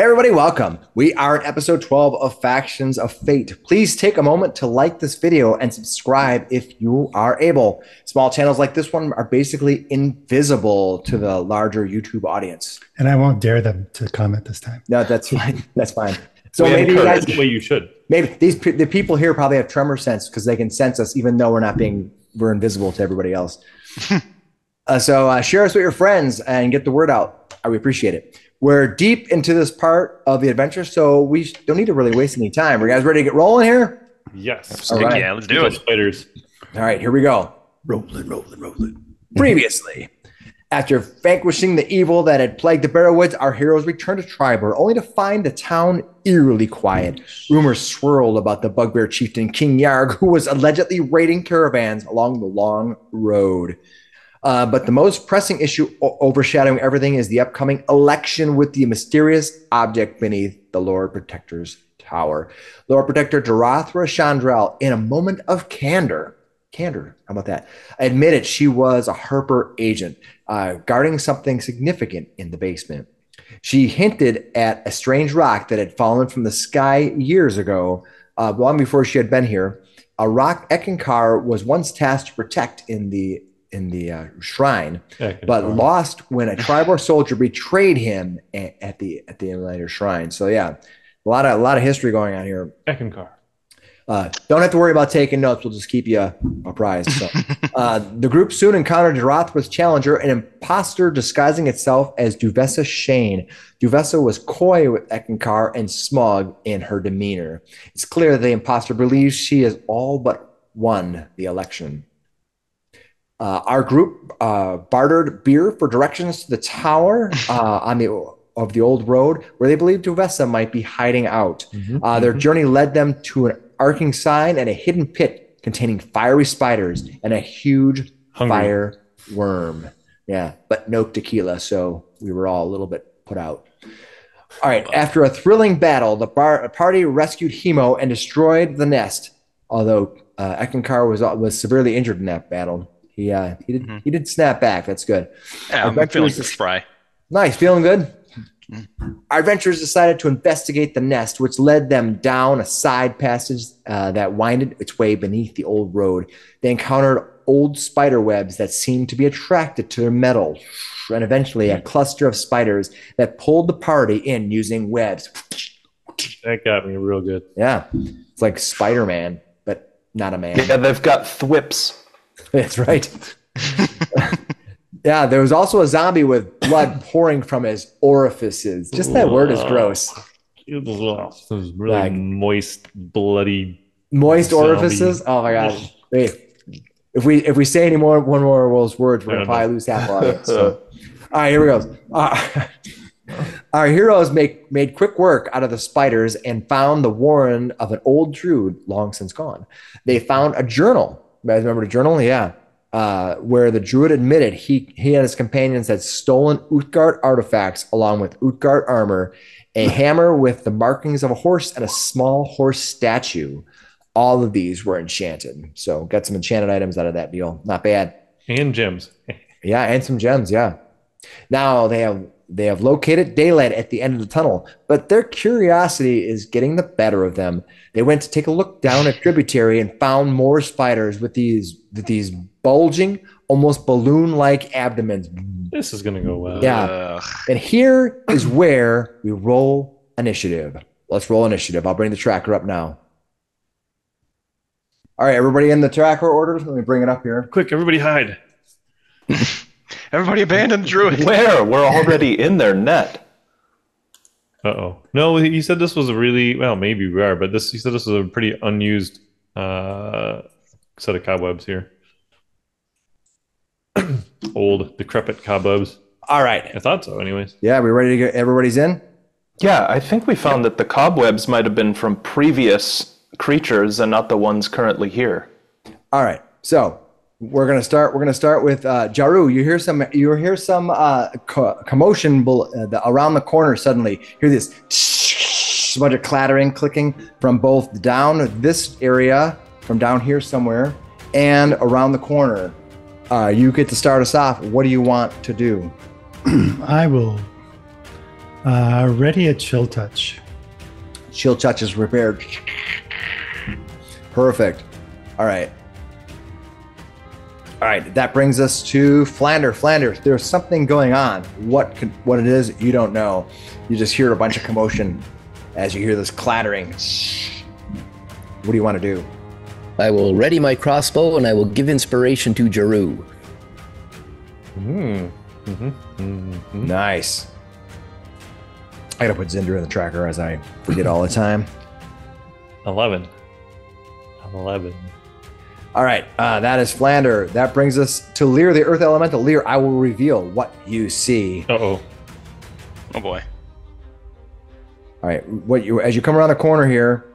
Hey, everybody, welcome. We are in episode 12 of Factions of Fate. Please take a moment to like this video and subscribe if you are able. Small channels like this one are basically invisible to the larger YouTube audience. And I won't dare them to comment this time. No, that's fine. That's fine. So We maybe you guys, the way you should. maybe these the people here probably have tremor sense because they can sense us even though we're not being we're invisible to everybody else. uh, so uh, share us with your friends and get the word out. I would appreciate it. We're deep into this part of the adventure, so we don't need to really waste any time. Are you guys ready to get rolling here? Yes. All right. Yeah, let's do it. Spiders. All right, here we go. Rolling, rolling, rolling. Previously, after vanquishing the evil that had plagued the Barrowwoods, our heroes returned to Triboar, only to find the town eerily quiet. Rumors swirled about the bugbear chieftain King Yarg, who was allegedly raiding caravans along the long road. Uh, but the most pressing issue o- overshadowing everything is the upcoming election with the mysterious object beneath the Lord Protector's tower. Lord Protector Darathra Shendrel, in a moment of candor, candor, how about that? Admitted she was a Harper agent, uh, guarding something significant in the basement. She hinted at a strange rock that had fallen from the sky years ago, uh, long before she had been here. A rock Eckankar was once tasked to protect in the in the uh, shrine, but lost when a tribal soldier betrayed him a- at the at the later shrine. So yeah, a lot of a lot of history going on here. Eckankar. Uh, don't have to worry about taking notes. We'll just keep you apprised. So, uh, the group soon encountered Darathra's challenger, an imposter disguising itself as Duvessa Shane. Duvessa was coy with Eckankar and smug in her demeanor. It's clear that the imposter believes she has all but won the election. Uh, our group uh, bartered beer for directions to the tower uh, on the of the old road where they believed Duvessa might be hiding out. Uh, their journey led them to an arcing sign and a hidden pit containing fiery spiders and a huge Hungry. fire worm. Yeah, but no tequila, so we were all a little bit put out. All right, after a thrilling battle, the bar- party rescued Hemo and destroyed the nest. Although uh, Eckankar was was severely injured in that battle, he uh, he did Mhm. he did snap back. That's good. Yeah, I'm feeling is- spry. Nice, feeling good. Our adventurers decided to investigate the nest, which led them down a side passage uh, that winded its way beneath the old road. They encountered old spider webs that seemed to be attracted to their metal, and eventually a cluster of spiders that pulled the party in using webs. That got me real good. Yeah, it's like Spider Man, but not a man. Yeah, they've got thwips. That's right. yeah, there was also a zombie with blood pouring from his orifices. Just that word is gross. It was really Like- moist, bloody. Moist Zombie. orifices. Oh my god. Wait. If we if we say any more one more of those words, we're gonna don't know. probably lose half our audience. So. All right, here we go. Uh, our heroes make made quick work out of the spiders and found the warren of an old druid long since gone. They found a journal. You guys remember the journal? Yeah. Uh, where the druid admitted he he and his companions had stolen Uthgardt artifacts along with Uthgardt armor, a hammer with the markings of a horse, and a small horse statue. All of these were enchanted. So got some enchanted items out of that deal. Not bad. And gems. Yeah, and some gems. Yeah. Now they have they have located daylight at the end of the tunnel, but their curiosity is getting the better of them. They went to take a look down a tributary and found more spiders with these with these bulging, almost balloon-like abdomens. This is gonna go well. Yeah. Ugh. And here is where we roll initiative. Let's roll initiative. I'll bring the tracker up now. All right, everybody in the tracker order. Let me bring it up here. Quick, everybody hide. Everybody abandoned Druid. Where? We're already in their net. Uh oh. No, he said this was a really well, maybe we are, but this he said this was a pretty unused uh set of cobwebs here. Old, decrepit cobwebs. All right. I thought so, anyways. Yeah, we ready to get everybody's in? Yeah, I think we found that the cobwebs might have been from previous creatures and not the ones currently here. All right. So we're gonna start. We're gonna start with uh, Jaruu. You hear some. You hear some uh, co- commotion bel- uh, the, around the corner. Suddenly, hear this a bunch of clattering, clicking from both down this area, from down here somewhere, and around the corner. Uh, you get to start us off. What do you want to do? I will Uh, ready a chill touch. Chill touch is repaired. Perfect. All right. All right. That brings us to Flander. Flander, there's something going on. What could, what it is, you don't know. You just hear a bunch of commotion as you hear this clattering. What do you want to do? I will ready my crossbow and I will give inspiration to Jaruu. Hmm. Mhm, mhm. Nice. I gotta put Zinder in the tracker as I forget all the time. 11. 11. All right, uh, that is Flander. That brings us to Lear, the Earth Elemental. Lear, I will reveal what you see. Uh oh. Oh boy. All right, what you as you come around the corner here,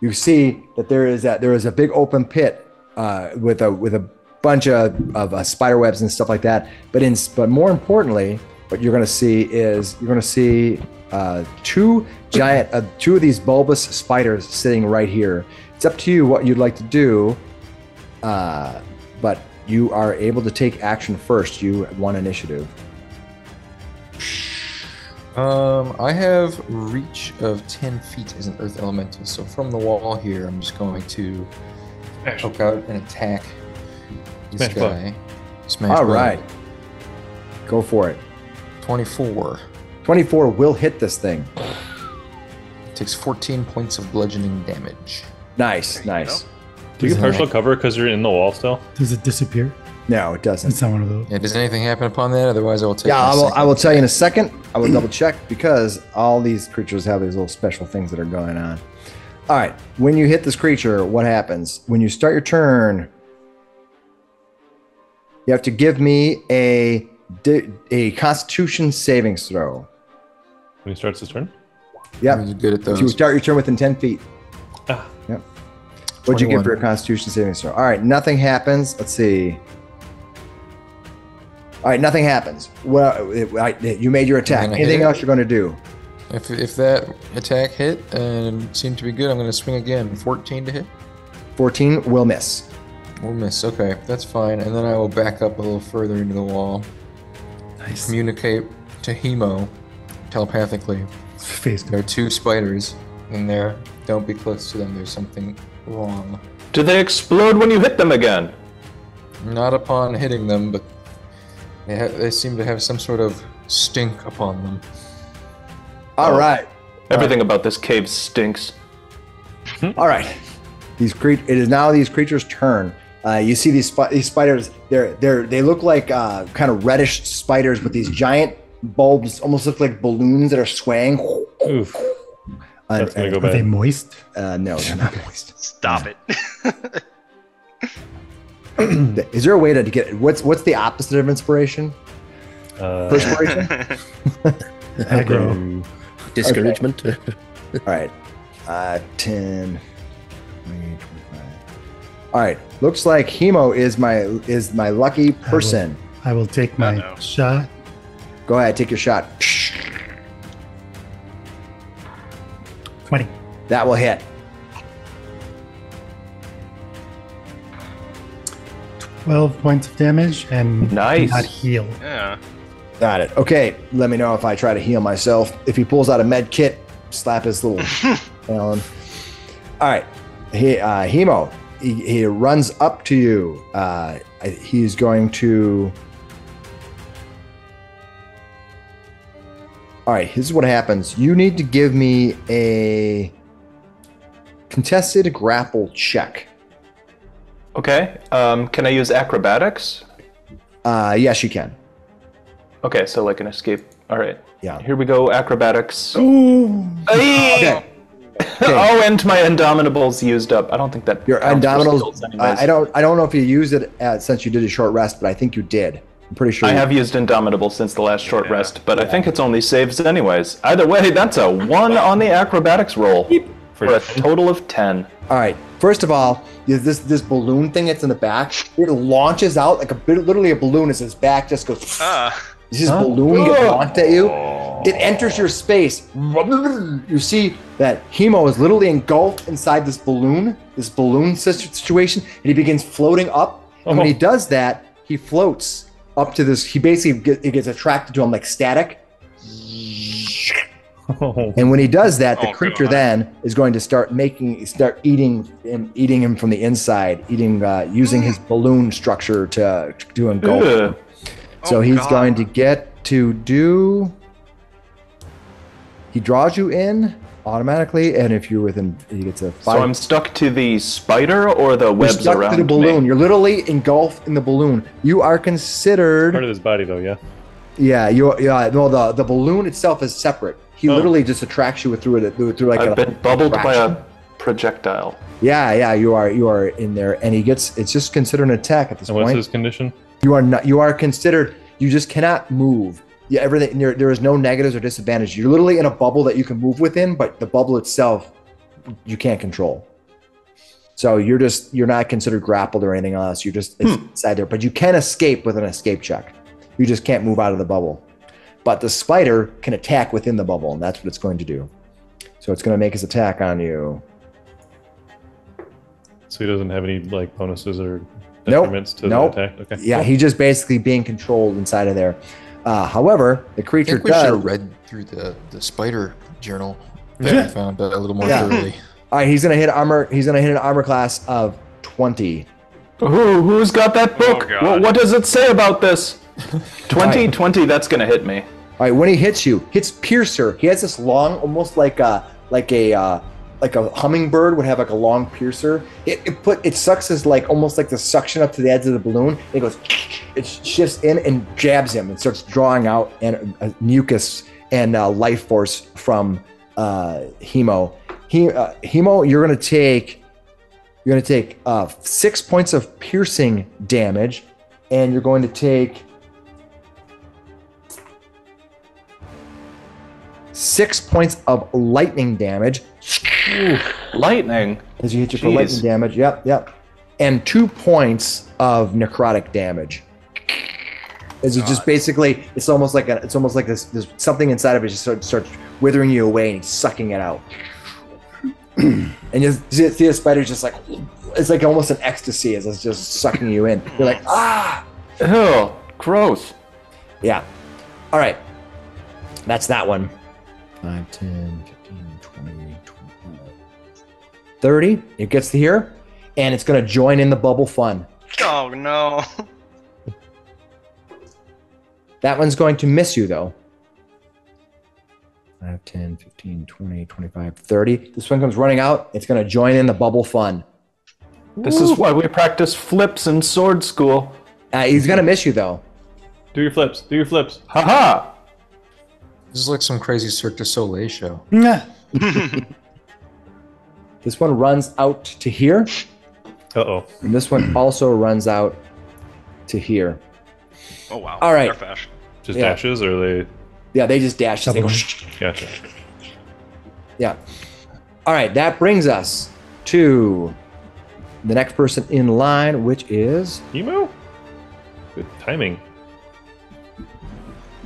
you see that there is that there is a big open pit uh, with a with a bunch of, of uh, spider webs and stuff like that. But in but more importantly, what you're going to see is you're going to see uh, two giant uh, two of these bulbous spiders sitting right here. It's up to you what you'd like to do, uh, but you are able to take action first. You won initiative. Um, I have reach of 10 feet as an earth elemental, so from the wall here, I'm just going to poke out and attack this Smash bug. guy. Smash All bug. right, go for it. 24. 24 will hit this thing. It Takes 14 points of bludgeoning damage. Nice, There you nice. Do you get Does it- partial cover because you're in the wall still? Does it disappear? No, it doesn't. It's not one of those. Yeah, does anything happen upon that? Otherwise, I will take. Yeah, I will. I will tell you in a second. I will double check because all these creatures have these little special things that are going on. All right, when you hit this creature, what happens? When you start your turn, you have to give me a a Constitution savings throw. When he starts his turn? Yep. You're good at So you start your turn within ten feet. Ah. Yep. What'd you get for your Constitution saving throw? All right, nothing happens. Let's see. All right, nothing happens. Well, it- I- you made your attack. gonna hit Anything it? else you're going to do? If, if that attack hit and seemed to be good, I'm going to swing again. 14 to hit. 14 will miss. We'll miss. Okay, that's fine. And then I will back up a little further into the wall. Nice. Communicate to Hemo telepathically. Face. There are two spiders in there. Don't be close to them. There's something wrong. Do they explode when you hit them again? Not upon hitting them, but they, ha- they seem to have some sort of stink upon them. All right. Everything about this cave stinks. All right. These cre- it is now these creatures' turn. Uh, you see these spi- these spiders. They're they're they look like uh, kind of reddish spiders with these giant bulbs, almost look like balloons that are swaying. Oof. That's going to go Are they moist? uh, no, they're not moist. Stop it. Is there a way to get what's what's the opposite of inspiration? Uh, Perspiration. Aggro. Discouragement. All right. Uh, 10, 20, 25. All right. Looks like Hemo is my is my lucky person. I will take my Uh-oh. shot. Go ahead, take your shot. 20. That will hit. 12 points of damage and Nice. not heal. yeah. Got it. Okay. Let me know if I try to heal myself. If he pulls out a med kit, slap his little Alan. All right. He, uh, Hemo, he, he runs up to you. Uh, he's going to. All right. This is what happens. You need to give me a contested grapple check. Okay. Um, can I use acrobatics? Uh, yes, you can. Okay, so like an escape. All right. Yeah. Here we go. Acrobatics. Okay. Hey! oh, and my indomitables used up. I don't think that Your Indomitables. I, I don't. I don't know if you used it uh since you did a short rest, but I think you did. I'm pretty sure. I have used Indomitable since the last short Yeah. rest, but I think it's only saves anyways. Either way, that's a one on the acrobatics roll for a total of ten. All right. First of all, this this balloon thing that's in the back. It launches out like a bit, literally a balloon as his back just goes. Ah. This this balloon gets launched at you. It enters your space. You see that Hemo is literally engulfed inside this balloon, this balloon situation, and he begins floating up. And when he does that, he floats up to this. He basically get, he gets attracted to him like static. And when he does that, the Oh, creature God. then is going to start making, start eating him, eating him from the inside, eating, uh, using his balloon structure to to engulf. him. Ugh. So Oh, he's God. going to get to do. He draws you in automatically, and if you're within, he gets a So. I'm stuck to the spider or the you're webs stuck around to the balloon. me? You're literally engulfed in the balloon. You are considered. Part of his body, though, yeah. Yeah, you. Yeah, no. The the balloon itself is separate. He Oh. literally just attracts you through it through, through like I've a been bubbled by a projectile. Yeah, yeah, you are you are in there, and he gets. It's just considered an attack at this And what's point. his condition? You are not. You are considered. You just cannot move. Yeah, everything. There, there is no negatives or disadvantages. You're literally in a bubble that you can move within, but the bubble itself, you can't control. So you're just you're not considered grappled or anything else. You're just it's inside there, but you can escape with an escape check. You just can't move out of the bubble. But the spider can attack within the bubble, and that's what it's going to do. So it's going to make his attack on you. So he doesn't have any like bonuses or Nope. to Nope. the attack. Okay. Yeah, he's just basically being controlled inside of there. Uh, however, the I creature think we should does. have read through the, the spider journal that we found a little more Yeah. thoroughly. All right, he's gonna hit armor. He's gonna hit an armor class of twenty. Who, who's got that book? God. Wha- what does it say about this? 20, 20, that's gonna hit me. All right, when he hits you, hits piercer. He has this long, almost like a like a uh, like a hummingbird would have like a long piercer. It, it put it sucks as like almost like the suction up to the edge of the balloon. It goes, it shifts in and jabs him and starts drawing out and uh, mucus and uh, life force from uh, Hemo. He, uh, Hemo, you're gonna take you're gonna take uh, six points of piercing damage, and you're going to take six points of lightning damage Lightning. as you hit you for lightning damage. Yep, yep. And two points of necrotic damage. Is it just basically? It's almost like a. It's almost like this. There's something inside of it just starts, starts withering you away, and sucking it out. and you see, see the spider's just like, it's like almost an ecstasy as it's just sucking you in. You're like, ah, Ew, gross. yeah. All right, that's that one. 5, 10, 30. It gets to here, and it's going to join in the bubble fun. Oh no. That one's going to miss you, though. 5, 10, 15, 20, 25, 30. This one comes running out. It's going to join in the bubble fun. This is why we practice flips in sword school. Uh, he's going to miss you, though. Do your flips. Do your flips. Haha! This is like some crazy Cirque du Soleil show. Nah. This one runs out to here, Uh oh. and this one also runs out to here. Oh wow. All right. They're fast. Just Yeah. dashes or they. Yeah, they just dash. They go, Gotcha. yeah. All right, that brings us to the next person in line, which is Hemo? Good timing.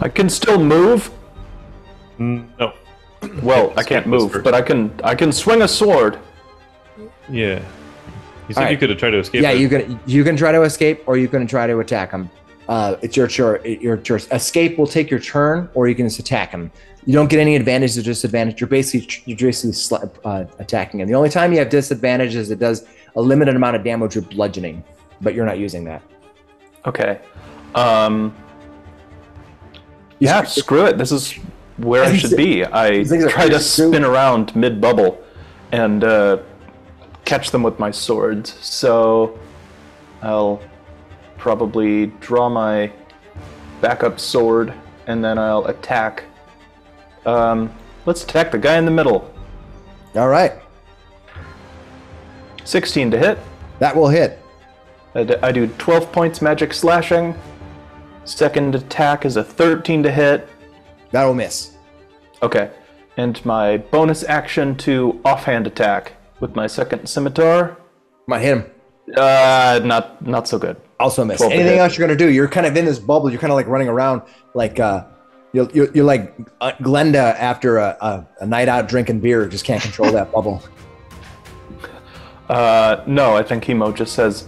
I can still move. No. Well, I can't move, but I can I can swing a sword. Yeah. You said All you could have tried to escape. yeah. it. You can you can try to escape, or you can try to attack him. Uh, it's your your your choice. Escape will take your turn, or you can just attack him. You don't get any advantage or disadvantage. You're basically you're basically sli- uh, attacking him. The only time you have disadvantage is it does a limited amount of damage with bludgeoning, but you're not using that. Okay. Um. Yeah, screw it. This is where I should be. I things try to spin around mid bubble and uh, catch them with my swords. So I'll probably draw my backup sword and then I'll attack. Um, let's attack the guy in the middle. All right, 16 to hit. that will hit. I d- I do 12 points magic slashing. Second attack is a 13 to hit. That will miss. Okay. And my bonus action to offhand attack with my second scimitar. Come on, hit him. Uh, not not so good. Also miss. Anything else you're gonna do? You're kind of in this bubble. You're kind of like running around, like uh, you're you're, you're like uh, Glenda after a, a, a night out drinking beer. Just can't control that bubble. Uh, no, I think Hemo just says.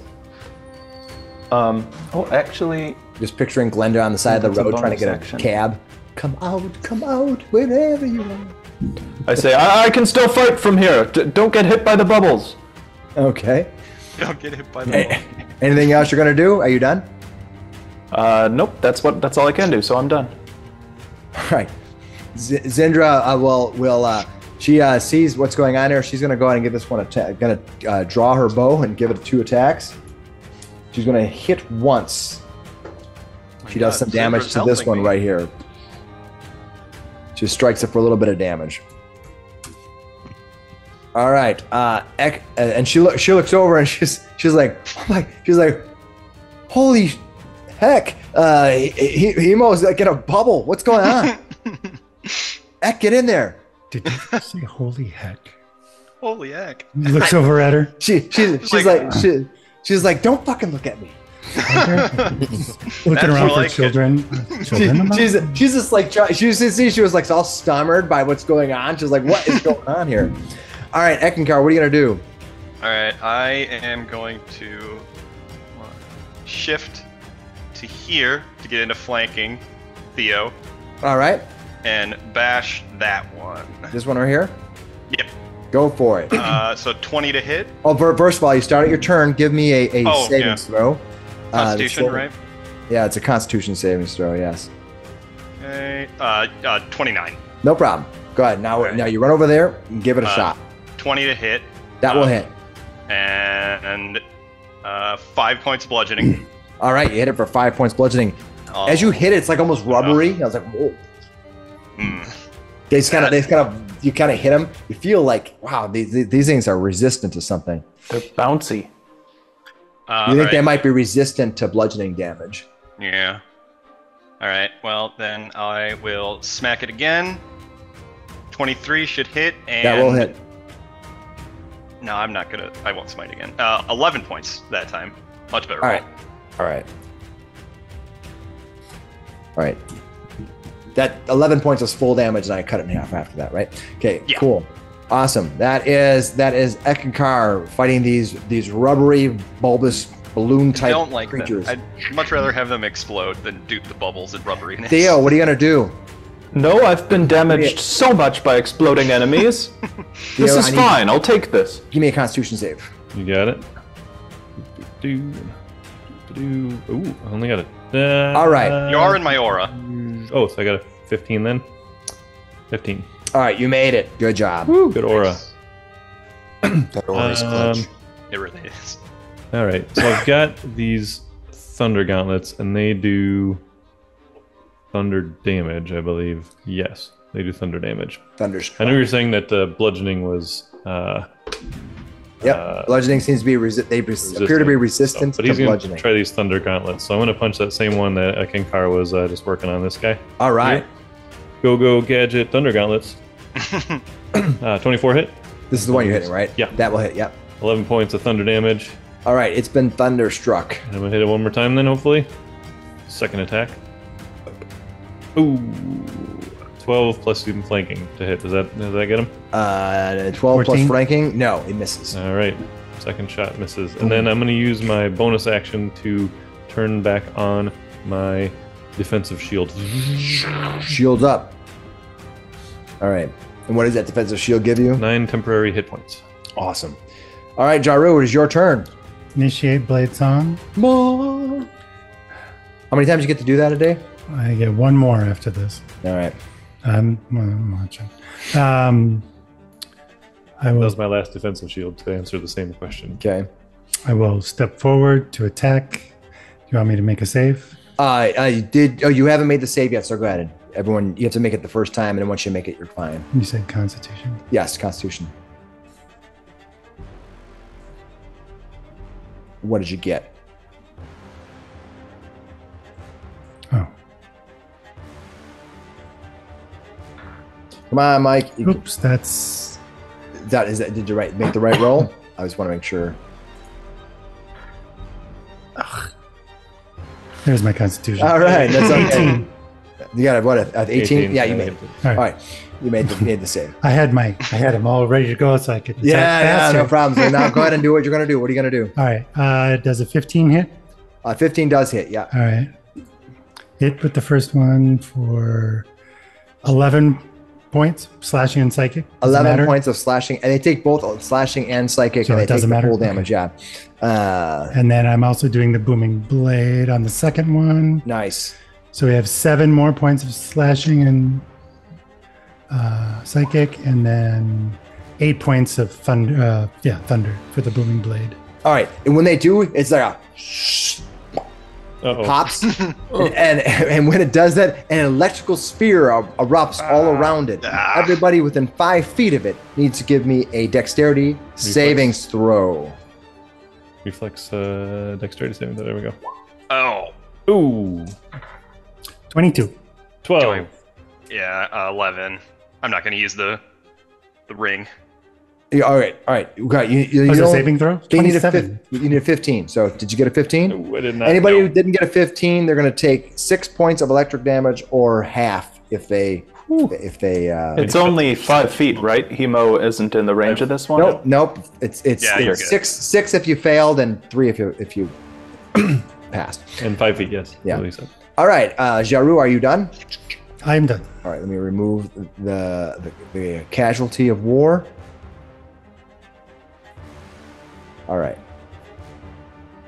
Um. Oh, actually, Just picturing Glenda on the side of the road trying to bonus get a cab. Come out, come out, wherever you are. I say, I, I can still fight from here. D- don't get hit by the bubbles. Okay. Don't get hit by the ball. A- Anything else you're gonna do? Are you done? Uh, nope. That's what. That's all I can do. So I'm done. All right. Z- Zindra uh, will will uh, she uh, sees what's going on here. She's gonna go ahead and give this one a gonna uh, draw her bow and give it two attacks. She's gonna hit once. She does some damage Zindra's to this one me. right here. She strikes it for a little bit of damage. All right, uh, Ek, uh, and she look she looks over and she's she's like, oh my, she's like, holy heck, uh, he, he, Hemo's like in a bubble. What's going on? Ek, get in there. Did you say holy heck? Holy heck. He looks over at her. She she's she's like- like, she, she's like, don't fucking look at me. Looking That's around for like it. children. She, she's she's just like try, she was see she was like all stammered by what's going on. She's like, what is going on here? All right, Eckankar, what are you gonna do? All right, I am going to shift to here to get into flanking Theo All right, and bash that one. this one right here. Yep. Go for it. Uh, so 20 to hit. Oh, first of all, you start at your turn. Give me a, a Oh, saving yeah. throw. Uh, the Constitution, saving- right? Yeah, it's a Constitution saving throw. Yes. Okay. Uh, uh, 29. No problem. Go ahead. Now, Alright. now you run over there and give it a Uh, shot. 20 to hit. That will uh, hit. And uh, five points bludgeoning. All right, you hit it for five points bludgeoning. As you hit it, it's like almost rubbery. I was like, whoa. Mm. They kind of, they kind of, you kind of hit them. You feel like, wow, these, these- these things are resistant to something. They're bouncy. Uh, You think alright. they might be resistant to bludgeoning damage? Yeah. All right. Well, then I will smack it again. 23 should hit, and That will hit. No, I'm not gonna. I won't smite again. Uh, 11 points that time. Much better. All roll. right. All right. All right. That 11 points was full damage, and I cut it in half after that, right? Okay, Yeah. cool. Awesome. That is that is Eckankar fighting these these rubbery, bulbous, balloon I type don't like creatures. them. I'd much rather have them explode than dupe the bubbles and rubberiness. Theo, what are you gonna do? No, I've been damaged so much by exploding enemies. this is fine. I'll take this. Give me a Constitution save. You got it. Do, do, do. Ooh, I only got it. Uh, All right. You are in my aura. Oh, so I got a 15 then. 15. All right, you made it. Good job. Good aura. That aura's clutch. Um, It really is. All right, so I've got these thunder gauntlets, and they do thunder damage, I believe. Yes, they do thunder damage. Thunderstruck. I know you were saying that uh, bludgeoning was uh, Yep. uh, bludgeoning seems to be resi- they res- appear to be resistant but to he's gonna bludgeoning. try these thunder gauntlets. So I'm gonna punch that same one that uh, Kinkar was uh, just working on. This guy. All right. Go go gadget thunder gauntlets. uh, 24 hit, This is the one you're hitting, right? Yeah. That will hit. Yep. 11 points of thunder damage. All right. It's been thunderstruck. And I'm gonna hit it one more time then, hopefully. Second attack. Ooh. 12 plus even flanking to hit. Does that does that get him? Uh, 12 plus 14? flanking. No, it misses. All right. Second shot misses. And then I'm gonna use my bonus action to turn back on my defensive shield. Shields up. All right. And what does that defensive shield give you? Nine temporary hit points. Awesome. All right, Jaruu, it is your turn. Initiate Bladesong. How many times you get to do that a day? I get one more after this. All right. I'm, I'm watching. Um, I That was my last defensive shield to answer the same question. Okay. I will step forward to attack. Do you want me to make a save? Uh, I did. Oh, you haven't made the save yet, so go ahead. Everyone, you have to make it the first time, and then once you make it, you're fine. You said Constitution. Yes, Constitution. What did you get? Oh, Come on, Mike. You, oops. That's that is that. Did you right make the right roll? I just want to make sure. There's my Constitution. All right, that's okay. 18. You got a, what? A, a 18? Yeah, you made it. All All right. right, you made the, you made the save. I had my I had them all ready to go so I could attack Yeah, yeah, no problem. So now go ahead and do what you're gonna do. What are you gonna do? All right. Uh, does a 15 hit? Uh, 15 does hit. Yeah. All right. Hit with the first one for 11 points, slashing and psychic. Doesn't 11 points of slashing, and they take both slashing and psychic, So and they it doesn't take matter? full Okay. damage. Yeah. Uh, And then I'm also doing the booming blade on the second one. nice. So we have seven more points of slashing and uh, psychic, and then eight points of thunder. Uh, yeah, thunder for the booming blade. All right. And when they do, it's like a Uh-oh. pops, and, and and when it does that, an electrical sphere er- erupts all around it. Ah. Everybody within five feet of it needs to give me a dexterity savings throw. Reflex uh, dexterity saving. throw. There we go. Oh, Ooh, 22. 12. yeah, uh, eleven. I'm not gonna use the the ring. Yeah, all right, all right. You got you. You, you Was it a saving throw? You need, a 27. you need a 15. So did you get a 15? Ooh, I did not. Anybody know. who didn't get a 15, they're going to take six points of electric damage or half if they if they. Uh, It's only five feet, right? Hemo isn't in the range of this one. nope, nope. It's it's, Yeah, you're it's good. six six if you failed and three if you if you passed. And five feet, yes. Yeah. At least. All right, uh, Jaruu, are you done? I'm done. All right, let me remove the the, the casualty of war. All right.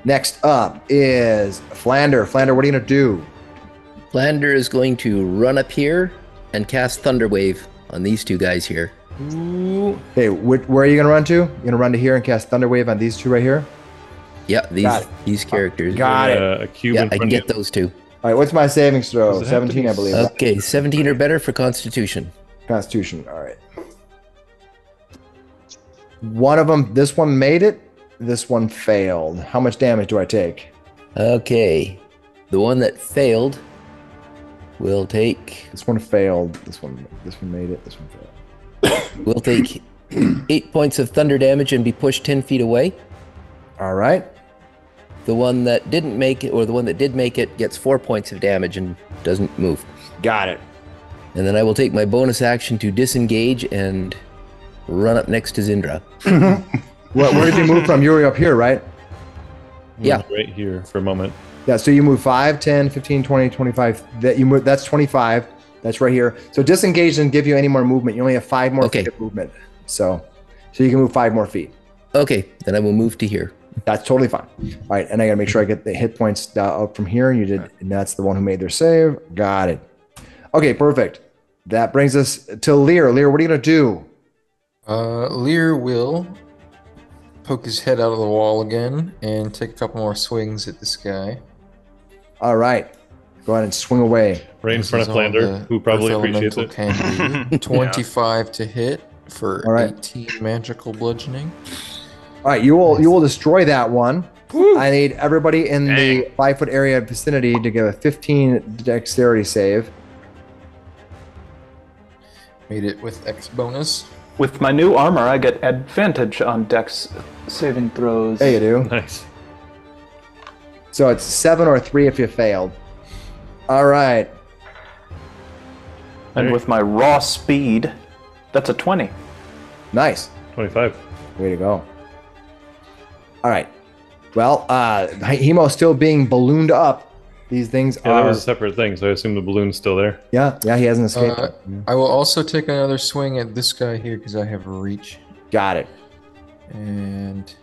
Next up is Flander. Flander, what are you gonna do? Flander is going to run up here and cast Thunderwave on these two guys here. Ooh. Hey, wh- where are you gonna run to? You're gonna run to here and cast Thunderwave on these two right here. Yeah, these these characters. Got it. Uh, a cube yeah, I can get those two. All right, what's my savings throw? Does it have to 17, be I believe. Okay, 17 or better for Constitution. Constitution. All right. One of them, this one made it. This one failed. How much damage do I take? Okay, the one that failed will take This one failed. This one, this one made it. This one failed. We'll take eight points of thunder damage and be pushed 10 feet away. All right. The one that didn't make it, or the one that did make it, gets four points of damage and doesn't move. Got it. And then I will take my bonus action to disengage and run up next to Zindra. Where, where did you move from? You were up here, right? Yeah. Right here for a moment. Yeah, so you move 5, 10, 15, 20, 25. That you move that's 25. That's right here. So disengage doesn't give you any more movement. You only have 5 more Okay. feet of movement. So so you can move 5 more feet. Okay, then I will move to here. That's totally fine. All right, and I got to make sure I get the hit points uh, up from here. You did, and that's the one who made their save. Got it. Okay, perfect. That brings us to Lear. Lear, what are you gonna do? Uh, Lear will poke his head out of the wall again and take a couple more swings at this guy. All right, go ahead and swing away. Right in front of all Flander, who probably appreciates it. Can do. 25 to hit for All right. 18 magical bludgeoning. All right, you will you will destroy that one. I need everybody in the five foot area vicinity to give a 15 dexterity save. Made it with X bonus. With my new armor, I get advantage on dex saving throws. There you do. Nice. So it's seven or three if you failed. All right. And with my raw speed, that's a 20. Nice. 25. Way to go. All right. Well, uh, Hemo's still being ballooned up. These things Yeah, that was a separate thing, so I assume the balloon's still there. Yeah, yeah, he hasn't escaped. Uh, I will also take another swing at this guy here because I have reach. Got it. And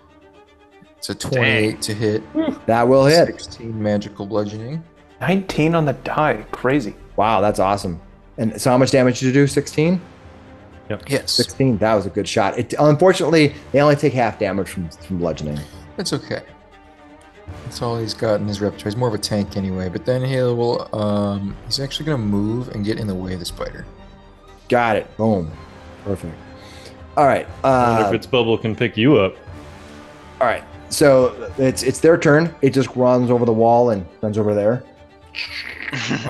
it's a 28 to hit. That will hit. 16 magical bludgeoning. 19 on the die. Crazy. Wow, that's awesome. And so, how much damage did you do? 16? Yep. Yes. 16. That was a good shot. It, unfortunately, they only take half damage from, from bludgeoning. That's okay. That's all he's got in his repertoire. He's more of a tank anyway. But then he will. Um, he's actually gonna move and get in the way of the spider. Got it. Boom. Perfect. All right. I wonder Uh, if its bubble can pick you up. all right. So it's it's their turn. It just runs over the wall and runs over there.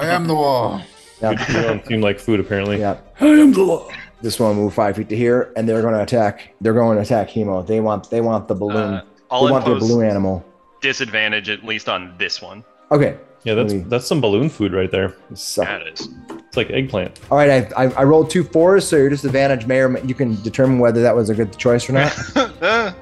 I am the wall. Yeah. You don't seem like food, apparently. Yeah. I am the law. This one will move five feet to here, and they're going to attack. They're going to attack Hemo. They want they want the balloon. Uh, I'll they want their impose balloon animal. Disadvantage at least on this one. Okay. Yeah, that's me- that's some balloon food right there. So, That is. It's like eggplant. all right. I, I I rolled two fours, so your disadvantage may or may, you can determine whether that was a good choice or not. Uh,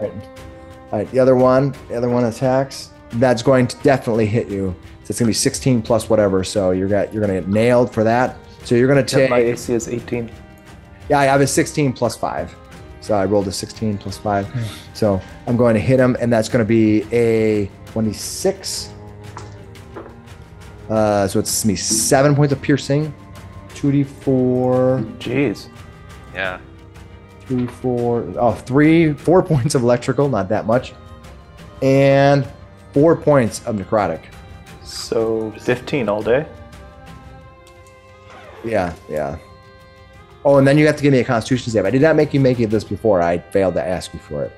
All right, the other one, the other one attacks. That's going to definitely hit you. So it's gonna be 16 plus whatever. So you're got you're gonna get nailed for that. So you're gonna Yeah, my AC is 18. Yeah, I have a 16 plus five. So I rolled a 16 plus five. So I'm going to hit him, and that's going to be a 26. Uh, so it's me seven points of piercing, 2d4, Jeez. Yeah. three, four, oh, three, four points of electrical, not that much, and four points of necrotic. So 15 all day. Yeah, yeah. Oh, and then you have to give me a Constitution save. I did not make you make it this before. I failed to ask you for it.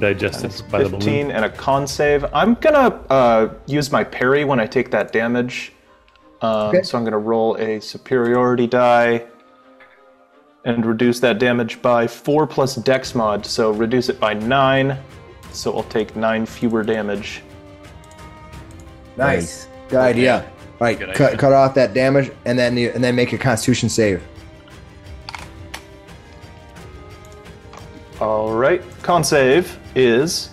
Digested by the balloon. 15 and a con save. I'm gonna uh, use my parry when I take that damage. Um, Okay. So I'm gonna roll a superiority die and reduce that damage by four plus Dex mod. So reduce it by nine. So I'll take nine fewer damage. Nice. Good idea. All right, Good cut, idea. cut off that damage, and then you, and then make a Constitution save. All right. Con save is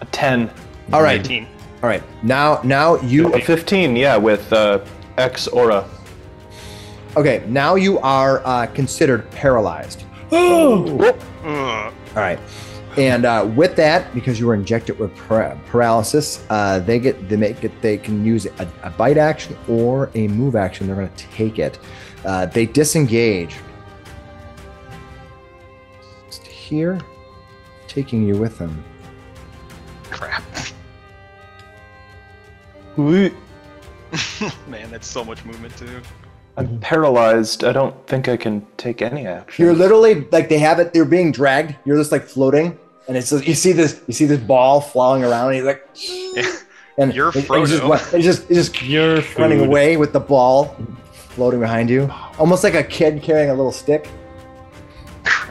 a 10. All right, 19. all right. Now, now you A 15, yeah, with uh, X aura. okay? Now you are uh, considered paralyzed. Ugh. All right. And uh, with that, because you were injected with par- paralysis, uh, they get they make it. They can use a, a bite action or a move action. They're going to take it. Uh, they disengage. Just here, taking you with them. Crap. Man, that's so much movement too. I'm paralyzed. I don't think I can take any action. You're literally like they have it. They're being dragged. You're just like floating, and it's you see this. You see this ball flying around. And he's like, and You're and he's just, Frodo. wa- he's just, he's just Your running food. away with the ball floating behind you, almost like a kid carrying a little stick.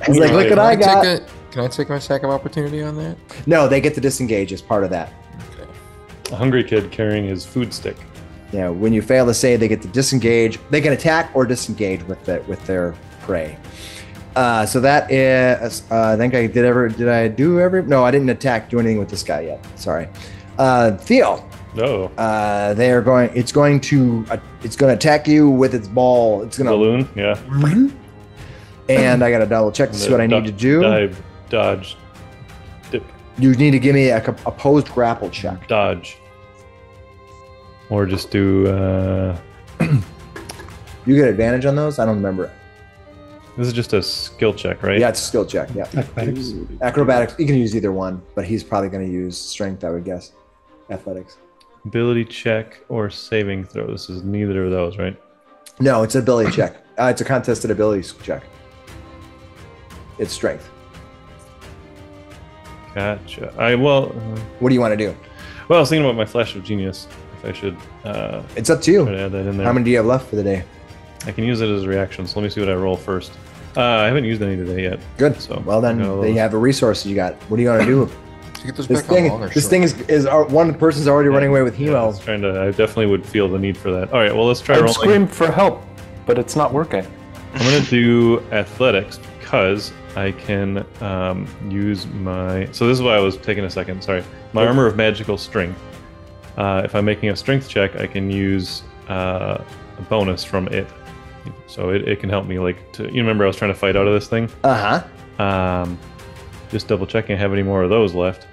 He's like, look Can what I take got. a- can I take my sack of opportunity on that? No, they get to disengage as part of that. A hungry kid carrying his food stick. Yeah, when you fail to save, they get to disengage. They can attack or disengage with the, with their prey. Uh, so that is, uh, I think I did ever. Did I do every? No, I didn't attack. Do anything with this guy yet. Sorry. Uh, Theo, No. uh, they are going. It's going to. Uh, it's going to attack you with its ball. It's going to. balloon. Yeah. And I got to double check to see what I need to do. Dive, dodge, dip, You need to give me a opposed grapple check. dodge. Or just do. Uh, You get advantage on those. I don't remember. This is just a skill check, right? Yeah, it's a skill check. Yeah. Acrobatics. Acrobatics. You can use either one, but he's probably going to use strength. I would guess. Athletics. Ability check or saving throw. This is neither of those, right? No, it's an ability check. Uh, it's a contested ability check. It's strength. Gotcha. I well, uh, What do you want to do? well, I was thinking about my flash of genius. If I should uh, It's up to to you. add that in there. How many do you have left for the day? I can use it as a reaction. So let me see what I roll first. Uh, I haven't used any today yet. Good. So well, then I got they have the resources you got. What are you going to do? To get those this thing, this short? thing is is our, one person's already running away with Yeah, I was trying to. I definitely would feel the need for that. All right. Well, let's try I've rolling. screamed for help, but it's not working. I'm gonna do athletics because I can um, use my. So this is why I was taking a second. Sorry, my armor of magical strength. Uh, if I'm making a strength check, I can use uh, a bonus from it. So it, it can help me like to. You remember I was trying to fight out of this thing. Uh huh. Um, just double checking I have any more of those left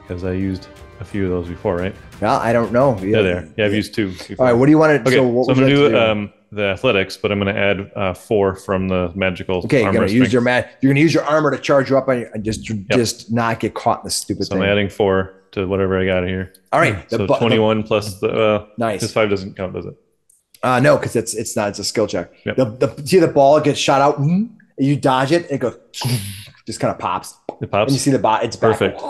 because I used a few of those before, right? Well, I don't know. They're there. Yeah, I've used two. All right. What do you want to? Okay, so so, I'm gonna do, like to um, the athletics, but I'm gonna add uh, four from the magical. Okay, you're gonna use strength. your mat. You're gonna use your armor to charge you up on your, and just just not get caught in the stupid So thing. I'm adding four to whatever I got here. All right. So bu- the- 21 plus the uh, Nice. This five doesn't count, does it? Uh, no, because it's it's not. It's a skill check. Yep. The, the see the ball gets shot out. mm, You dodge it. It goes. Just kind of pops, It and pops. you see the bot. It's back. Perfect.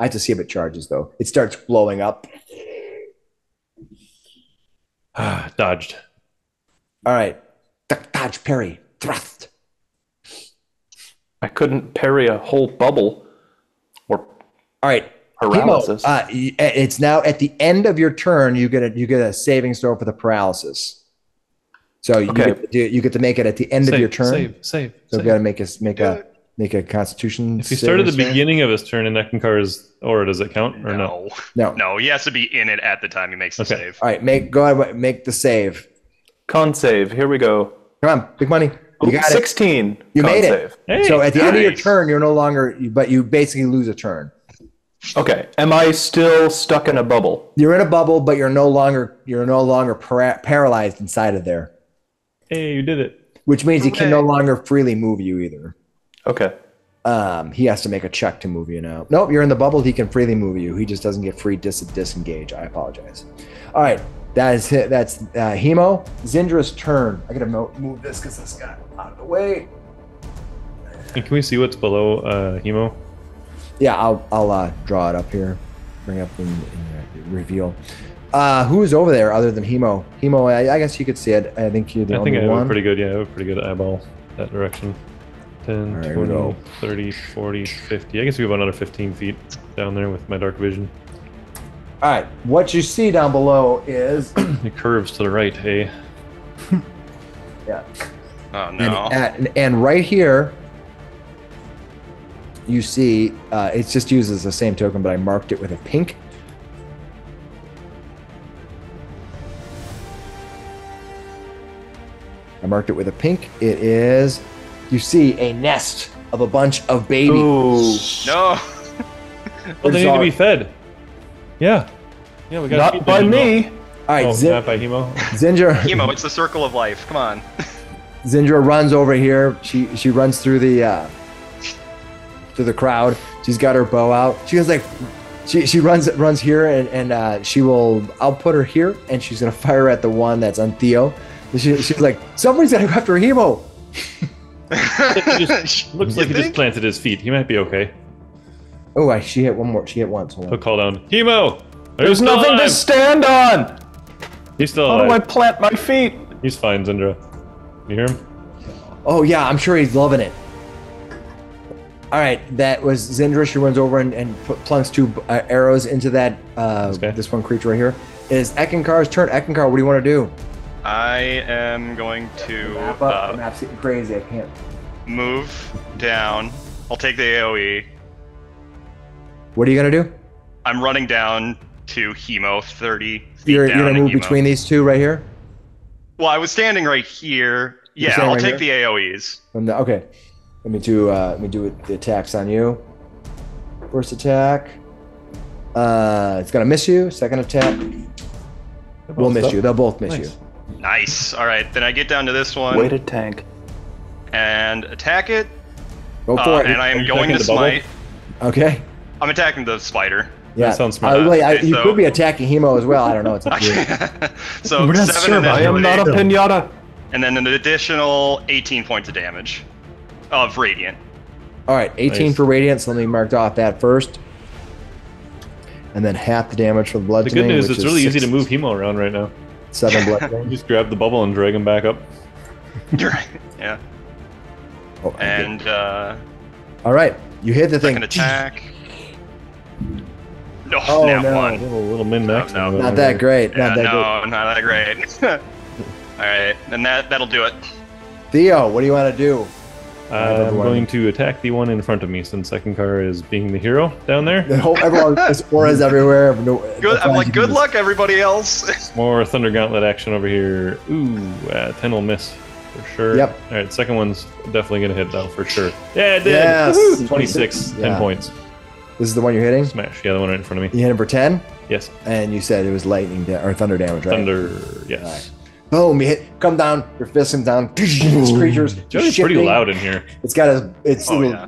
I have to see if it charges though. It starts blowing up. Ah, Dodged. All right. Dodge, parry, thrust. I couldn't parry a whole bubble or All right. Paralysis. Hemo, uh, it's now at the end of your turn. You get a you get a saving throw for the paralysis. So you, Okay. get, to do- you get to make it at the end save, of your turn. Save, save. So save. you got to make a make Do a make a Constitution. if he started at the saving beginning of his turn and in Eckankar's or does it count or no? No. no. No, he has to be in it at the time he makes the Okay. save. All right, make go ahead make the save. Con save. Here we go. Come on, big money. You got it. 16. You con made it. Hey, So at the end of your turn, you're no longer, but you basically lose a turn. Okay. Am I still stuck in a bubble? You're in a bubble, but you're no longer you're no longer para- paralyzed inside of there, hey, you did it. which means he can no longer freely move you either. Okay. Um, he has to make a check to move you now. Nope, you're in the bubble. He can freely move you. He just doesn't get free dis- disengage. I apologize. All right, that is it. That's uh, Hemo. Zindra's turn. I gotta mo- move this because this got out of the way. And can we see what's below uh, Hemo? Yeah, I'll I'll uh, draw it up here. Bring up in, in uh, reveal. Uh, who's over there other than Hemo? Hemo, I, I guess you could see it. I think you're the I only think I have a pretty good, yeah, I have a pretty good eyeball that direction. 10, All right, here we 20, 30, 40, 50. I guess we have another 15 feet down there with my dark vision. All right, what you see down below is It curves to the right, hey? yeah, Oh and, no. and, and right here you see uh, it just uses the same token, but I marked it with a pink. I marked it with a pink. It is you see a nest of a bunch of babies. Ooh. No. Well, they need to be fed. Yeah. Yeah, we got Not by me. All right, Oh, Zin- not by Hemo. Zindra. Hemo, it's the circle of life. Come on. Zindra runs over here. She she runs through the uh, through the crowd. She's got her bow out. She goes like she she runs runs here and and uh, she will. I'll put her here and she's gonna fire at the one that's on Theo. She, she's like somebody's gotta go after Hemo. Just- looks You like he just planted his feet. He might be okay. Oh, I, she hit one more. She hit once. Hold He'll on. call down, Hemo! Are There's still nothing to stand on. He's still alive. How do I plant my feet? He's fine, Zindra. You hear him? Oh yeah, I'm sure he's loving it. All right, that was Zindra. She runs over and, and plunks two uh, arrows into that uh, Okay. this one creature right here. It is Eckankar's turn. Eckankar, what do you want to do? I am going to Map up. uh, the map's getting crazy. I can't. move down. I'll take the AoE. What are you gonna do? I'm running down to Hemo 30 feet You're, down. you're gonna move Hemo. between these two right here. Well, I was standing right here. You're Yeah, I'll right take the AoEs. From the, okay, let me do uh, let me do the attacks on you. First attack. Uh, it's gonna miss you. Second attack We'll miss you. They'll both miss Nice. you. Nice. All right, then I get down to this one Way to tank. and attack it. Go for Uh, it. and I am going to the bubble? smite. okay. I'm attacking the spider. Yeah, sounds smart. Uh, wait, I, Okay, you so- could be attacking Hemo as well. I don't know. It's up to you. so We're not seven sure I am not a pinata. and then an additional 18 points of damage of radiant. All right, 18 Nice. for radiant. So let me mark off that first, and then half the damage for the blood. The good news is it's really easy to move Hemo around right now. Seven blood. just grab the bubble and drag him back up. You're right. Yeah. oh, And uh, all right, you hit the thing. second attack. No, Oh, nat no. One. little, little min max. No, no. Not that great. Yeah, Not that no, not that great. All right, and that that'll do it. Theo, what do you want to do? I'm going to attack the one in front of me since second car is being the hero down there. The whole everyone, there's auras everywhere. No, Good. I'm like, good luck, everybody else. More Thunder Gauntlet action over here. Ooh, uh, 10 will miss for sure. Yep. All right, second one's definitely going to hit though for sure. Yeah, it did. Yes, 26, 26, 10 yeah. points. This is the one you're hitting. Smash. Yeah, the one right in front of me. You hit him for ten, Yes. and you said it was lightning da- or thunder damage, right? Thunder. Yes. Boom! You hit. Come down. Your fist comes down. This creature's Joey's pretty loud in here. It's got a. Its Oh, little yeah.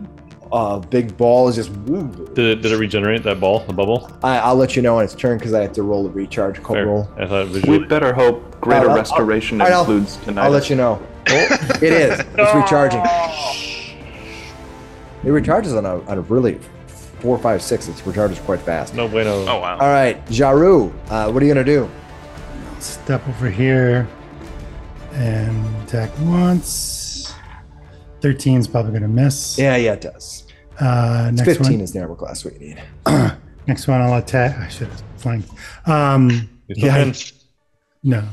uh, big ball is just. woo. Did it, did it regenerate that ball, the bubble? I, I'll let you know when it's turn because I have to roll the recharge co- Fair. roll. I thought We better hope greater I'll- I'll- restoration I'll- includes tonight. I'll let you know. Oh, it is. It's recharging. It recharges on a, on a really four, five, six. It recharges quite fast. No bueno. Oh wow. All right, Jaruu, uh, what are you gonna do? Step over here and attack once. 13 is probably going to miss. Yeah, yeah, it does. Uh, next Fifteen one. is the armor class we need. Next one, I'll attack. I should have flanked. Um, Yeah. can? no.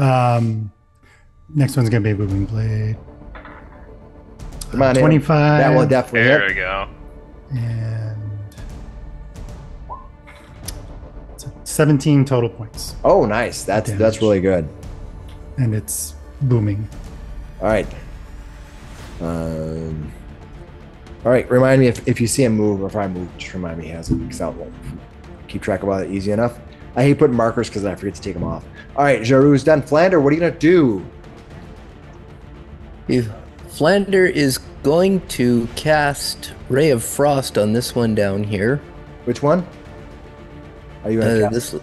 Um, next one's going to be a Booming Blade. Come on, in. 25. That will definitely There hit. we go. And 17 total points. Oh, nice. That's Damage. that's really good. And it's booming. All right. Um, all right. Remind me if, if you see him move or if I move, just remind me he has it because I won't keep track of about it easy enough. I hate putting markers because I forget to take them off. All right, Jaruu's done. Flander, what are you gonna do? If Flander is going to cast Ray of Frost on this one down here. Which one? Are you gonna Uh, this,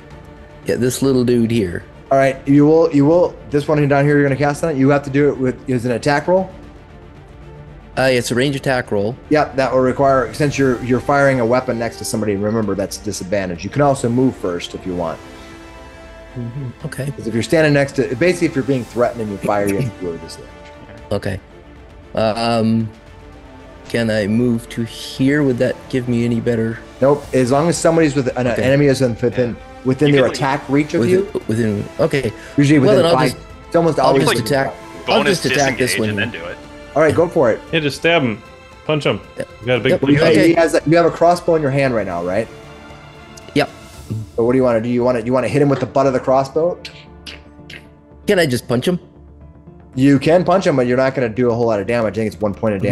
yeah, this little dude here. All right, you will. You will. This one down here, you're gonna cast on it. You have to do it with is an attack roll. Uh, it's a range attack roll. Yep, that will require since you're you're firing a weapon next to somebody. Remember that's disadvantage. You can also move first if you want. Okay. Because if you're standing next to, basically, if you're being threatened and you fire, you have to do disadvantage. Okay. Um, can I move to here? Would that give me any better? Nope. As long as somebody's with an Okay. enemy is within within You their can- attack reach of Within, you, within okay. usually Well, within then I'll five. just- it's almost I'll always just attack. five. I'll just attack this one. and then do it. All right, go for it. Yeah, just stab him. Punch him. You got a big Yep. punch. You, Okay. he has a, you have a crossbow in your hand right now, right? Yep. But what do you want to do? You want to you want to hit him with the butt of the crossbow? Can I just punch him? You can punch him, but you're not going to do a whole lot of damage. I think it's one point of Mm-hmm.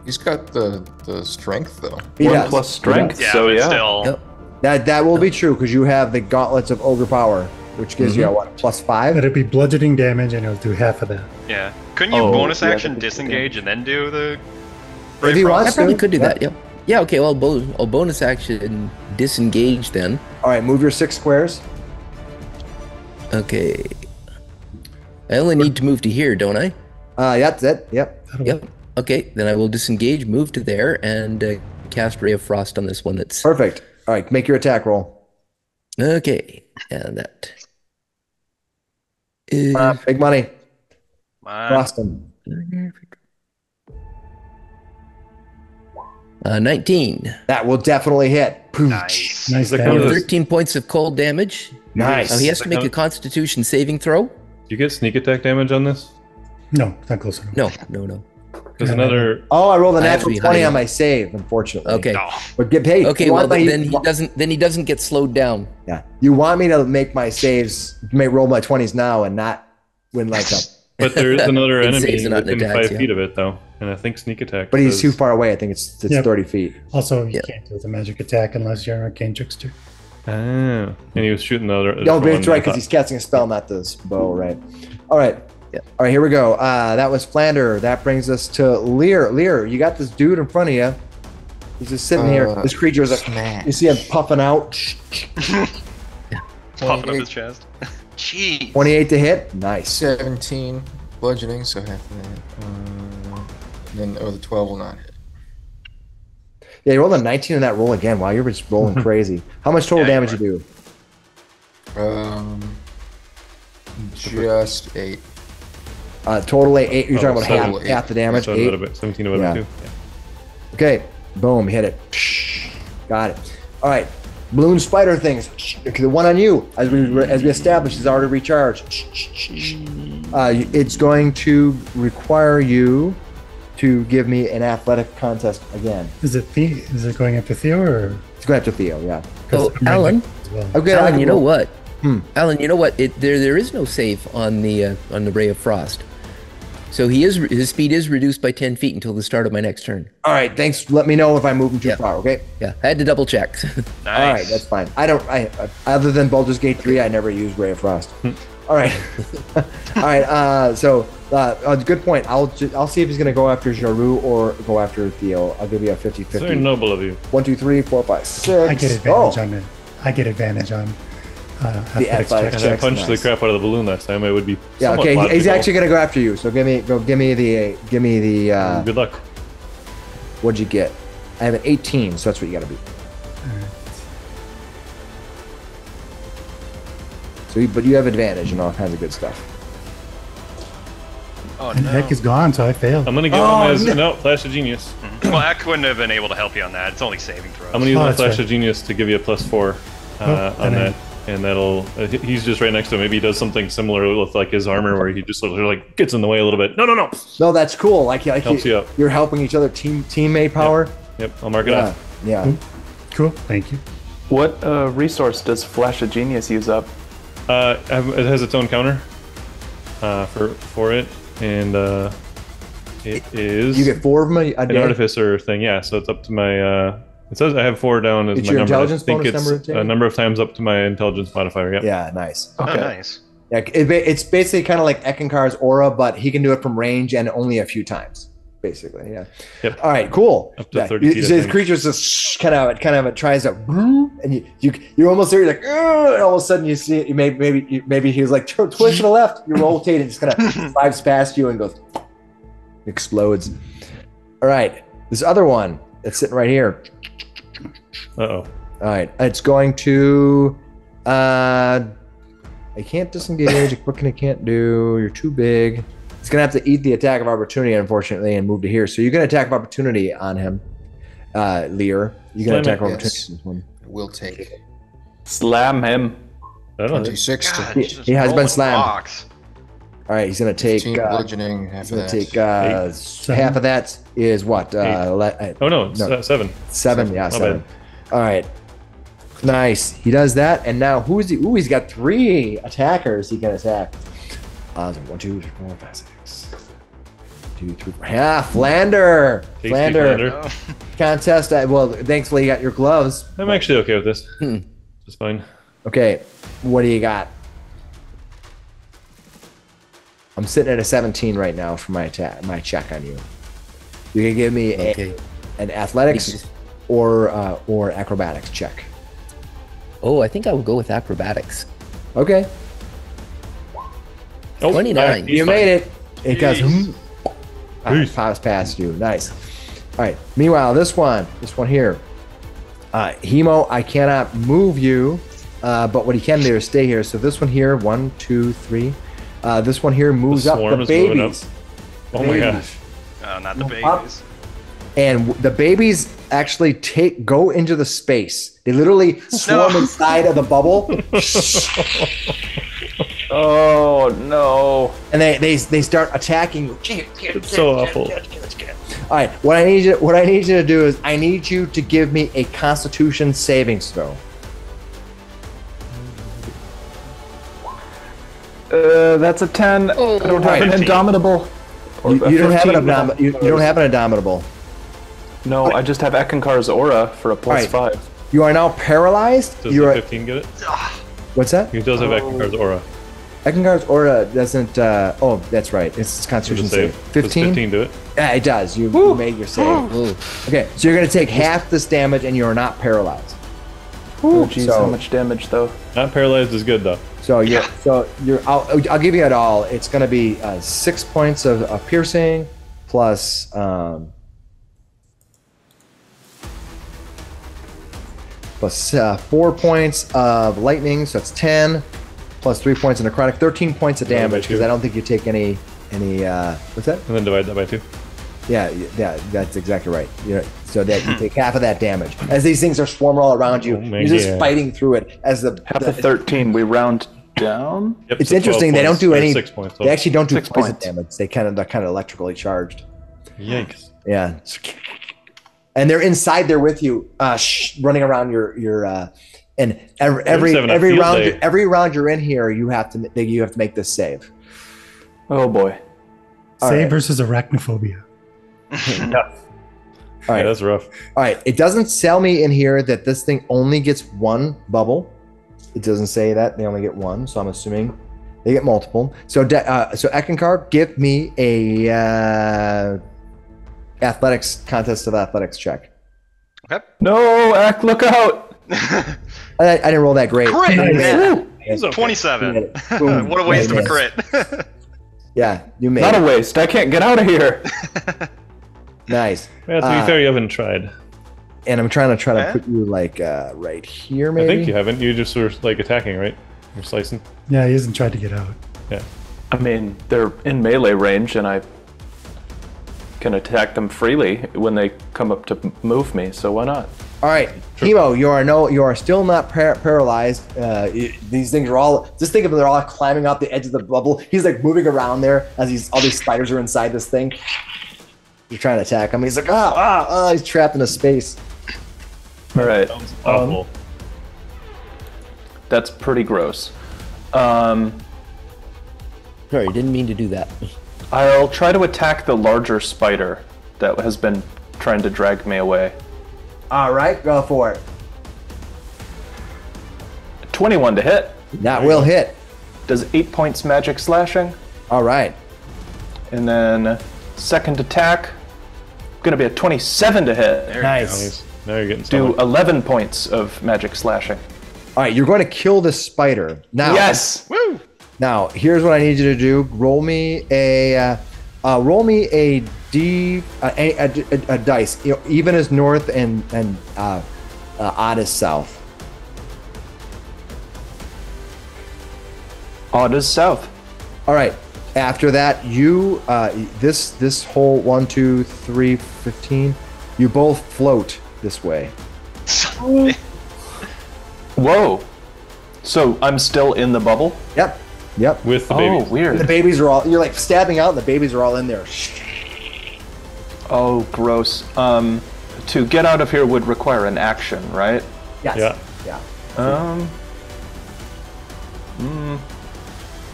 Damage. He's got the the strength though. He One does. plus strength. Yeah, So yeah. still. Yep. That that will be true because you have the gauntlets of ogre power, which gives Mm-hmm. you a, what plus five. But it'd be bludgeoning damage, and it'll do half of that. Yeah. Couldn't you Oh, bonus yeah, action that could be disengage and then do the? If Brave he wants I probably to, could do yeah. that. Yep. Yeah. Okay. Well, bo- I'll bonus action disengage then. All right, move your six squares. Okay. I only need to move to here, don't I? Uh, yeah, that's it. Yep. That'll Yep. Okay. Then I will disengage, move to there, and uh, cast Ray of Frost on this one. That's Perfect. All right, make your attack roll. okay. And that. is- Uh, big money. Come. Frost him. Uh, 19. That will definitely hit. Nice. Nice like one of damage. those- 13 points of cold damage. Nice. Now he has to make a Constitution saving throw. Do you get sneak attack damage on this? No, it's not close enough. No, no, no. There's another. Oh, I rolled a I have natural twenty on my save, unfortunately. Okay. No. But get paid. Okay. Well, my- then he doesn't. Then he doesn't get slowed down. Yeah. You want me to make my saves, may roll my twenties now, and not win like a. But there is another enemy saves within attacks, five yeah. feet of it, though, and I think sneak attack. But he's does- too far away. I think it's it's Yep. thirty feet. Also, you Yeah. can't do the magic attack unless you're an arcane trickster. Ah, and he was shooting the other. No, different but it's right because he's casting a spell, not this bow. Right. All right. Yeah. All right. Here we go. Uh, that was Flander. That brings us to Lear. Lear, you got this dude in front of you. He's just sitting here. Uh, This creature is like. smash. You see him puffing out. Puffing up his chest. Jeez. Twenty-eight to hit. Nice. 17 bludgeoning, so half of that. Uh, then, oh, the 12 will not hit. Yeah, you rolled a nineteen in that roll again. Wow, you're just rolling crazy. How much total Yeah, damage are. you do? Um, just eight. Uh, total eight. eight you're Oh, talking about seven. half, half the damage. So Eight. bit, 17 of it Yeah. Okay, boom, hit it. Got it. All right, balloon spider things. Okay, the one on you, as we as we established, is already recharged. Uh, it's going to require you to give me an athletic contest again. Is it the, is it going after Theo or? It's going after Theo, yeah. 'cause Oh, Alan? well. Okay, Alan, you know what? Hmm. Alan, you know what? It, there, there is no save on the uh, on the Ray of Frost. So he is his speed is reduced by 10 feet until the start of my next turn. All right, thanks. Let me know if I'm moving too Yeah. far. Okay. Yeah, I had to double check. Nice. All right, that's fine. I don't. I I- other than Baldur's Gate three, I never use Ray of Frost. All right, all right. Uh, so uh, uh, good point. I'll ju- I'll see if he's gonna go after Jaruu or go after Theo. I'll give you a 50 It's very 50. noble of you. One, two, three, four, five, six. I get advantage Oh, on it. I get advantage on uh, athletics athletics checks. And I Checks, punched nice. the crap out of the balloon last time. It would be. yeah. somewhat Okay, he- he's logical. actually gonna go after you. So give me go. Give me the. Give me the. Uh, Good luck. what'd you get? I have an 18, so that's what you gotta be. So, you, but you have advantage and all kinds of good stuff. Oh And no. Heck is gone, so I failed. I'm gonna give Oh, him as no. no flash of genius. Well, I couldn't have been able to help you on that. It's only saving throws. I'm gonna use Oh, my that's flash right. of genius to give you a plus four uh, Oh, on and I- that, and that'll uh, he's just right next to him. Maybe he does something similar with like his armor, where he just sort of like gets in the way a little bit. No, no, no. No, that's cool. Like, like Helps you out. You're helping each other. Team teammate power. Yep, I'll mark it Yeah. off. Yeah. Cool, thank you. What uh, resource does Flash of Genius use up? Uh, it has its own counter uh, for for it. and uh, it is You get four of them a, a an day. artificer thing. Yeah, so it's up to my. It says I have four down as It's my your number. intelligence I think bonus it's number to a number of times up to my intelligence modifier. Yeah. Yeah, nice. Oh, Okay. nice. Yeah, it, ba- it's basically kind of like Eckankar's aura, but he can do it from range and only a few times. Basically, yeah. Yep. All right, cool. Up to yeah. 30 you- feet, I so the think. creature's just kind of kind of it tries to, and you you you almost there. You're like, "Ugh," and all of a sudden you see it. You may maybe you, maybe he was like "Tw- twist to the left. You rotate and just kind of slides past you and goes, explodes. All right, this other one that's sitting right here. Uh oh. All right, it's going to. Uh, I can't disengage. What can I can't do? You're too big. It's gonna have to eat the attack of opportunity, unfortunately, and move to here. So you get an attack of opportunity on him, uh, Lear. You get an Slam attack it. of Yes. opportunity. on this one. Will take Slam him. I don't know. 26 God, He- he has been slammed. rocks. All right, he's gonna take. 15 Uh, bludgeoning, half he's gonna that. take uh, s- half of that is what? Uh, le- uh, Oh no, No. uh, seven. seven. Yeah, My seven. All right. Nice. He does that, and now who is he? Ooh, he's got three attackers he can attack. Uh, so one, two, three, four, five, six. Two, three, four. Yeah, Flander. Tasty Flander. Flander. Oh, Contest. Well, thankfully you got your gloves. I'm actually okay with this. Hmm. It's fine. Okay, what do you got? I'm sitting at a 17 right now for my attack, my check on you. You can give me a, an athletics or uh, or acrobatics check. Oh, I think I would go with acrobatics. Okay, Oh, 29. you fine. made it. It goes. Jeez. hmm. Ah, Pops past you. Nice. All right. Meanwhile, this one, this one here, uh, Hemo, I cannot move you, uh, but what he can do is stay here. So this one here, one, two, three. Uh, this one here moves up swarm the is moving babies. Oh my gosh. Oh, not the babies. up. Babies. and the babies actually take go into the space. They literally swarm No. inside of the bubble, Oh no. and they they, they start attacking you. It's so awful. All right, what I need you what I need you to do is I need you to give me a Constitution savings throw. Uh, that's a 10. I don't have Right. an indomitable. You, you don't have an 15 abdom- you, you don't have an indomitable. No, I just have Eckankar's aura for a plus Alright. 5. You are now paralyzed. Does You're the at, 15 get it? what's that? He does have Eckankar's aura. Eckankar's aura doesn't. Uh, oh, that's right. It's Does Constitution it save. save? Does 15? 15 do it? Yeah, it does. You, you made your save. Oh, Okay, so you're gonna take half this damage, and you are not paralyzed. Oh, jeez, so- how much damage though? Not paralyzed is good though. So you're so you're. I'll, I'll give you it all. It's gonna be uh, six points of, of piercing, plus um, plus uh, four points of lightning. So that's ten, plus three points of necrotic. Thirteen points of damage because. I don't think you take any any. Uh, what's that? And then divide that by two. Yeah, yeah, that's exactly right. You know, so that you take half of that damage as these things are swarming all around you. Oh you're just God. fighting through it as the. Half the- the 13, we round down. Yep, it's so interesting. They don't do or any. Six points. They actually don't do Six poison points. damage. They kind of they're kind of electrically charged. Yikes. Yeah, and they're inside there with you, uh, sh- running around your your. Uh, and every every, every round day. every round you're in here, you have to you have to make this save. Oh boy. All Save right. versus arachnophobia. All right, Yeah, that's rough. all right. It doesn't sell me in here that this thing only gets one bubble. It doesn't say that they only get one, so I'm assuming they get multiple. So de- uh, so Eckankar, give me a uh, athletics contest of athletics check. Okay. No, Ek, look out! I, I didn't roll that great. Crit, You made man. He's okay. 27. You made it. Boom. what a waste of a Nice. crit. Yeah, you made Not a waste. I can't get out of here. Nice. Yeah, to be Uh, fair, you haven't tried. And I'm trying to try to Eh? put you like uh, right here, maybe. I think you haven't. You just were like attacking, right? You're slicing. Yeah, he hasn't tried to get out. Yeah. I mean, they're in melee range, and I can attack them freely when they come up to move me. So why not? All right, Hemo, you are no, you are still not par- paralyzed. Uh, y- these things are all. Just think of them; they're all climbing off the edge of the bubble. He's like moving around there as these all these spiders are inside this thing. You're trying to attack him. He's like, ah, ah, ah. He's trapped in a space. All right, Sounds awful. that's pretty gross. Um, sorry, didn't mean to do that. I'll try to attack the larger spider that has been trying to drag me away. All right, go for it. 21 to hit. That will hit. Does 8 points magic slashing. All right. And then second attack, gonna be a 27 to hit. There Nice. Nice. Now you're getting Do stomach. 11 points of magic slashing. All right, you're going to kill this spider now. Yes! Woo! Now, here's what I need you to do. Roll me a, uh, uh, roll me a d, uh, a, a, a, a dice. You know, even as north and and uh, uh, odd as south. Odd as south. All right. After that, you uh, this this whole one, two, three, fifteen. You both float this way. Whoa. So I'm still in the bubble? Yep. Yep. with the Oh, baby. The babies are all. You're like stabbing out, and the babies are all in there. Oh, gross. Um, to get out of here would require an action, right? Yes. Yeah. Yeah. Um,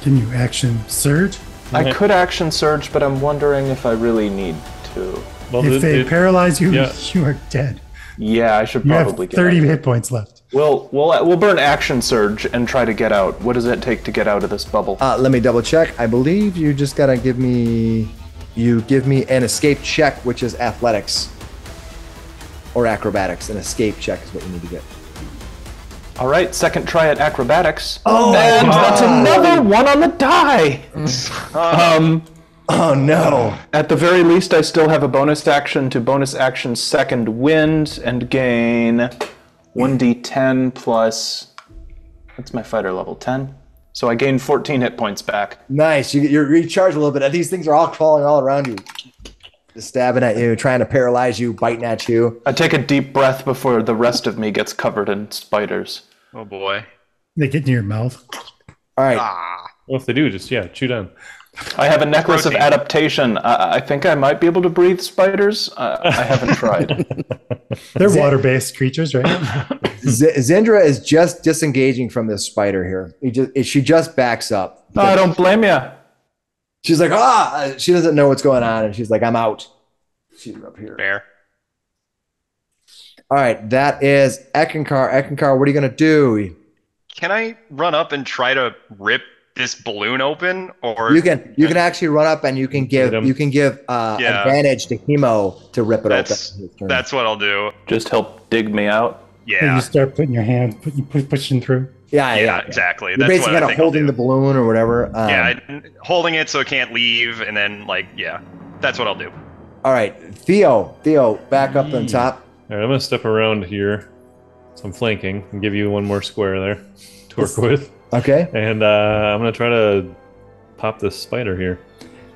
Can you action surge? I could action surge, but I'm wondering if I really need to. Well, If it- they it- paralyze you, yeah. you are dead. Yeah, I should probably You have probably get 30 hit points left. We'll, we'll, we'll burn action surge and try to get out. What does it take to get out of this bubble? Uh, let me double check. I believe you just gotta give me. You give me an escape check, which is athletics or acrobatics. An escape check is what you need to get. All right, second try at acrobatics. Oh, and that's another one on the die. um, Oh no! at the very least, I still have a bonus action to bonus action second wind and gain 1d10 plus. What's my fighter level? 10? So I gain 14 hit points back. Nice. You, you're recharged a little bit. These things are all crawling all around you, just stabbing at you, trying to paralyze you, biting at you. I take a deep breath before the rest of me gets covered in spiders. Oh boy. They get in your mouth. All right. Ah. Well, if they do, just yeah, chew down. I have a necklace of adaptation. I, I think I might be able to breathe spiders. Uh, I haven't tried. They're water-based creatures, right? Z- Zindra is just disengaging from this spider here. He just, she just backs up. No, I don't blame you. She's like, ah, she doesn't know what's going on, and she's like, I'm out. She's up here. Fair. All right, that is Eckankar. Eckankar, what are you gonna do? Can I run up and try to rip this balloon open, or You can you can actually run up and you can give you can give uh, Yeah. advantage to Hemo to rip it That's open. that's what I'll do. Just help dig me out. And Yeah. you start putting your hand, put, you push, pushing through. yeah, yeah, Yeah, yeah. exactly. You're That's basically what kind of holding the balloon or whatever. Um, yeah, I, holding it so it can't leave, and then like yeah, that's what I'll do. All right, Theo. Theo, back up on top. All right, I'm gonna step around here, so I'm flanking, and give you one more square there to work with, Okay. and uh, I'm gonna try to pop this spider here.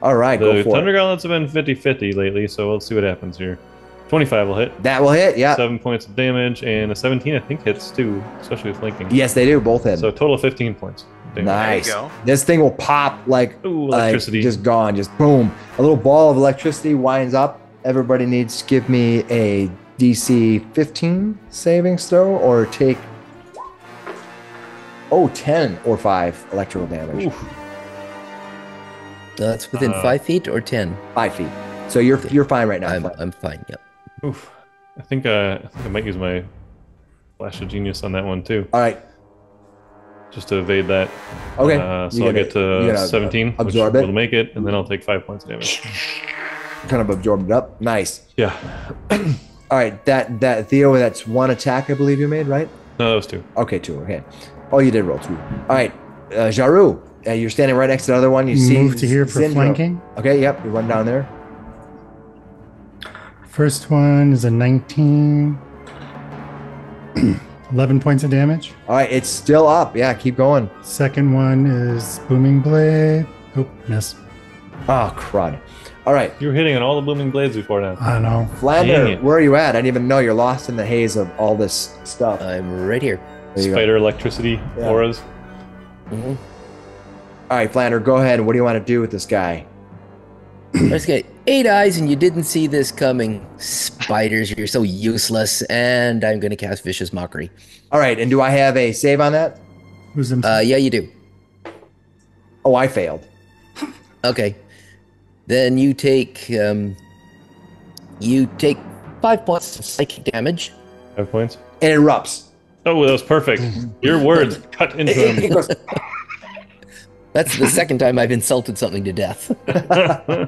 All right, The go for Thunder it. Gauntlets have been 50-50 lately, so let's see what happens here. 25 will hit. That will hit. Yeah. Seven points of damage, and a 17 I think hits too, especially with linking. yes, they do. Both hit. So a total of 15 points. damage. nice. go. This thing will pop like Ooh, like, electricity. just gone, just boom. A little ball of electricity winds up. Everybody needs to give me a DC 15 saving throw or take oh 10 or 5 electrical damage. That's within Uh, five feet or ten. 5 feet. So you're you're fine right now. I'm Fine. I'm fine. Yep. Oof. I think uh, I think I might use my flash of genius on that one too, All right. just to evade that. Okay. Uh, so You I'll get to 17, absorb which it. will make it, and then I'll take five points of damage. Kind of absorbed it up. Nice. Yeah. All right. That that Theo, that's one attack I believe you made, right? No, that was two. Okay, two. Okay. Oh, you did roll two. All right. Uh, Jaruu, uh, you're standing right next to the other one. You see Move to here for Zindra. flanking. Okay. Yep. You run down there. First one is a 19. 11 points of damage. All right. It's still up. Yeah. Keep going. Second one is Booming Blade. Oh, miss. Oh, crud. All right. You were hitting on all the blooming blades before now. I don't know. Dang Flander, where are you at? I didn't even know you're lost in the haze of all this stuff. I'm right here. There you go. Spider electricity Yeah. auras. Mhm. All right, Flander, go ahead. What do you want to do with this guy? Let's get eight eyes, and you didn't see this coming. Spiders, you're so useless. And I'm gonna cast vicious mockery. All right, and do I have a save on that? Who's him? Uh, yeah, you do. Oh, I failed. Okay. Then you take um, you take five points of psychic damage. Five points. and it erupts. Oh, that was perfect. Your words cut into It, it him. goes, That's the second time I've insulted something to death. all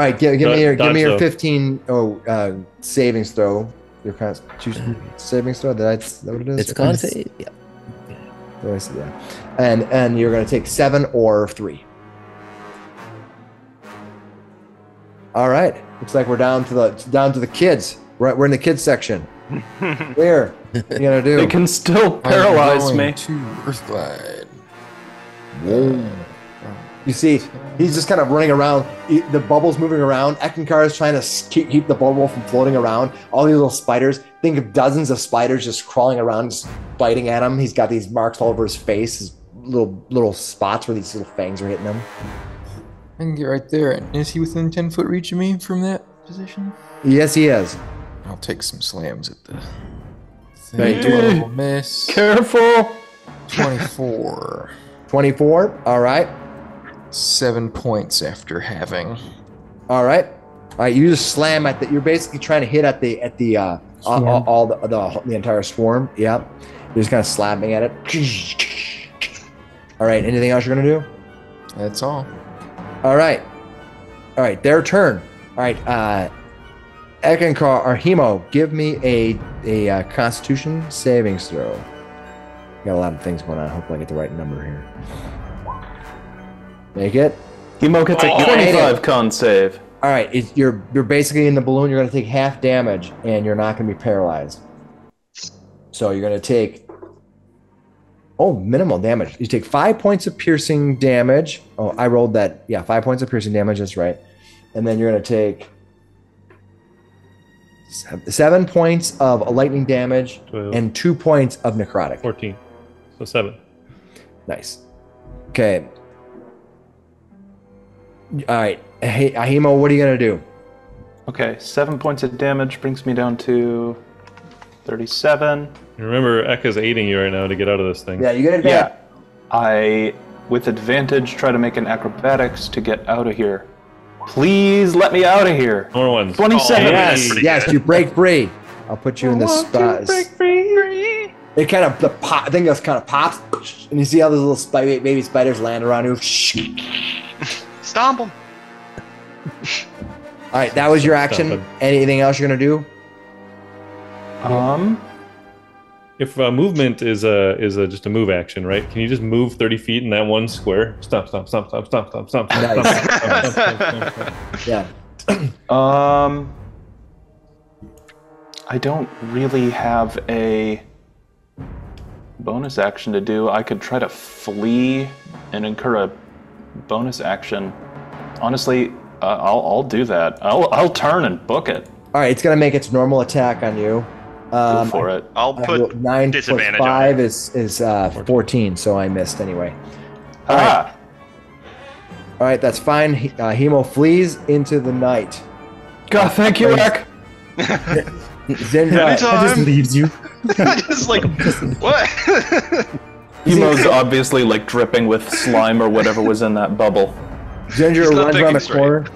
right, give, give me your give me your Dodge, 15 oh uh, savings throw. Your constitution savings throw. That is that what it is? It's a con save. Yeah. I see, yeah. And and you're gonna take seven or three. All right. Looks like we're down to the down to the kids. We're, we're in the kids section. Where? What are you gonna do? They can still I'm paralyze going me. To Earthglide. You see, he's just kind of running around. The bubble's moving around. Eckankar is trying to keep, keep the bubble from floating around. All these little spiders. Think of dozens of spiders just crawling around, just biting at him. He's got these marks all over his face, his little little spots where these little fangs are hitting him. I can get right there. Is he within 10 foot reach of me from that position? Yes, he is. I'll take some slams at the. Right. Thing. 12 miss. Careful. 24. 24. All right. Seven points after having. All right. All right. You just slam at the. You're basically trying to hit at the at the uh, all, Swarm. all, all the, the the entire swarm. Yep. You're just kind of slapping at it. All right. Anything else you're gonna do? That's all. All right. All right. Their turn. All right. Uh, Eckankar or Hemo, give me a a uh, Constitution savings throw. Got a lot of things going on. Hopefully, I get the right number here. Make it. Hemo gets a Oh. 25 con save. All right, it's, you're you're basically in the balloon. You're going to take half damage, and you're not going to be paralyzed. So you're going to take oh minimal damage. You take five points of piercing damage. Oh, I rolled that. Yeah, five points of piercing damage. That's right. And then you're going to take seven, seven points of lightning damage Twelve. and two points of necrotic. 14. So seven. Nice. Okay. All right, hey, Ahimo, what are you going to do? Okay, seven points of damage brings me down to 37. Remember, Ekka's aiding you right now to get out of this thing. Yeah, you get advantage. Yeah. I, with advantage, try to make an acrobatics to get out of here. Please let me out of here. More ones. 27. Oh, Yes, yes, good. you break free. I'll put you in the spot. It kind of the pop. I think that's kind of pops, and you see how those little spy, baby spiders land around you. Stomp them. All right, that was your action. Stop Anything else you're gonna do? Um, if uh, movement is a is a, just a move action, right? Can you just move thirty feet in that one square? Stop! Stop! Stop! Stop! Stop! Stop! Stop! Nice. Stop, stop, stop, yeah. Um, I don't really have a bonus action to do. I could try to flee and incur a bonus action. Honestly, uh, I'll I'll do that. I'll I'll turn and book it. All right, it's gonna make its normal attack on you. Go Um, for it. I'll I put rolled nine disadvantage five it. is is uh, fourteen, so I missed anyway. Ah, All right, that's fine. He- Uh, Hemo flees into the night. God, thank you, Ek. Zindra, It just leaves you. just like what? Hemo's obviously like dripping with slime or whatever was in that bubble. Ginger He's not runs around thinking the straight. corner.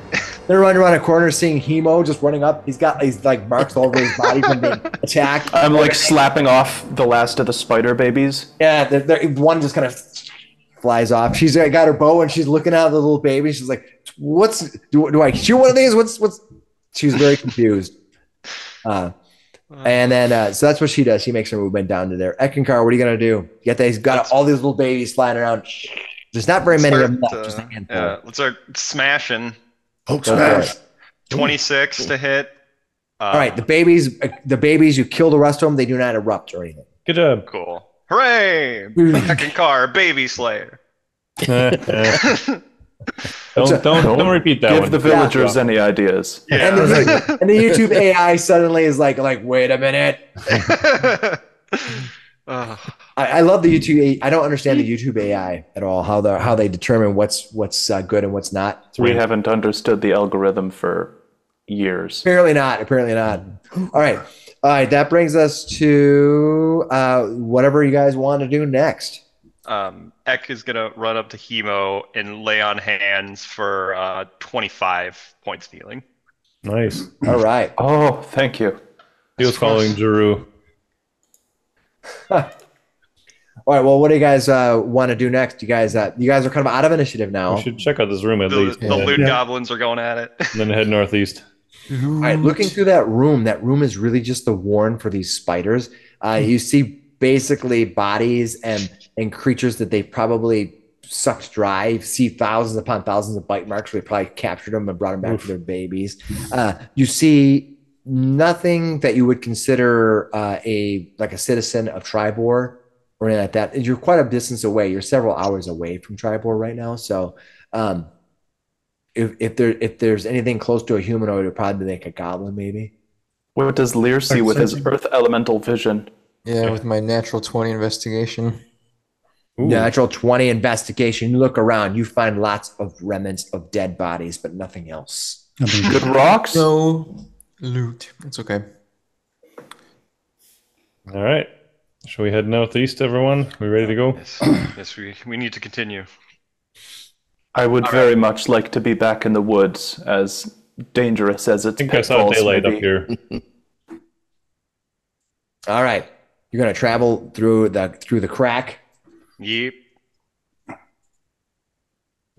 They're running around a corner, seeing Hemo just running up. He's got these like marks all over his body from being attacked. I'm like slapping off the last of the spider babies. Yeah, they're, they're- one just kind of flies off. She's got her bow and she's looking at the little baby. She's like, "What's do, do I shoot one of these? What's what's?" She's very confused. Uh, and then uh, so that's what she does. She makes her movement down to there. Eckankar, what are you gonna do? You got these got all these little babies flying around. There's not very many of them left. Start, just a uh, handful. yeah, let's start smashing. Go for it. 26 to hit. Uh, All right, the babies, uh, the babies, you kill the rest of them. They do not erupt or anything. Good job. Cool. Hooray! Second car, baby slayer. don't, don't don't repeat that Give one. the villagers any ideas. And, the, and the YouTube AI suddenly is like, like, wait a minute. Ugh. I, I love the YouTube. A- I don't understand the YouTube AI at all. How the how they determine what's what's uh, good and what's not. We haven't understood the algorithm for years. Apparently not. Apparently not. All right. All right. That brings us to uh, whatever you guys want to do next. um, Eck is gonna run up to Hemo and lay on hands for uh, 25 points of healing. Nice. All right. Oh, thank you. He was following Jaruu. All right. Well, what do you guys uh, want to do next? You guys, uh, you guys are kind of out of initiative now. We should check out this room at The, least, the and loot Yeah. goblins are going at it. then head northeast. All right, looking through that room, that room is really just the warren for these spiders. Uh, you see basically bodies and and creatures that they probably sucked dry. You see thousands upon thousands of bite marks. where they probably captured them and brought them back to their babies. Uh, you see nothing that you would consider uh, a like a citizen of Triboar or anything like that. And You're quite a distance away. You're several hours away from Triboar right now. So. Um, if, if there if there's anything close to a humanoid, it would probably be like a goblin, maybe. What does Lear see with his earth elemental vision? Yeah, with my natural 20 investigation. Ooh. Natural 20 investigation. You look around, you find lots of remnants of dead bodies, but nothing else. Nothing Good rocks? No loot. It's okay. All right. Shall we head northeast, everyone? We ready to go? yes, yes, we we need to continue. I would very much like to be back in the woods, as dangerous as its I think I saw daylight may up be. here. All right. You're gonna travel through the through the crack. Yep. The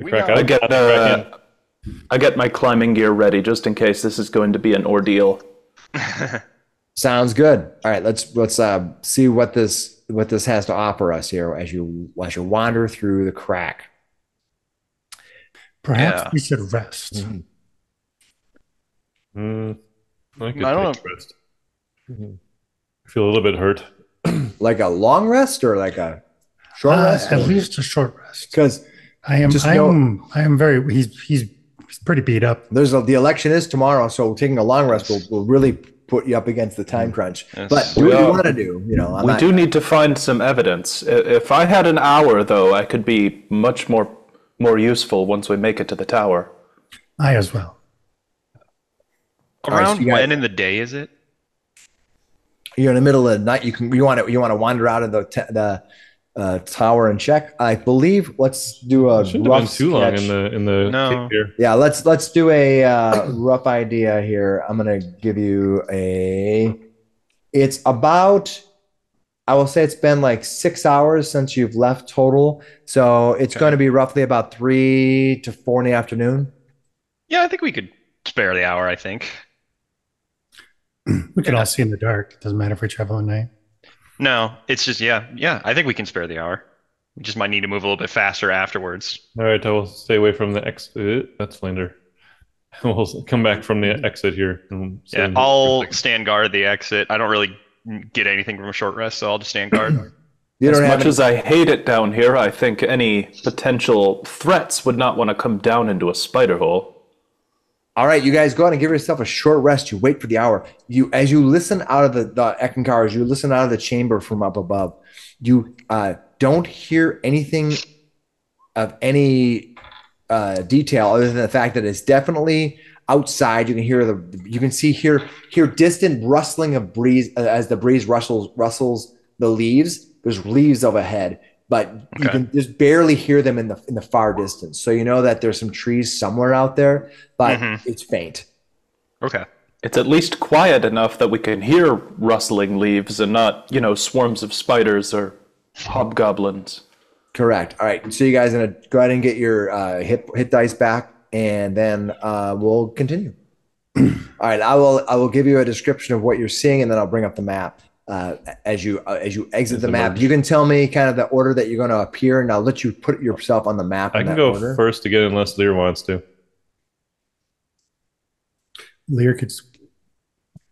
We crack know. I get crack uh, in. I get my climbing gear ready just in case this is going to be an ordeal. Sounds good. All right, let's let's uh, see what this what this has to offer us here as you as you wander through the crack. Perhaps Yeah. we should rest. Mm, I could I don't take a rest. I feel a little bit hurt. Like a long rest or like a short Uh, rest? at least a short rest. because I am. I am. I am very. He's. He's. He's pretty beat up. there's a, the election is tomorrow, so taking a long rest will, will really put you up against the time hmm. crunch. Yes. But do what you want to do. You know, I'm we not- do need to find some evidence. If I had an hour, though, I could be much more more useful once we make it to the tower. I as well. right, so Around got- when in the day is it? you're in the middle of the night. You can you want to you want to wander out of the t- the uh, tower and check. I believe. Let's do a Shouldn't have rough been too long sketch. in the in the No. here. Yeah, let's let's do a uh, rough idea here. I'm gonna give you a. It's about. I will say it's been like six hours since you've left total, so it's Okay. going to be roughly about three to four in the afternoon. Yeah, I think we could spare the hour. I think. We can Yeah. all see in the dark. It doesn't matter if we travel at night. No, it's just yeah, yeah. I think we can spare the hour. We just might need to move a little bit faster afterwards. All right, I will stay away from the exit. Uh, that's Flander. We'll come back from the exit here. and stay Yeah, in here for a I'll stand guard at the exit. I don't really get anything from a short rest, so I'll just stand guard. You as much any- as I hate it down here, I think any potential threats would not want to come down into a spider hole. All right, you guys go out and give yourself a short rest. You wait for the hour. You, as you listen out of the, the Eckankar, as you listen out of the chamber from up above, you uh, don't hear anything of any uh, detail other than the fact that it's definitely outside. You can hear the, you can see hear hear distant rustling of breeze uh, as the breeze rustles rustles the leaves. There's leaves overhead, but you can just barely hear them in the in the far distance. So you know that there's some trees somewhere out there, but Mhm. it's faint. Okay. It's at least quiet enough that we can hear rustling leaves and not, you know, swarms of spiders or hobgoblins. Correct. All right. So you guys gonna go ahead and get your uh, hit hit dice back, and then uh, we'll continue. All right. I will I will give you a description of what you're seeing, and then I'll bring up the map uh, as you uh, as you exit As the it map. moves. You can tell me kind of the order that you're going to appear, and I'll let you put yourself on the map. I in can that go order. first again unless Lear wants to. Lear could.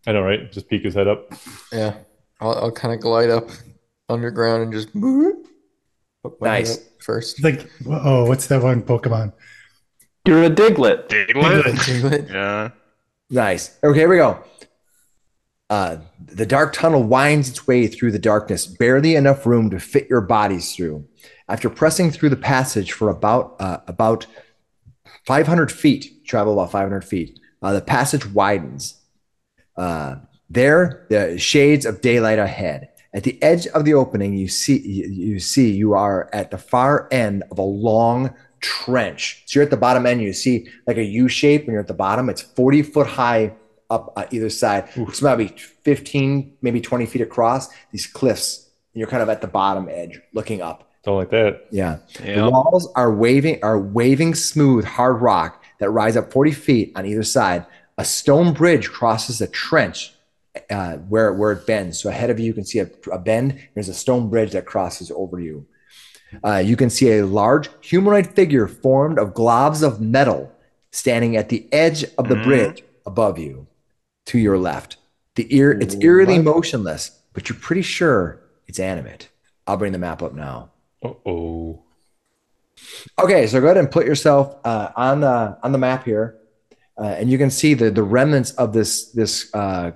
I know, right? Just peek his head up. Yeah. I'll, I'll kind of glide up underground and just boop, poke my head Nice. up first. Like, oh, what's that one Pokemon? You're a diglet. Diglett. Diglett. Yeah. Nice. Okay, here we go. Uh, the dark tunnel winds its way through the darkness, barely enough room to fit your bodies through. After pressing through the passage for about uh, about 500 feet, travel about 500 feet, uh, the passage widens. Uh, there, the shades of daylight ahead, At the edge of the opening, you see you, see you are at the far end of a long trench. So you're at the bottom end. You see like a U shape when you're at the bottom. It's 40 foot high up uh, either side. It's maybe 15, maybe 20 feet across. These cliffs, and you're kind of at the bottom edge, looking up. Don't like that. Yeah. The walls are waving are waving smooth hard rock that rise up 40 feet on either side. A stone bridge crosses a trench uh, where where it bends. So ahead of you, you can see a, a bend. There's a stone bridge that crosses over you. Uh, you can see a large humanoid figure formed of globs of metal standing at the edge of the Mhm. bridge above you, to your left. The ear it's eerily What? motionless, but you're pretty sure it's animate. I'll bring the map up now. Uh oh. Okay, so go ahead and put yourself uh, on the on the map here, uh, and you can see the the remnants of this this uh,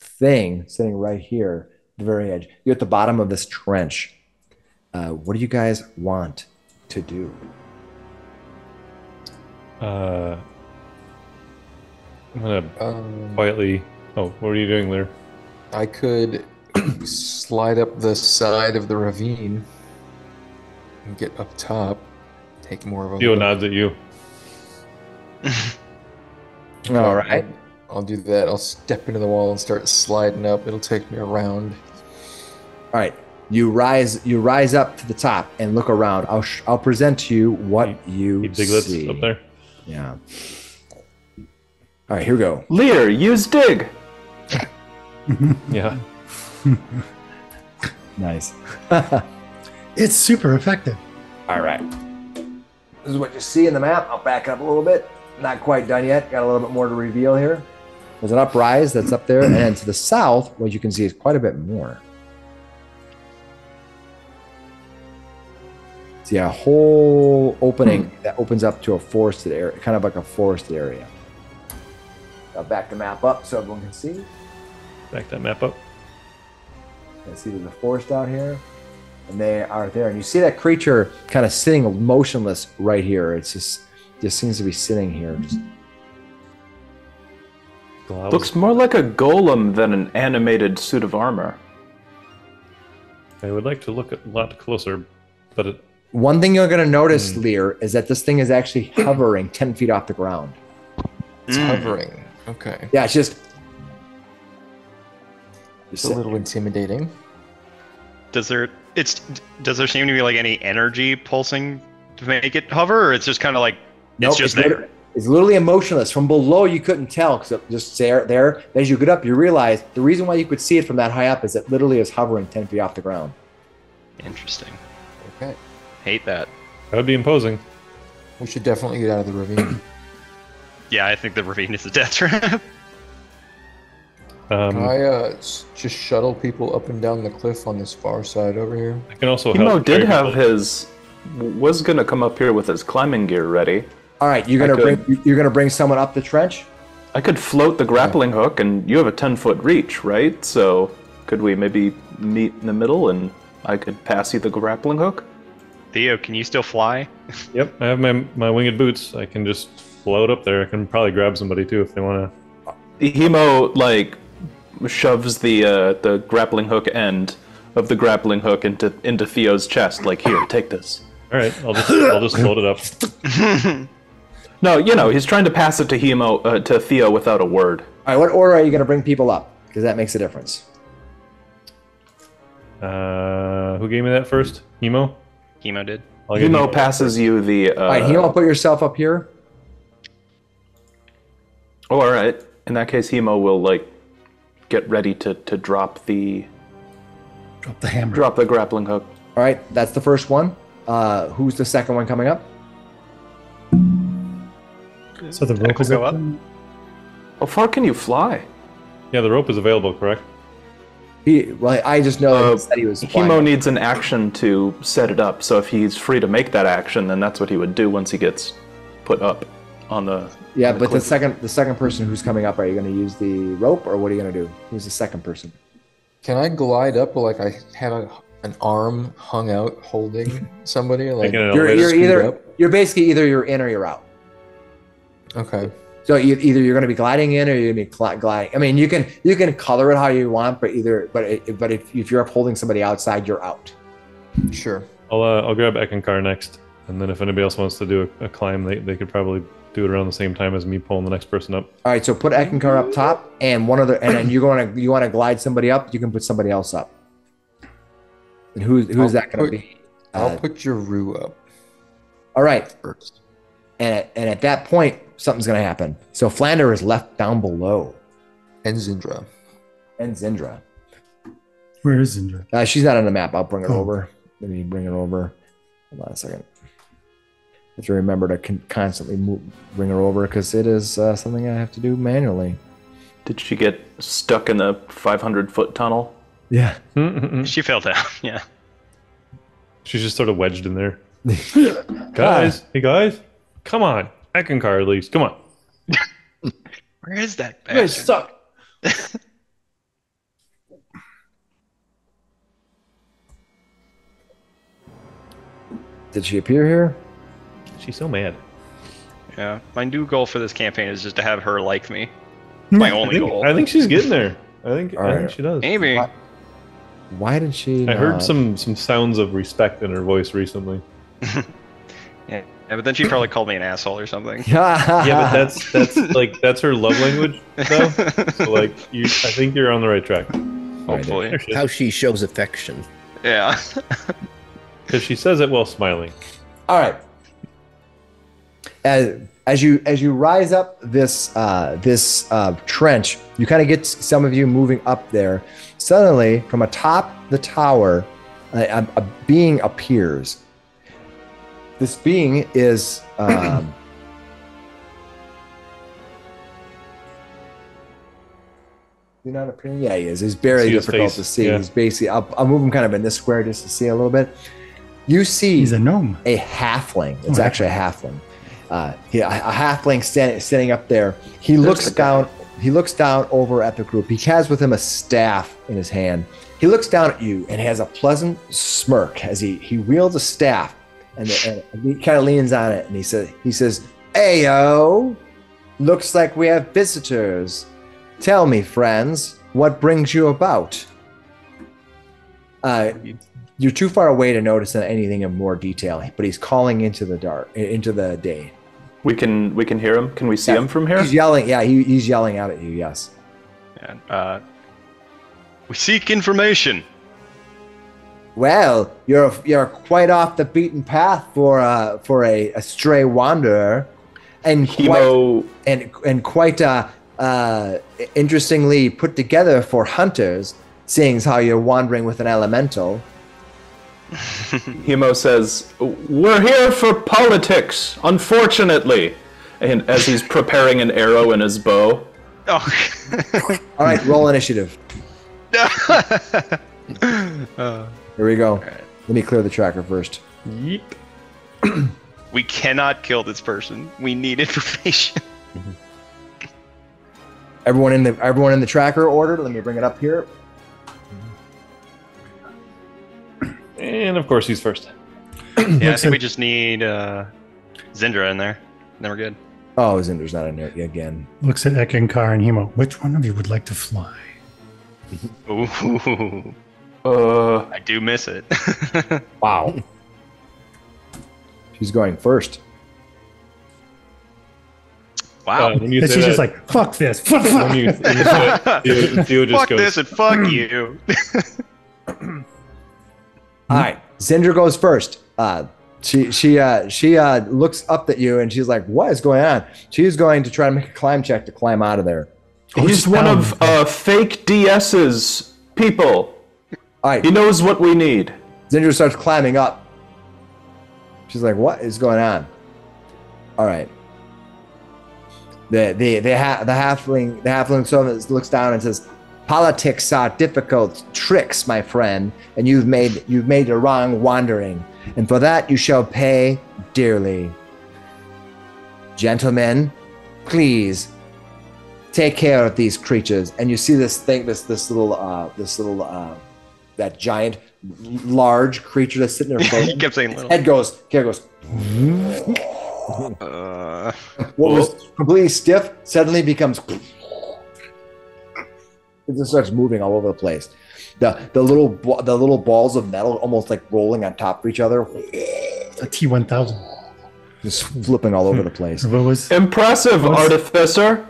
thing sitting right here, the very edge. You're at the bottom of this trench. Uh, what do you guys want to do? Uh, I'm gonna Um, quietly. Oh, what are you doing there? I could slide up the side of the ravine and get up top. Take more of a Theo look. nods at you. All right. I'll, I'll do that. I'll step into the wall and start sliding up. It'll take me around. All right. You rise you rise up to the top and look around. I'll sh- I'll present to you what you He see. up there. Yeah. All right, here we go. Lear, use dig. Yeah. Nice. It's super effective. All right. This is what you see in the map. I'll back up a little bit. Not quite done yet. Got a little bit more to reveal here. There's an uprise that's up there, and to the south, what you can see is quite a bit more. See a whole opening hmm. that opens up to a forested area, kind of like a forested area. I'll back the map up so everyone can see. Back that map up. You can see there's a forest out here, and they are there. And you see that creature kind of sitting motionless right here. It's just just seems to be sitting here. Just, Globs. Looks more like a golem than an animated suit of armor. I would like to look a lot closer, but it, one thing you're going to notice, Lear, is that this thing is actually hovering 10 feet off the ground. It's Mm. hovering. Okay. Yeah, it's just. It's a little intimidating. Does there it's does there seem to be like any energy pulsing to make it hover, or it's just kind of like Nope, it's just lit- there? It's literally emotionless. From below, you couldn't tell because it just there. There, as you get up, you realize the reason why you could see it from that high up is it literally is hovering 10 feet off the ground. Interesting. Okay. Hate that. that would be imposing. We should definitely get out of the ravine. Yeah, I think the ravine is a death trap. Um, Can I uh, just shuttle people up and down the cliff on this far side over here? I can also Hemo help. did have people. his. was gonna come up here with his climbing gear ready. All right, you're gonna could- bring you're gonna bring someone up the trench. I could float the grappling hook, and you have a 10 foot reach, right? So could we maybe meet in the middle and I could pass you the grappling hook? Theo, can you still fly? Yep, I have my my winged boots. I can just float up there. I can probably grab somebody too if they want to. Hemo like shoves the uh, the grappling hook end of the grappling hook into into Theo's chest. Like, here, take this. All right, I'll just I'll just float it up. No, you know he's trying to pass it to Hemo uh, to Theo without a word. All right, what order are you gonna bring people up? Because that makes a difference. Uh, who gave me that first? Hemo. Hemo did. I'll Hemo Hemo passes you the. Uh, All right, Hemo, put yourself up here. Oh, all right. In that case, Hemo will like get ready to to drop the Drop the hammer. drop the grappling hook. All right, that's the first one. Uh, who's the second one coming up? So the Jack rope will is go up. up. How far can you fly? Yeah, the rope is available, correct? He, well, I just know that Uh, he he was flying. Hemo needs an action to set it up. So if he's free to make that action, then that's what he would do once he gets put up on the. Yeah, but the second the second person who's coming up, are you going to use the rope or what are you going to do? Who's the second person? Can I glide up like I have a, an arm hung out holding somebody? Like, You're, you're either up. you're basically either you're in or you're out. okay. So you, either you're going to be gliding in or you're going to be gli- gliding. I mean, you can you can color it how you want, but either but it, but if, if you're upholding somebody outside, you're out. Sure. I'll uh, I'll grab Eckankar next, and then if anybody else wants to do a, a climb, they, they could probably do it around the same time as me pulling the next person up. All right, so put Eckankar up top, and one other, and then you want to you want to glide somebody up. You can put somebody else up. And who's who's I'll that going to be? I'll Uh, put your Rue up all right, first. and at, and at that point, something's going to happen. So Flander is left down below, And Zindra. and Zindra. Where is Zindra? Uh, she's not on the map. I'll bring her Oh. over. Let me bring her over. Hold on a second. Have to remember to con- constantly move, bring her over because it is uh, something I have to do manually. Did she get stuck in the 500 foot tunnel? Yeah. She fell down. Yeah. She's just sort of wedged in there. guys, hey guys, come on, Eckankar at least, come on. Where is that You guys bastard? suck. Did she appear here? She's so mad. Yeah. My new goal for this campaign is just to have her like me. My I only think, goal. I think she's getting there. I think I Alright. think she does. Maybe. What? Why did she? I heard some some sounds of respect in her voice recently. Yeah. yeah, but then she probably called me an asshole or something. yeah, Yeah, but that's that's like that's her love language though. So like you, I think you're on the right track. Hopefully. How she shows affection. Yeah. Because she says it while smiling. All right. As as you as you rise up this uh, this uh, trench, you kind of get some of you moving up there. Suddenly, from atop the tower, a, a, a being appears. This being is. Um, You're not appearing? Yeah, he is. He's very See difficult to see. yeah. He's basically. I'll, I'll move him kind of in this square just to see a little bit. You see He's a gnome. a halfling. It's Oh, actually a halfling. Uh, yeah, a halfling standing sitting up there. He looks the down. He looks down over at the group. He has with him a staff in his hand. He looks down at you and has a pleasant smirk as he he wields a staff and, and he kind of leans on it and he says he says, "Ayo, looks like we have visitors. Tell me, friends, what brings you about?" Uh, you're too far away to notice anything in more detail, but he's calling into the dark, into the day. We can we can hear him. Can we see Yeah, him from here? He's yelling. Yeah, he, he's yelling out at you. Yes. And, uh, we seek information. Well, you're you're quite off the beaten path for uh, for a, a stray wanderer, and quite and and quite uh, uh, interestingly put together for hunters, seeing as how you're wandering with an elemental. Hemo says, "We're here for politics, unfortunately." And as he's preparing an arrow in his bow, Oh. All right, roll initiative. Uh, Here we go. Let me clear the tracker first. Yeep. we cannot kill this person. We need information. Everyone in the everyone in the tracker order. Let me bring it up here. And of course he's first. yeah, I think we just need uh, Zindra in there. Then we're good. Oh, Zindra's not in there again. Looks at Eckankar and Hemo. Which one of you would like to fly? Ooh, uh, I do miss it. Wow. She's going first. wow. Uh, when you And say she's just like, fuck this. Fuck, fuck. when you, when you say it, Theo, Theo just fuck goes, this and fuck you. All right, Zindra goes first. Uh, she she uh, she uh, looks up at you and she's like, "What is going on?" She's going to try to make a climb check to climb out of there. Oh, he's one of uh, fake DS's people. All right, He knows what we need. Zindra starts climbing up. She's like, "What is going on?" All right. The the the, ha- the halfling the halfling servant looks down and says, "Politics are difficult tricks, my friend, and you've made you've made a wrong wandering, and for that you shall pay dearly. Gentlemen, please take care of these creatures." And you see this thing, this this little uh this little uh that giant large creature that's sitting there he kept saying little. head goes, here goes, Uh, what was completely stiff suddenly becomes it just starts moving all over the place the the little the little balls of metal almost like rolling on top of each other A T1000. just flipping all over the place what was Impressive, What's- artificer.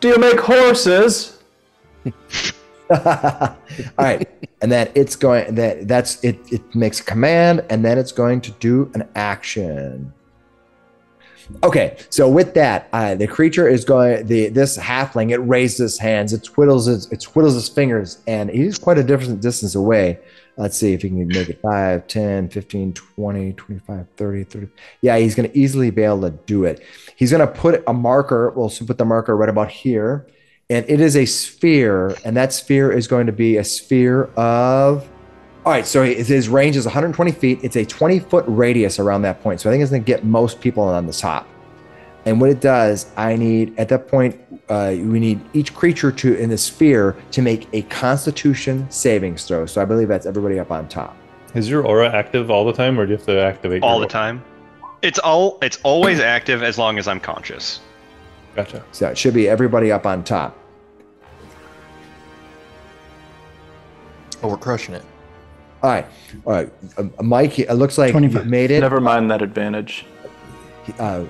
Do you make horses? all right and then it's going that that's it it makes a command and then it's going to do an action okay so with that uh, the creature is going the this halfling it raises its hands it twiddles its it twiddles its fingers and he's quite a different distance away. Let's see if he can make it. 5 10 15 20 25 30 30 yeah he's going to easily be able to do it. He's going to put a marker we'll put the marker right about here and it is a sphere, and that sphere is going to be a sphere of. All right, so his his range is 120 feet. It's a 20 foot radius around that point, so I think it's going to get most people on the top. And what it does, I need at that point, uh, we need each creature to in the sphere to make a Constitution savings throw. So I believe that's everybody up on top. Is your aura active all the time, or do you have to activate all the time. It's all. It's always active as long as I'm conscious. Gotcha. So it should be everybody up on top. Oh, we're crushing it. All right, all right, uh, Mike. It looks like you 25. made it. Never mind that advantage. Uh,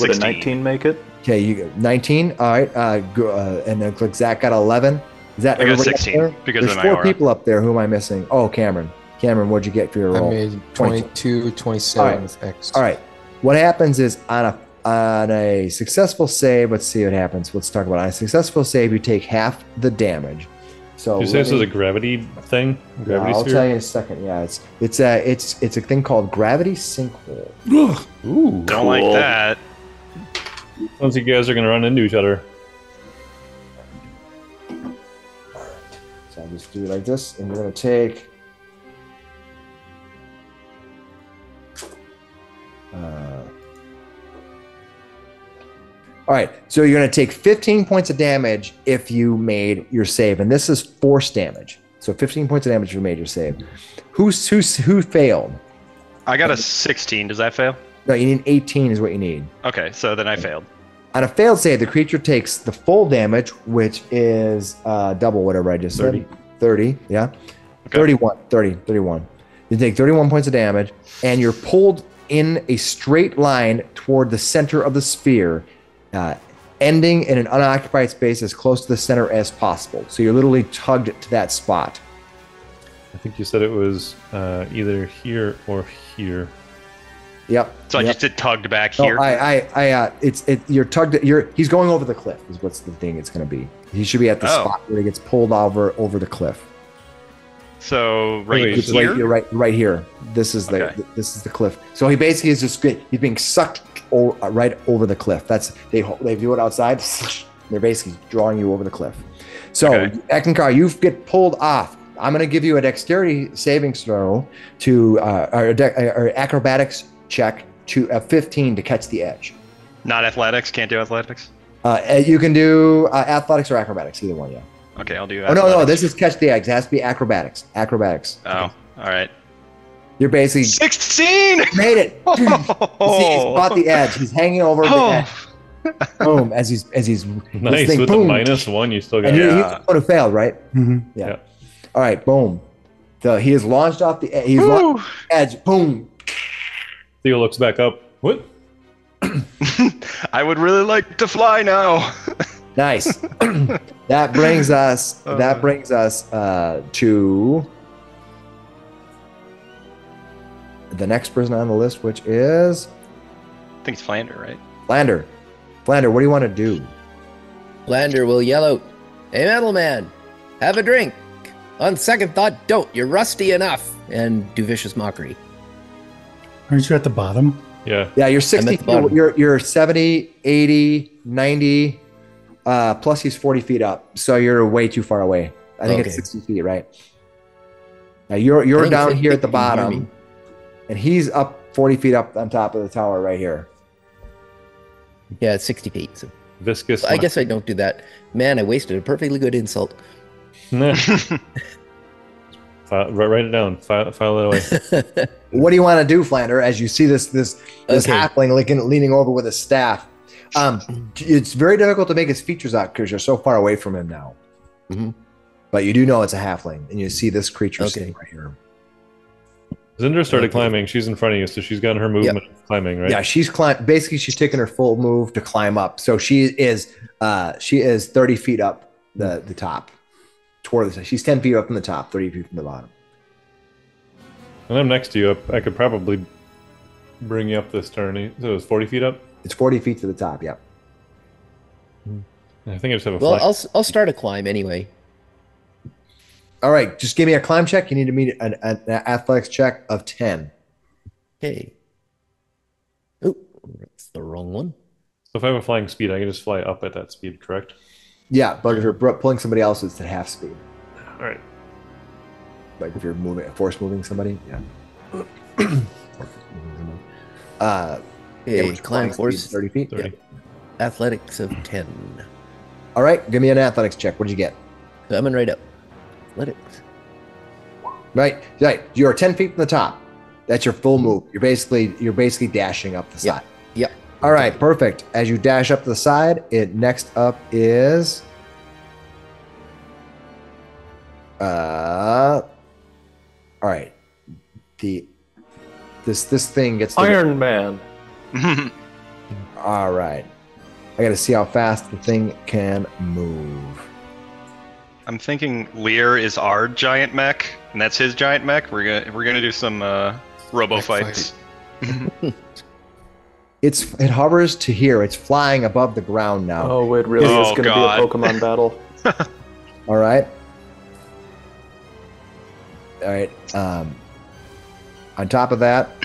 Would a 19 make it? Okay, you 19. All right, uh, go, uh, and then click like Zach got 11. Is that I got 16 because There's of my four aura. people up there. Who am I missing? Oh, Cameron. Cameron, what'd you get for your roll? I made 22. 22, 27 Alright. with X. All right. What happens is on a on a successful save. Let's see what happens. Let's talk about it. on a successful save. You take half the damage. So you say this is a gravity thing? Yeah, Gravity I'll sphere? tell you in a second. Yeah, it's it's a it's it's a thing called gravity sinkhole. Ooh, Don't like that. Sounds like you guys are gonna run into each other. So I'll just do it like this, and you're gonna take. Uh, all right, so you're gonna take 15 points of damage if you made your save, and this is force damage. So 15 points of damage if you made your save. Who's who's who failed? I got a 16. Does that fail? No, you need 18 is what you need. Okay, so then I failed. On a failed save, the creature takes the full damage, which is uh, double whatever I just 30. said. 30, yeah. Okay. 31, 30, 31. You take 31 points of damage, and you're pulled in a straight line toward the center of the sphere, uh, ending in an unoccupied space as close to the center as possible. So you're literally tugged to that spot. I think you said it was uh, either here or here. Yep. So I just did tugged back No, here. I, I, I, uh, it's, it. You're tugged. You're. He's going over the cliff. Is what's the thing? It's going to be. He should be at the Oh. spot where he gets pulled over over the cliff. So right Wait, here. right. You're right. Right here. This is the. Okay. This is the cliff. So he basically is just. He's being sucked o- uh, right over the cliff. That's they. They do it outside. They're basically drawing you over the cliff. So Okay. Eckankar, you get pulled off. I'm going to give you a dexterity saving throw to uh, or, de- or acrobatics check to a 15 to catch the edge. Not athletics. Can't do athletics. Uh, uh, you can do uh, athletics or acrobatics, either one. Yeah. Okay, I'll do. That. Oh no, no, this is catch the eggs. It has to be acrobatics. Acrobatics. Oh, all right. You're basically 16. made it. See, he's caught the edge. He's hanging over the edge. Oh, Boom! As he's as he's Nice thing, with boom. the minus one. You still got. and you, Yeah. he's the one who failed, right? hmm Yeah. Yeah. All right. Boom. So he is launched off the he's launched off the edge. Boom. Theo looks back up. What? I would really like to fly now. Nice. that brings us. Uh. that brings us uh, to the next person on the list, which is I think it's Flander, right? Flander. Flander, what do you want to do? Flander will yell out, Hey, Metal Man, have a drink. On second thought, don't. You're rusty enough. And do vicious mockery. Aren't you at the bottom? Yeah. Yeah, you're 60 the bottom. you're you're 70, 80, 90 uh plus he's 40 feet up. So you're way too far away. I think it's 60 feet, right? Now you're you're down it's here at the 50 feet, you hear me. bottom and he's up 40 feet up on top of the tower right here. Yeah, it's 60 feet. So Viscous. I guess I don't do that. Man, I wasted a perfectly good insult. Nah. File, write write it down. File, file it away. What do you want to do, Flander? As you see this this this Okay. halfling leaning, leaning over with a staff, um, it's very difficult to make his features out because you're so far away from him now. Mhm. But you do know it's a halfling, and you see this creature Okay. sitting right here. Zindra started climbing. She's in front of you, so she's got her movement of climbing, right? Yeah, she's climb. Basically, she's taking her full move to climb up. So she is uh, she is thirty feet up the the top toward the. She's ten feet up from the top, thirty feet from the bottom. And I'm next to you. I, I could probably bring you up this turn. So it was 40 feet up. It's forty feet to the top. Yep. I think I just have a well, flank. I'll s- I'll start a climb anyway. All right, just give me a climb check. You need to meet an, an athletics check of ten. Okay. Oh, that's the wrong one. So if I have a flying speed, I can just fly up at that speed, correct? Yeah, but if you're pulling somebody else, it's at half speed. All right. Like if you're moving, force moving somebody, yeah. uh, yeah, Okay, which climb force thirty feet. 30. Yep. athletics of ten. All right, give me an athletics check. What'd you get? Coming right up. Athletics. Right, right. You're ten feet from the top. That's your full move. You're basically you're basically dashing up the side. Yep. All right, perfect. As you dash up to the side, it next up is uh all right. The this this thing gets the Iron Man. All right. I got to see how fast the thing can move. I'm thinking Lear is our giant mech, and that's his giant mech. We're gonna we're gonna do some uh, robo Mech fights. It's it hovers to here. It's flying above the ground now. Oh, it really Oh, is going to be a Pokemon battle. All right. All right. Um, on top of that,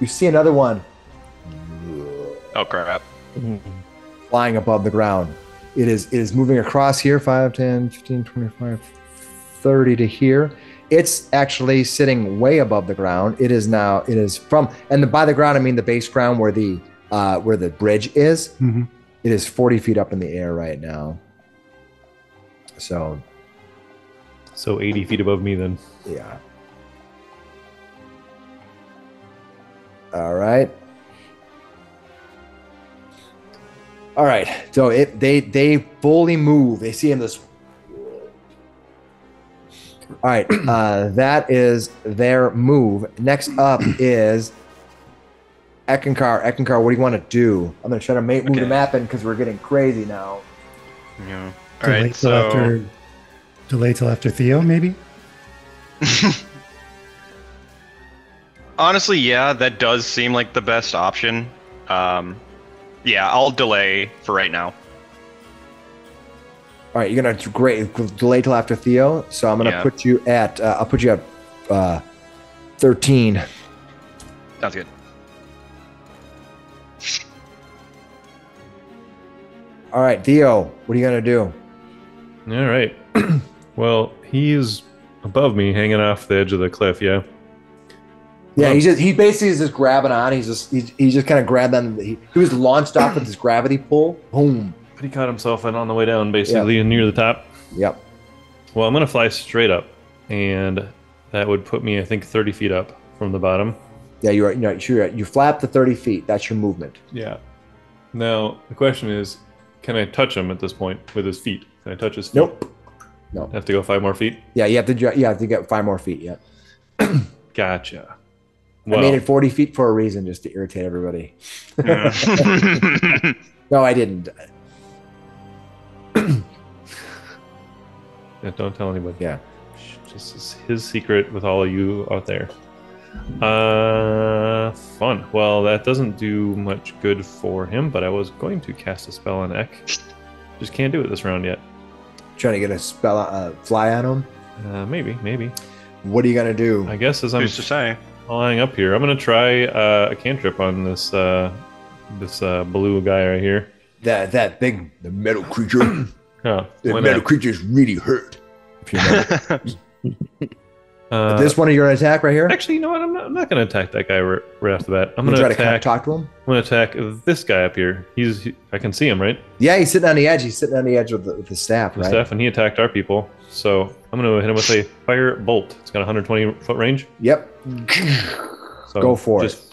you see another one Oh crap! flying above the ground. It is it is moving across here 5, 10, 15, 25, 30 to here. It's actually sitting way above the ground. It is now it is from and the, by the ground I mean the base ground where the uh, where the bridge is. Mhm. It is 40 feet up in the air right now. So So 80 feet above me then. Yeah. All right. All right. So it they they fully move. They see him this. All right. Uh, that is their move. Next up is Eckankar. Eckankar, what do you want to do? I'm gonna try to make, move the map in because we're getting crazy now. Yeah. All delay right. So after delay till after Theo, maybe. honestly, yeah, that does seem like the best option. Um, yeah, I'll delay for right now. All right, you're gonna great delay till after Theo. So I'm gonna Yeah. put you at uh, I'll put you at uh, 13. Sounds good. All right, Theo, what are you gonna do? All right. well, he's above me, hanging off the edge of the cliff. Yeah. Yeah, Well- he's just he basically is just grabbing on. He's just he's, he just kind of grabbed on. He, he was launched off with this gravity pull. Boom. But he caught himself and on the way down, basically near the top. Yep. Well, I'm gonna fly straight up, and that would put me, I think, 30 feet up from the bottom. Yeah, you're you know sure you flap to 30 feet. That's your movement. Yeah. Now the question is, can I touch him at this point with his feet? Can I touch his feet? Nope. No. I have to go five more feet. Yeah, you have to ju- you have to get five more feet. Yeah. Gotcha. I made it 40 feet for a reason, just to irritate everybody. Yeah. No, I didn't. yeah, don't tell anybody. Yeah. This is his secret with all of you out there. Uh, fun. Well, that doesn't do much good for him, but I was going to cast a spell on Ek. Just can't do it this round yet. Trying to get a spell uh, fly on him. Uh, maybe, maybe. What are you gonna do? I guess as I'm Who's to say? Flying up here, I'm gonna try uh, a cantrip on this uh, this uh, blue guy right here. That that big the metal creature. Oh, The metal not? creature's really hurt. If you know. Uh, this one you're gonna attack right here. Actually, you know what? I'm not, I'm not going to attack that guy right, right after that. I'm You going try to to kind of attack. talk to him. I'm going to attack this guy up here. He's he, I can see him right, Yeah, he's sitting on the edge. He's sitting on the edge with the, with the staff, the right? staff, and he attacked our people. So I'm going to hit him with a fire bolt. It's got 120 foot range. Yep. So Go for it. just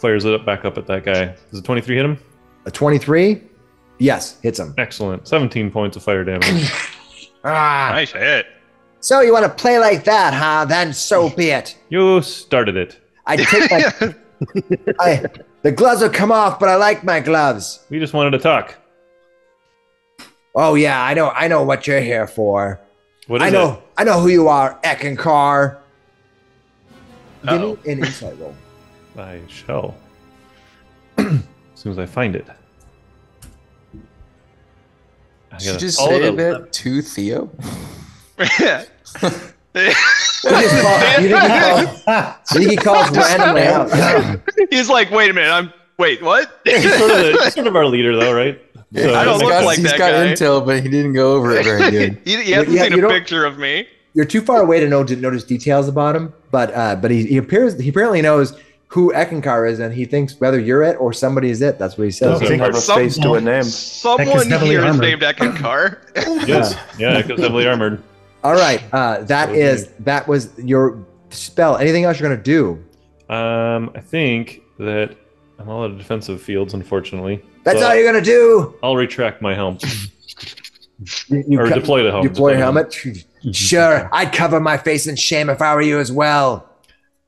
Fires it up back up at that guy. Does a 23 hit him? A 23. Yes, hits him. Excellent. 17 points of fire damage. Ah. Nice hit. So you want to play like that, huh? Then so be it. you started it. I take my. I, the gloves will come off, but I like my gloves. We just wanted to talk. Oh yeah, I know. I know what you're here for. What is I know. it? I know who you are, Eckankar. Give Uh-oh. me an insight roll. I shall. as soon as I find it. I Did you got a just solid say 11. that to Theo? You just call- you think he calls, you think he calls randomly out? He's like, wait a minute, I'm wait, what? He's sort, of the, he's sort of our leader, though, right? So, I don't He's look got, like he's that got guy. intel, but he didn't go over it very good. he, he hasn't Yeah, seen a picture of me. You're too far away to know to notice details about him, but uh, but he, he appears he apparently knows who Eckankar is, and he thinks whether you're it or somebody is it. That's what he says. Okay. Doesn't have a Some- face to a name. Someone heavily here is armored. named Eckankar. Yes. Yeah, because heavily armored. All right, uh, that Okay. is that was your spell. Anything else you're gonna do? Um, I think that I'm all out of defensive fields, unfortunately. That's all you're gonna do. I'll retract my helm. You, you or co- deploy the helm. deploy your helmet. Sure, I'd cover my face in shame if I were you as well.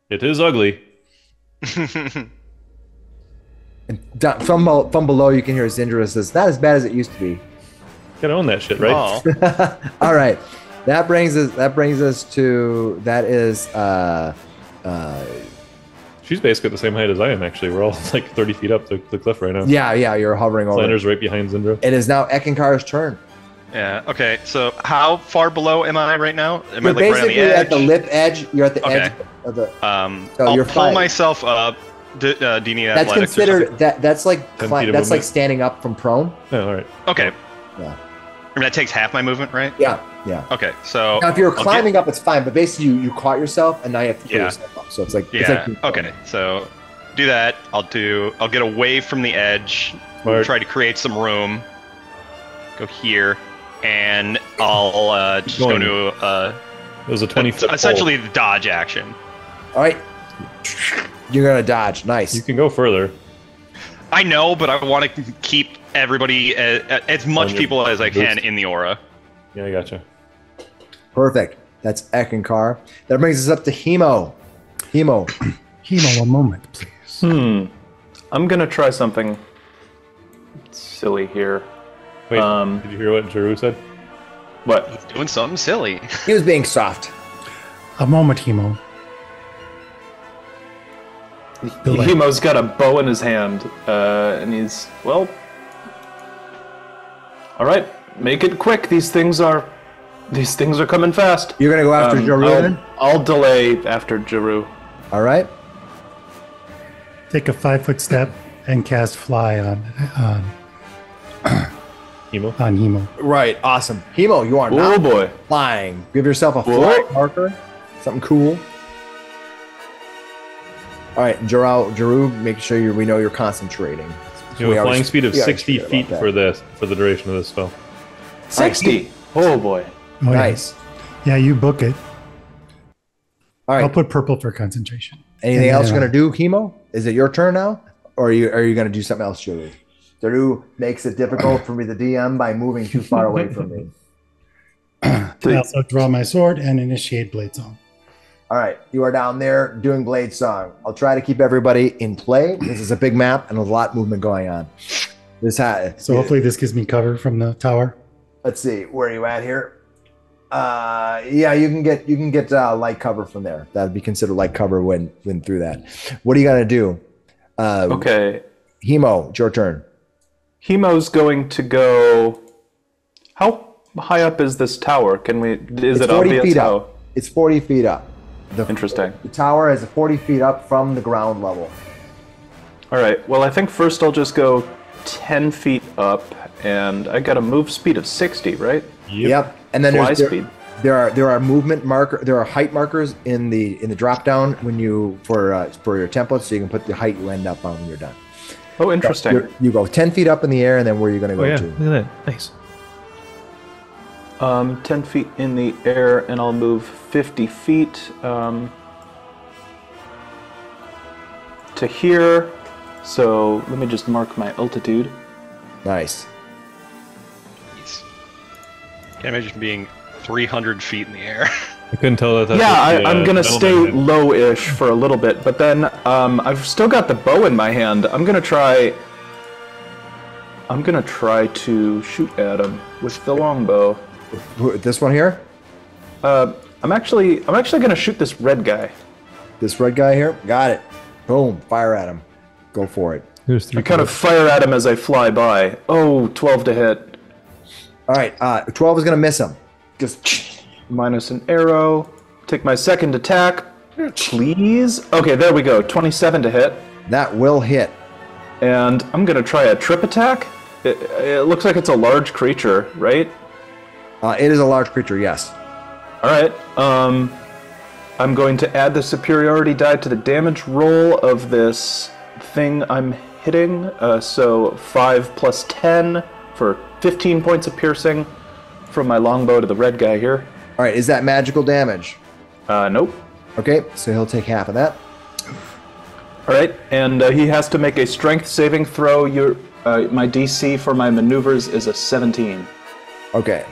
It is ugly. And down, from bel- from below, you can hear Zindra says, "Not as bad as it used to be." Gotta own that shit, right? Oh. All right, that brings us. That brings us to that is. Uh, uh, She's basically at the same height as I am, actually. We're all like 30 feet up the, the cliff right now. yeah, yeah, you're hovering over. Flanders right behind Zindra. It is now Eckankar's turn. yeah. Okay. So how far below am I right now? Am You're I like right on basically the edge? at the lip edge. You're at the Okay. edge of the. Um, So I'll you're pull fine. myself up. D- uh, do you need That's athletics or considered that. That's like cli- feet of that's like standing up from prone. Oh, all right. Okay. Yeah. I mean, that takes half my movement, right? Yeah, yeah. Okay. So Now, if you're I'll get- climbing up, it's fine. But basically, you, you caught yourself, and now you have to pull Yeah. yourself up. So it's like it's Yeah. like okay. So do that. I'll do. I'll get away from the edge. Smart. Try to create some room. Go here, and I'll uh, just go going. to uh, It was a 20 foot. essentially the dodge action. All right, you're gonna dodge. Nice. You can go further. I know, but I want to keep everybody uh, as much your people as I can boost. in the aura. Yeah, I gotcha. Perfect. That's Eckankar. That brings us up to Hemo. Hemo. Hemo, a moment, please. Hmm. I'm gonna try something silly here. Wait, Um, did you hear what Jaruu said? What? He's doing something silly. He was being soft. A moment, Hemo. The light. Hemo's got a bow in his hand, uh, and he's well. All right, make it quick. These things are, these things are coming fast. You're gonna go after Um, Jaruu? I'll, I'll delay after Jaruu. All right. Take a five foot step and cast fly on on, Emo? on Hemo. Right. Awesome. Hemo, you are Oh not boy! flying. Give yourself a Whoa. flight marker. Something cool. All right, Jaruu, Jaruu, make sure you, we know you're concentrating. You have a flying speed of 60 feet for this for the duration of this spell. Sixty. Oh boy! Oh. Nice. Yeah, you book it. All I'll put purple for concentration. Anything Yeah, else yeah. you're gonna uh, do, Hemo? Is it your turn now, or are you are you gonna do something else, Jaruu? Jaruu makes it difficult for me to DM by moving too far away from me. I also draw my sword and initiate Bladesong. All right, you are down there doing Bladesong. I'll try to keep everybody in play. This is a big map and a lot of movement going on. This ha- So hopefully this gives me cover from the tower. let's see where are you at here. Uh, yeah, you can get you can get uh, light cover from there. That'd be considered light cover when when through that. What are you gonna do? Uh, Okay, Hemo, it's your turn. Hemo's going to go. How high up is this tower? Can we? Is It's it 40 obvious feet how? up. It's forty feet up. The, Interesting. the tower is forty feet up from the ground level. All right. Well, I think first I'll just go ten feet up, and I got a move speed of sixty, right? Yep. And then Fly there- speed. there are there are movement marker there are height markers in the in the drop down when you for uh, for your template so you can put the height you end up on when you're done. Oh, interesting. You're- you go ten feet up in the air and then where you're going to go Oh yeah, to. look at that. Nice. Um, 10 feet in the air, and I'll move 50 feet um, to here. So let me just mark my altitude. Nice. Jeez. Can't imagine being 300 feet in the air. I couldn't tell that. That's yeah, what I, the, uh, I'm gonna stay low-ish for a little bit, but then um, I've still got the bow in my hand. I'm gonna try. I'm gonna try to shoot at him with the longbow. Who- This one here, Uh, I'm actually, I'm actually gonna shoot this red guy. this red guy here, got it. Boom, fire at him. Go for it. There's three. I kind of fire at him as I fly by. Oh, 12 to hit. All right, uh, twelve is going to miss him. Just Minus an arrow. Take my second attack. Please. Okay, there we go. 27 to hit. that will hit. And I'm gonna try a trip attack. It, it looks like it's a large creature, right? Uh, it is a large creature, yes. All right. Um, I'm going to add the superiority die to the damage roll of this thing I'm hitting. Uh, so five plus ten for 15 points of piercing from my longbow to the red guy here. All right, is that magical damage? Uh, nope. Okay, so he'll take half of that. All right, and uh, he has to make a strength saving throw. Your uh, my DC for my maneuvers is a 17. Okay,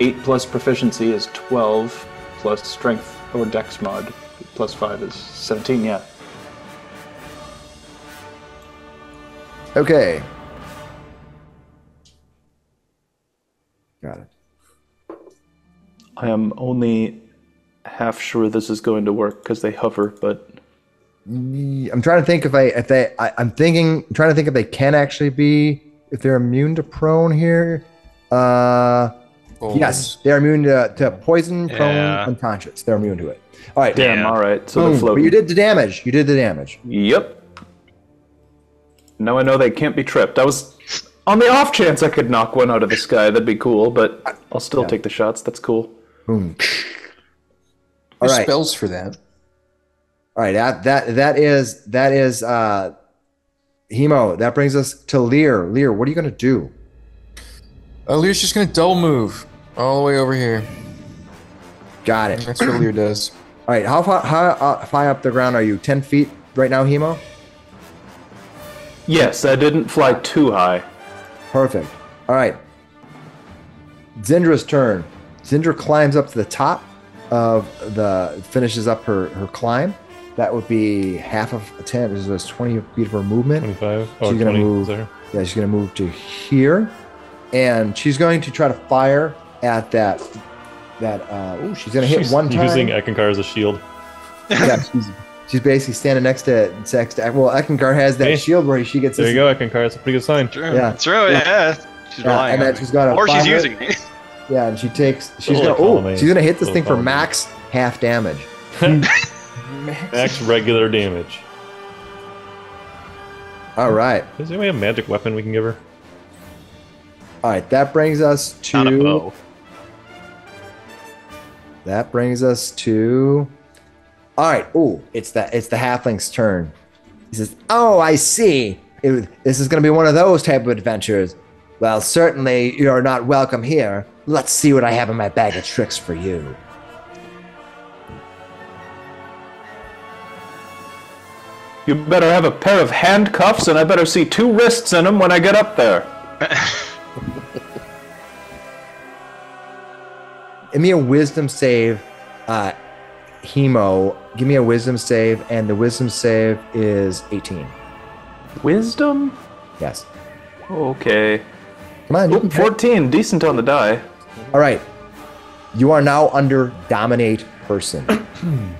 8 plus proficiency is 12, plus strength or dex mod plus 5 is 17, yeah. okay. Got it. I am only half sure this is going to work because they hover, but I'm trying to think if I if they I, I'm thinking I'm trying to think if they can actually be if they're immune to prone here. Uh Oh, yes, they're immune to, to poison, prone, Yeah. unconscious. They're immune to it. All right. damn, Yeah. all right. So Boom. they're But you did the damage. You did the damage. Yep. Now I know they can't be tripped. I was on the off chance I could knock one out of the sky. That'd be cool, but I'll still take the shots. That's cool. Boom. All There's right. spells for that. All right, that that that is that is uh Hemo. That brings us to Lear. Lear, what are you gonna do? Oh, Lear's just gonna double move all the way over here. Got it. That's what Lear does. All right, how far how uh, high up the ground are you? Ten feet right now, Hemo. Yes, I didn't fly too high. Perfect. All right. Zindra's turn. Zindra climbs up to the top of the finishes up her her climb. That would be half of a ten. This is twenty feet of her movement. Twenty-five. Oh, She's gonna 20, move. sorry. Yeah, she's gonna move to here, and she's going to try to fire at that. That uh, ooh, she's gonna hit She's one time. using Eckankar as a shield. yeah, she's, she's basically standing next to next to. Well, Eckankar has that Hey, shield where she gets. There this, you go, Eckankar. That's a pretty good sign. True. Yeah. True, yeah. She's Yeah, and on then me. she's got a Or she's fire. using me. Yeah, and she takes. She's Little gonna. Oh, she's gonna hit this thing for max half damage. Max regular damage. All right, Does anybody have a magic weapon we can give her? All right. That brings us Not a to. bow. That brings us to. All right. Oh, it's that. It's the halfling's turn. He says, "Oh, I see. It, this is going to be one of those type of adventures. Well, certainly you're not welcome here. Let's see what I have in my bag of tricks for you." You better have a pair of handcuffs, and I better see two wrists in them when I get up there. Give me a wisdom save, uh, Hemo. Give me a wisdom save, and the wisdom save is 18. Wisdom? Yes. Okay. Come on. You Oh, can 14, decent on the die. All right. You are now under dominate person.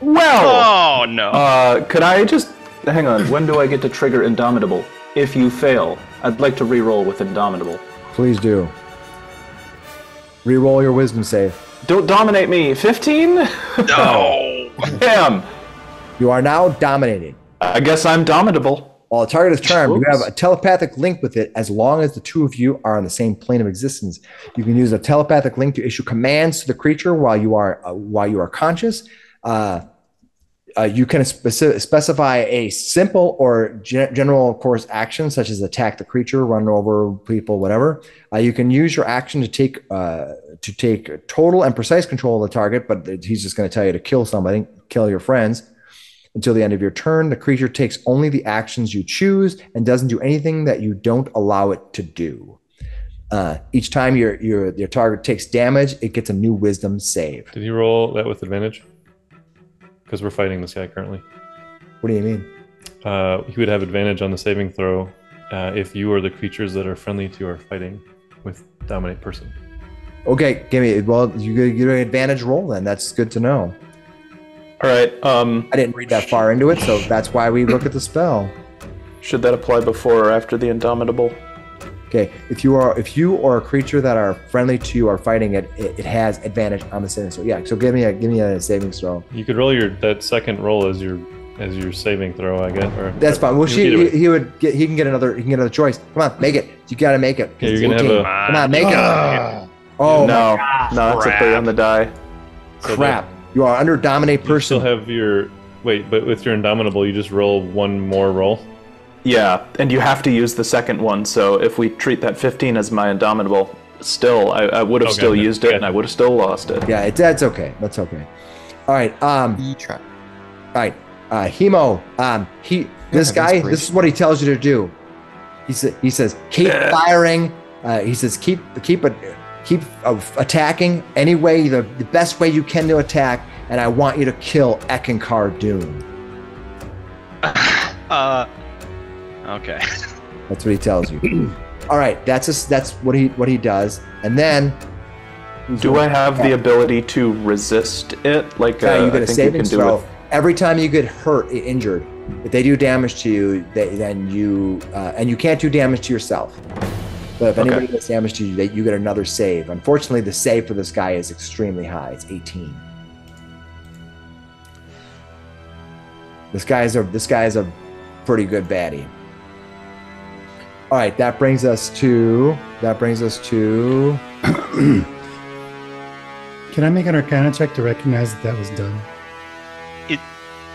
Well, Oh, no. uh, could I just hang on? When do I get to trigger Indomitable? If you fail, I'd like to re-roll with Indomitable. Please do. Reroll your wisdom save. Don't dominate me. 15? no. Damn. You are now dominating. I guess I'm dominable. While the target is charmed, you have a telepathic link with it as long as the two of you are on the same plane of existence. You can use a telepathic link to issue commands to the creature while you are uh, while you are conscious. Uh, uh, you can speci- specify a simple or gen- general course action, such as attack the creature, run over people, whatever. Uh, you can use your action to take uh, to take total and precise control of the target, but he's just going to tell you to kill somebody, kill your friends. Until the end of your turn, the creature takes only the actions you choose and doesn't do anything that you don't allow it to do. Uh, each time your your your target takes damage, it gets a new Wisdom save. Did he roll that with advantage? Because we're fighting this guy currently. What do you mean? Uh, he would have advantage on the saving throw uh, if you or the creatures that are friendly to you are fighting with dominate person. Okay, give me. Well, you get you get an advantage roll then. That's good to know. All right. Um, I didn't read that far into it, so that's why we look at the spell. should that apply before or after the Indomitable? Okay, if you are if you or a creature that are friendly to you are fighting it, it, it has advantage on the saving throw. Yeah, so give me a give me a saving throw. You could roll your that second roll as your as your saving throw, I guess. Or That's fine. Well, she Either he, he would get he can get another he can get another choice. Come on, make it. You got to make it. Okay, you're gonna have a- Come on, make it. Ah, Oh no, my no, that's a three on the die. so crap! You are under dominate person. You still have your wait, but with your indomitable, you just roll one more roll. Yeah, and you have to use the second one. So if we treat that 15 as my Indomitable, still, I, I would have Okay, still okay, used it, and. I would have still lost it. Yeah, it, that's okay. That's okay. All right. Um. E trap. All right. Uh, Hemo. Um. He. This have guy. This is what he tells you to do. He said. He says keep firing. Uh, he says keep keep it keep uh, attacking any way the, the best way you can to attack, and I want you to kill Eckankar Dune. Uh, okay. That's what he tells you. All right, that's a, that's what he what he does, and then Do I have the ability to resist it? Like Yeah, uh, you get I a think saving you can do throw. Every time you get hurt, injured, if they do damage to you, they, then you uh, and you can't do damage to yourself. But if Okay. anybody does damage to you, they, you get another save. Unfortunately, the save for this guy is extremely high. It's 18. This guy's a this guy's a pretty good baddie. All right, that brings us to that brings us to Can I make an Arcana check to recognize that that was done?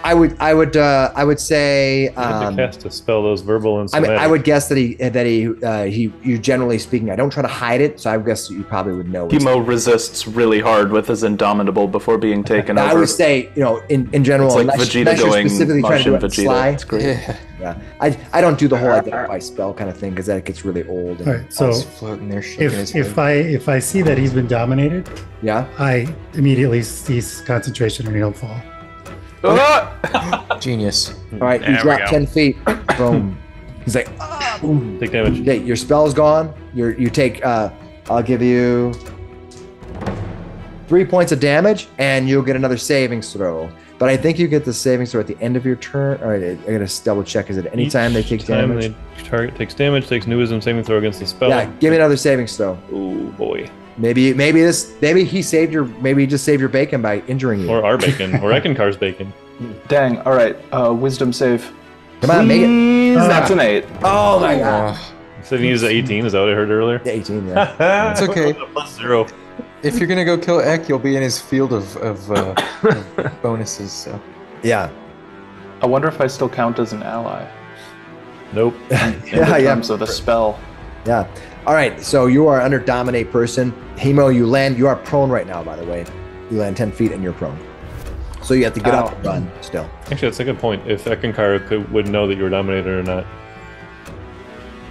I would I would uh, I would say have um, to cast a spell those verbal and I mean. I would guess that he that he uh, he you generally speaking. I don't try to hide it, so I would guess you probably would know. it's- Hemo resists really hard with his Indomitable before being taken I over. would say, you know, in, in general, it's like Vegeta going specifically trying to do Martian it Vegeta. sly. It's great. Yeah. Yeah, I I don't do the whole identify spell kind of thing because that gets really old. And, All right, so He's floating there, shaking if head. if I if I see that he's been dominated, yeah, I immediately cease concentration and he'll fall. Ah! Genius. all right, There you we drop go. ten feet. Boom. He's like, ah, boom. take damage. Okay, your spell's gone. You're you take. uh I'll give you three points of damage, and you'll get another savings throw. But I think you get the savings throw at the end of your turn. All right, I I gotta double check. Is it anytime they take time damage? the target takes damage, takes new wisdom saving throw against the spell. Yeah, give me another savings throw. Oh boy. Maybe maybe this maybe he saved your maybe he just saved your bacon by injuring you. Or our bacon. or Eckankar's bacon. Dang. All right. Uh, wisdom save. Come on, make it. Please, Ah. That's an eight. Oh my god. Uh, So he used 18, is that what I heard earlier? Yeah, 18, yeah. It's okay. Plus zero. if you're gonna go kill Ek, you'll be in his field of, of, uh, of bonuses. So yeah. I wonder if I still count as an ally Nope. in Yeah, the yeah. terms of the spell. Yeah. All right. So you are under dominate person. Hemo, you land. You are prone right now, by the way. You land 10 feet and you're prone. So you have to get up Ow. and run still. Actually, that's a good point. If Eckankar could, would know that you were dominated or not.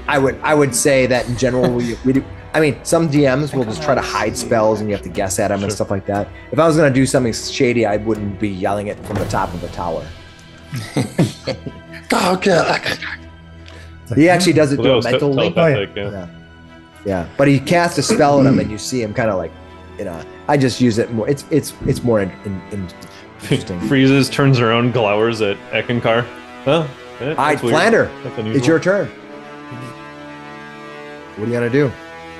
I would I would say that in general we, we do. I mean, some DMs will just try to hide spells and you have to guess at them and stuff like that. If I was going to do something shady, I wouldn't be yelling it from the top of the tower. Go kill. He actually does it Well, through a was mental link. telepathic, yeah. Yeah. Yeah, but he casts a spell on him, and you see him kind of like, you know. I just use it more. It's it's it's more in, in, in interesting. Freezes, turns around, glowers at Eckankar. Huh? Eh, All right, that's weird. Flander, That's it's your turn. What are you gonna do?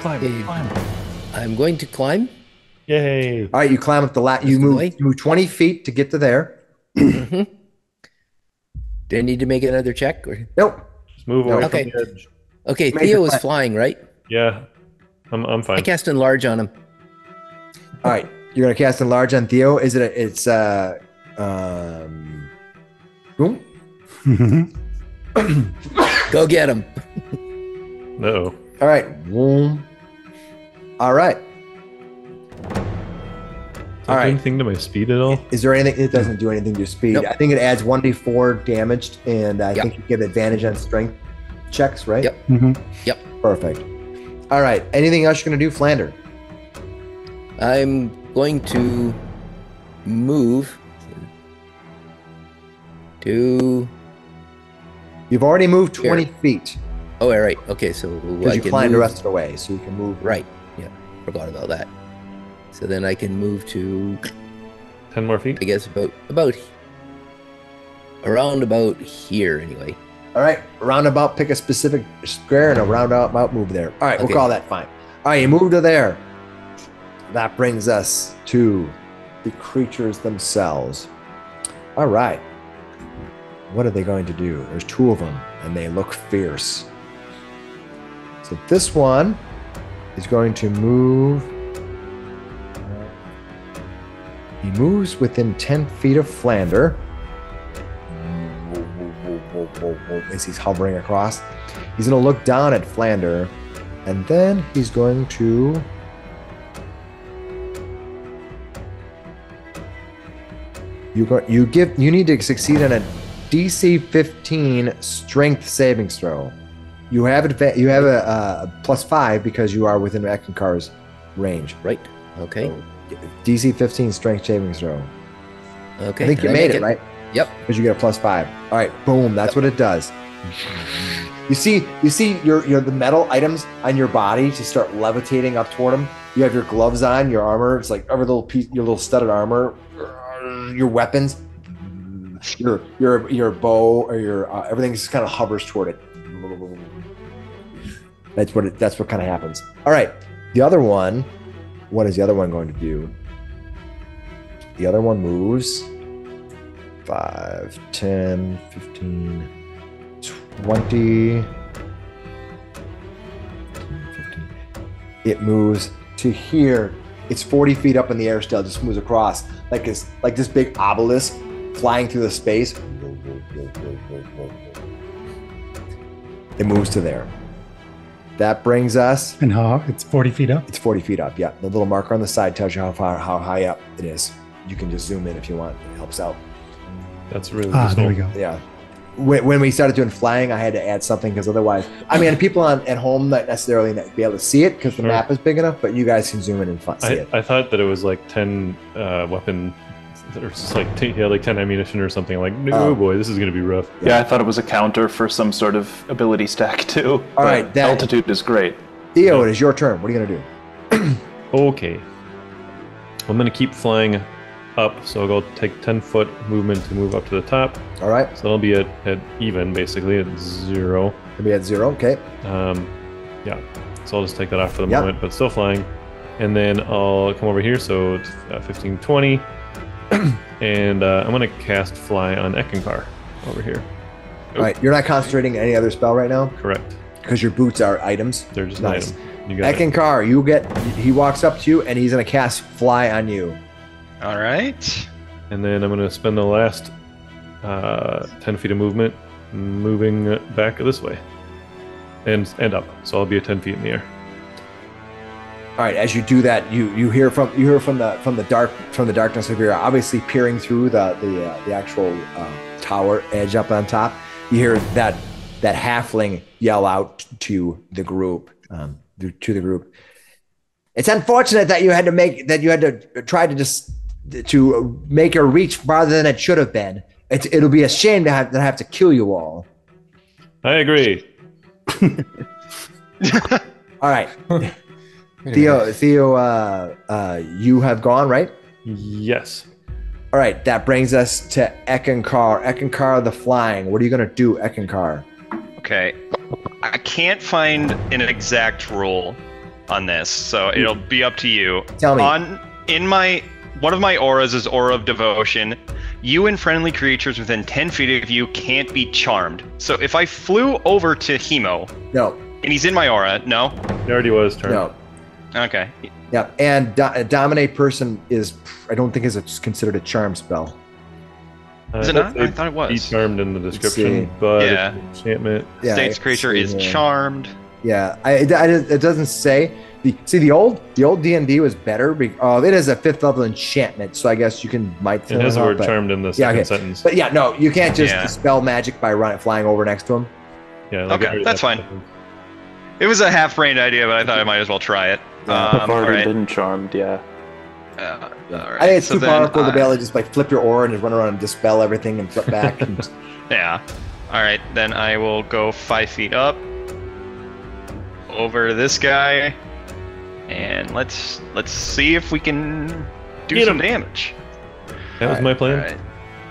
climb. Hey. climb. I'm going to climb. Yay. All right, you climb up the lat. You move you move twenty feet to get to there. Do I need to make another check? Or Nope. Just move away Okay. from the edge. Okay, Make Theo the is flying, right? Yeah, I'm I'm fine. I cast enlarge on him. All right, you're gonna cast enlarge on Theo. Is it? A, it's uh, um, boom. Go get him. No. All right, boom. All right. All right. Anything to my speed at all? Is there anything? It doesn't do anything to your speed. Nope. I think it adds one d four damage, and I Yep. think you give advantage on strength checks, right? Yep. Mhm. Perfect. All right. Anything else you're gonna do, Flander? I'm going to move to. You've already moved Here. 20 feet Oh, all right. Okay, so because I you can climbed move, the rest of the way, so you can move. Right. Yeah, forgot about that. So then I can move to, Ten more feet. I guess about about around about here anyway. All right. Roundabout. Pick a specific square and a roundabout move there. All right. We'll call that fine. All right. You move to there. That brings us to the creatures themselves. All right. What are they going to do? There's two of them, and they look fierce. So this one is going to move. He moves within 10 feet of Flander. As he's hovering across, he's going to look down at Flander, and then he's going to. You go. You give. You need to succeed on a DC 15 Strength saving throw. You have adva- You have a, uh plus five because you are within Eckankar's range. Right. Okay. DC 15 Strength saving throw. Okay. I think you and made make it, right? Yep. Because you get a plus five. All right, boom. That's what it does. You see, you see your your the metal items on your body just start levitating up toward them. You have your gloves on, your armor. It's like every little piece, your little studded armor, your weapons, your your your bow or your uh, everything just kind of hovers toward it. That's what it. That's what kind of happens. All right, the other one. What is the other one going to do? The other one moves 5, 10, 15, 20. 15. It moves to here. It's 40 feet up in the air still, just moves across like this, like this big obelisk flying through the space. It moves to there. That brings us And how it's 40 feet up. it's 40 feet up. Yeah. The little marker on the side tells you how far, how high up it is. You can just zoom in if you want. It helps out. That's really Ah, there we go. Yeah. When, when we started doing flying, I had to add something because otherwise, I mean, people on at home not necessarily be able to see it because the Sure. map is big enough, but you guys can zoom in and fi- see I, it. I thought that it was like ten uh, weapon, or just like t- yeah, like ten ammunition or something. Like no Oh. boy, this is gonna be rough. Yeah, I thought it was a counter for some sort of ability stack too. All but right, that- altitude is great. Theo, it is your turn. What are you gonna do? Okay. I'm gonna keep flying up, so I'll go take ten foot movement to move up to the top. All right. So I'll be at, at even basically at zero. Gonna be at zero. Okay. Um, yeah. So I'll just take that off for the Yep. moment, but still flying. And then I'll come over here, so it's, uh, 15, 20. and uh, I'm going to cast Fly on Eckankar over here. All right. You're not concentrating any other spell right now Correct. because your boots are items. They're just Nice. an item. You got. Eckankar, you get. He walks up to you and he's gonna cast fly on you. All right. And then I'm going to spend the last uh, 10 feet of movement moving back this way and and up. So I'll be at 10 feet in the air. All right, as you do that, you you hear from you hear from the from the dark from the darkness of your obviously peering through the the uh, the actual uh, tower edge up on top. You hear that that halfling yell out to the group um, to the group. It's unfortunate that you had to make that you had to try to just to make your reach farther than it should have been. It's, it'll be a shame to have to have to kill you all. I agree. All right, Wait a minute. Theo. Theo, uh, uh, you have gone right. Yes. All right, that brings us to Eckankar. Eckankar the Flying. What are you going to do, Eckankar? Okay. I can't find an exact rule on this, so it'll be up to you. Tell me. On in my one of my auras is aura of devotion. you and friendly creatures within 10 feet of you can't be charmed. So if I flew over to Hemo No, and he's in my aura, no? It already was turned. no. Okay. Yeah, and do- uh, dominate person is I don't think is a, considered a charm spell. Uh, Is it not? I thought it was. Be charmed in the description, but Yeah. enchantment. Yeah, State's creature is here. charmed. Yeah, I, it, I- it doesn't say. The, see the old the old D and D was better. be- Oh, it is a fifth level enchantment, so I guess you can might. It has the out, word but- charmed in the Yeah, second okay. sentence. But yeah, no, you can't just Yeah. dispel magic by running flying over next to him. Yeah, like Okay, that's fine. something. It was a half-brained idea, but I thought I might as well try it. Yeah. I've Um, already alright. been charmed, yeah. Uh, Yeah. alright, I think it's so too powerful to be able to just like flip your aura and just run around and dispel everything and flip back. and, Yeah. All right, then I will go five feet up over this guy, and let's let's see if we can do Get some him. damage. That was Alright, my plan. All right.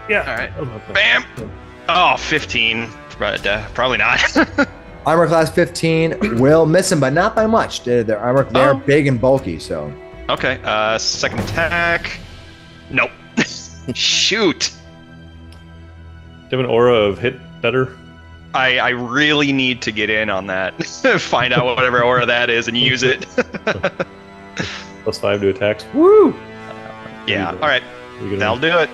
Yeah. All right. that was my plan. Bam. Oh, 15. But uh, probably not. armor class 15 will miss him, but not by much. They're, they're armor they're Oh. big and bulky, so okay. Uh, second attack. Nope. Shoot. Do you have an aura of hit better? I, I really need to get in on that. Find out whatever aura that is and use it. Plus five to attacks. woo. yeah. All right. You're gonna- That'll do it.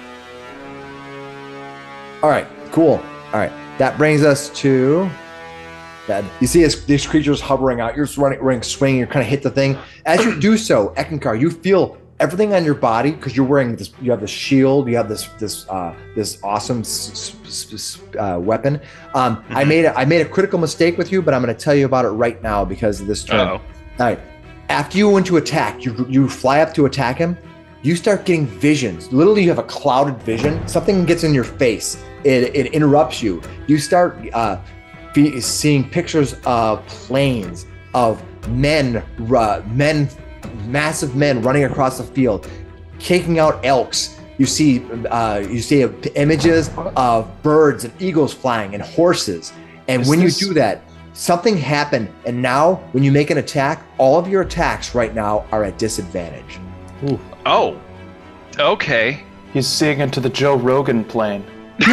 All right, cool. All right, that brings us to that. You see this, these creatures hovering out. You're just running, running, swinging. You're kind of hit the thing. As you do so, Eckankar, you feel everything on your body because you're wearing this. You have this shield. You have this this uh, this awesome s- s- uh, weapon. Um, I Mhm. made a, I made a critical mistake with you, but I'm going to tell you about it right now because of this turn. Uh-oh. All right. After you went to attack, you you fly up to attack him. You start getting visions. Literally, you have a clouded vision. Something gets in your face. It, it interrupts you. You start uh, seeing pictures of planes of men, uh, men, massive men running across the field, kicking out elks. You see, uh, you see images of birds and eagles flying and horses. And Is when this- you do that, something happened. And now, when you make an attack, all of your attacks right now are at disadvantage. Oh. Okay. He's seeing into the Joe Rogan plane.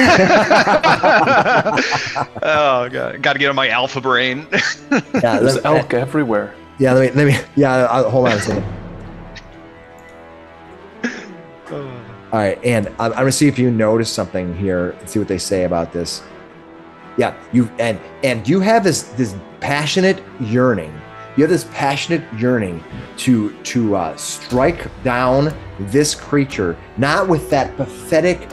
oh god, got to get on my alpha brain. Yeah, There's elk everywhere. Yeah. Let me, let me. Yeah, I'll, hold on a second. All right, and I'm, I'm gonna see if you notice something here and see what they say about this. Yeah, you and and you have this this passionate yearning. You have this passionate yearning to to uh, strike down this creature, not with that pathetic,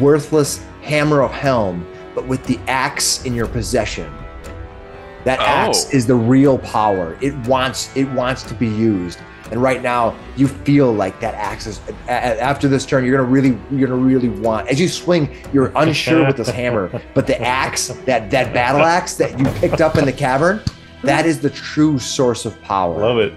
worthless hammer of helm, but with the axe in your possession. That Oh. axe is the real power. It wants it wants to be used. And right now, you feel like that axe is. a- a- After this turn, you're gonna really, you're gonna really want. As you swing, you're unsure with this hammer, but the axe, that that battle axe that you picked up in the cavern, that is the true source of power. Love it.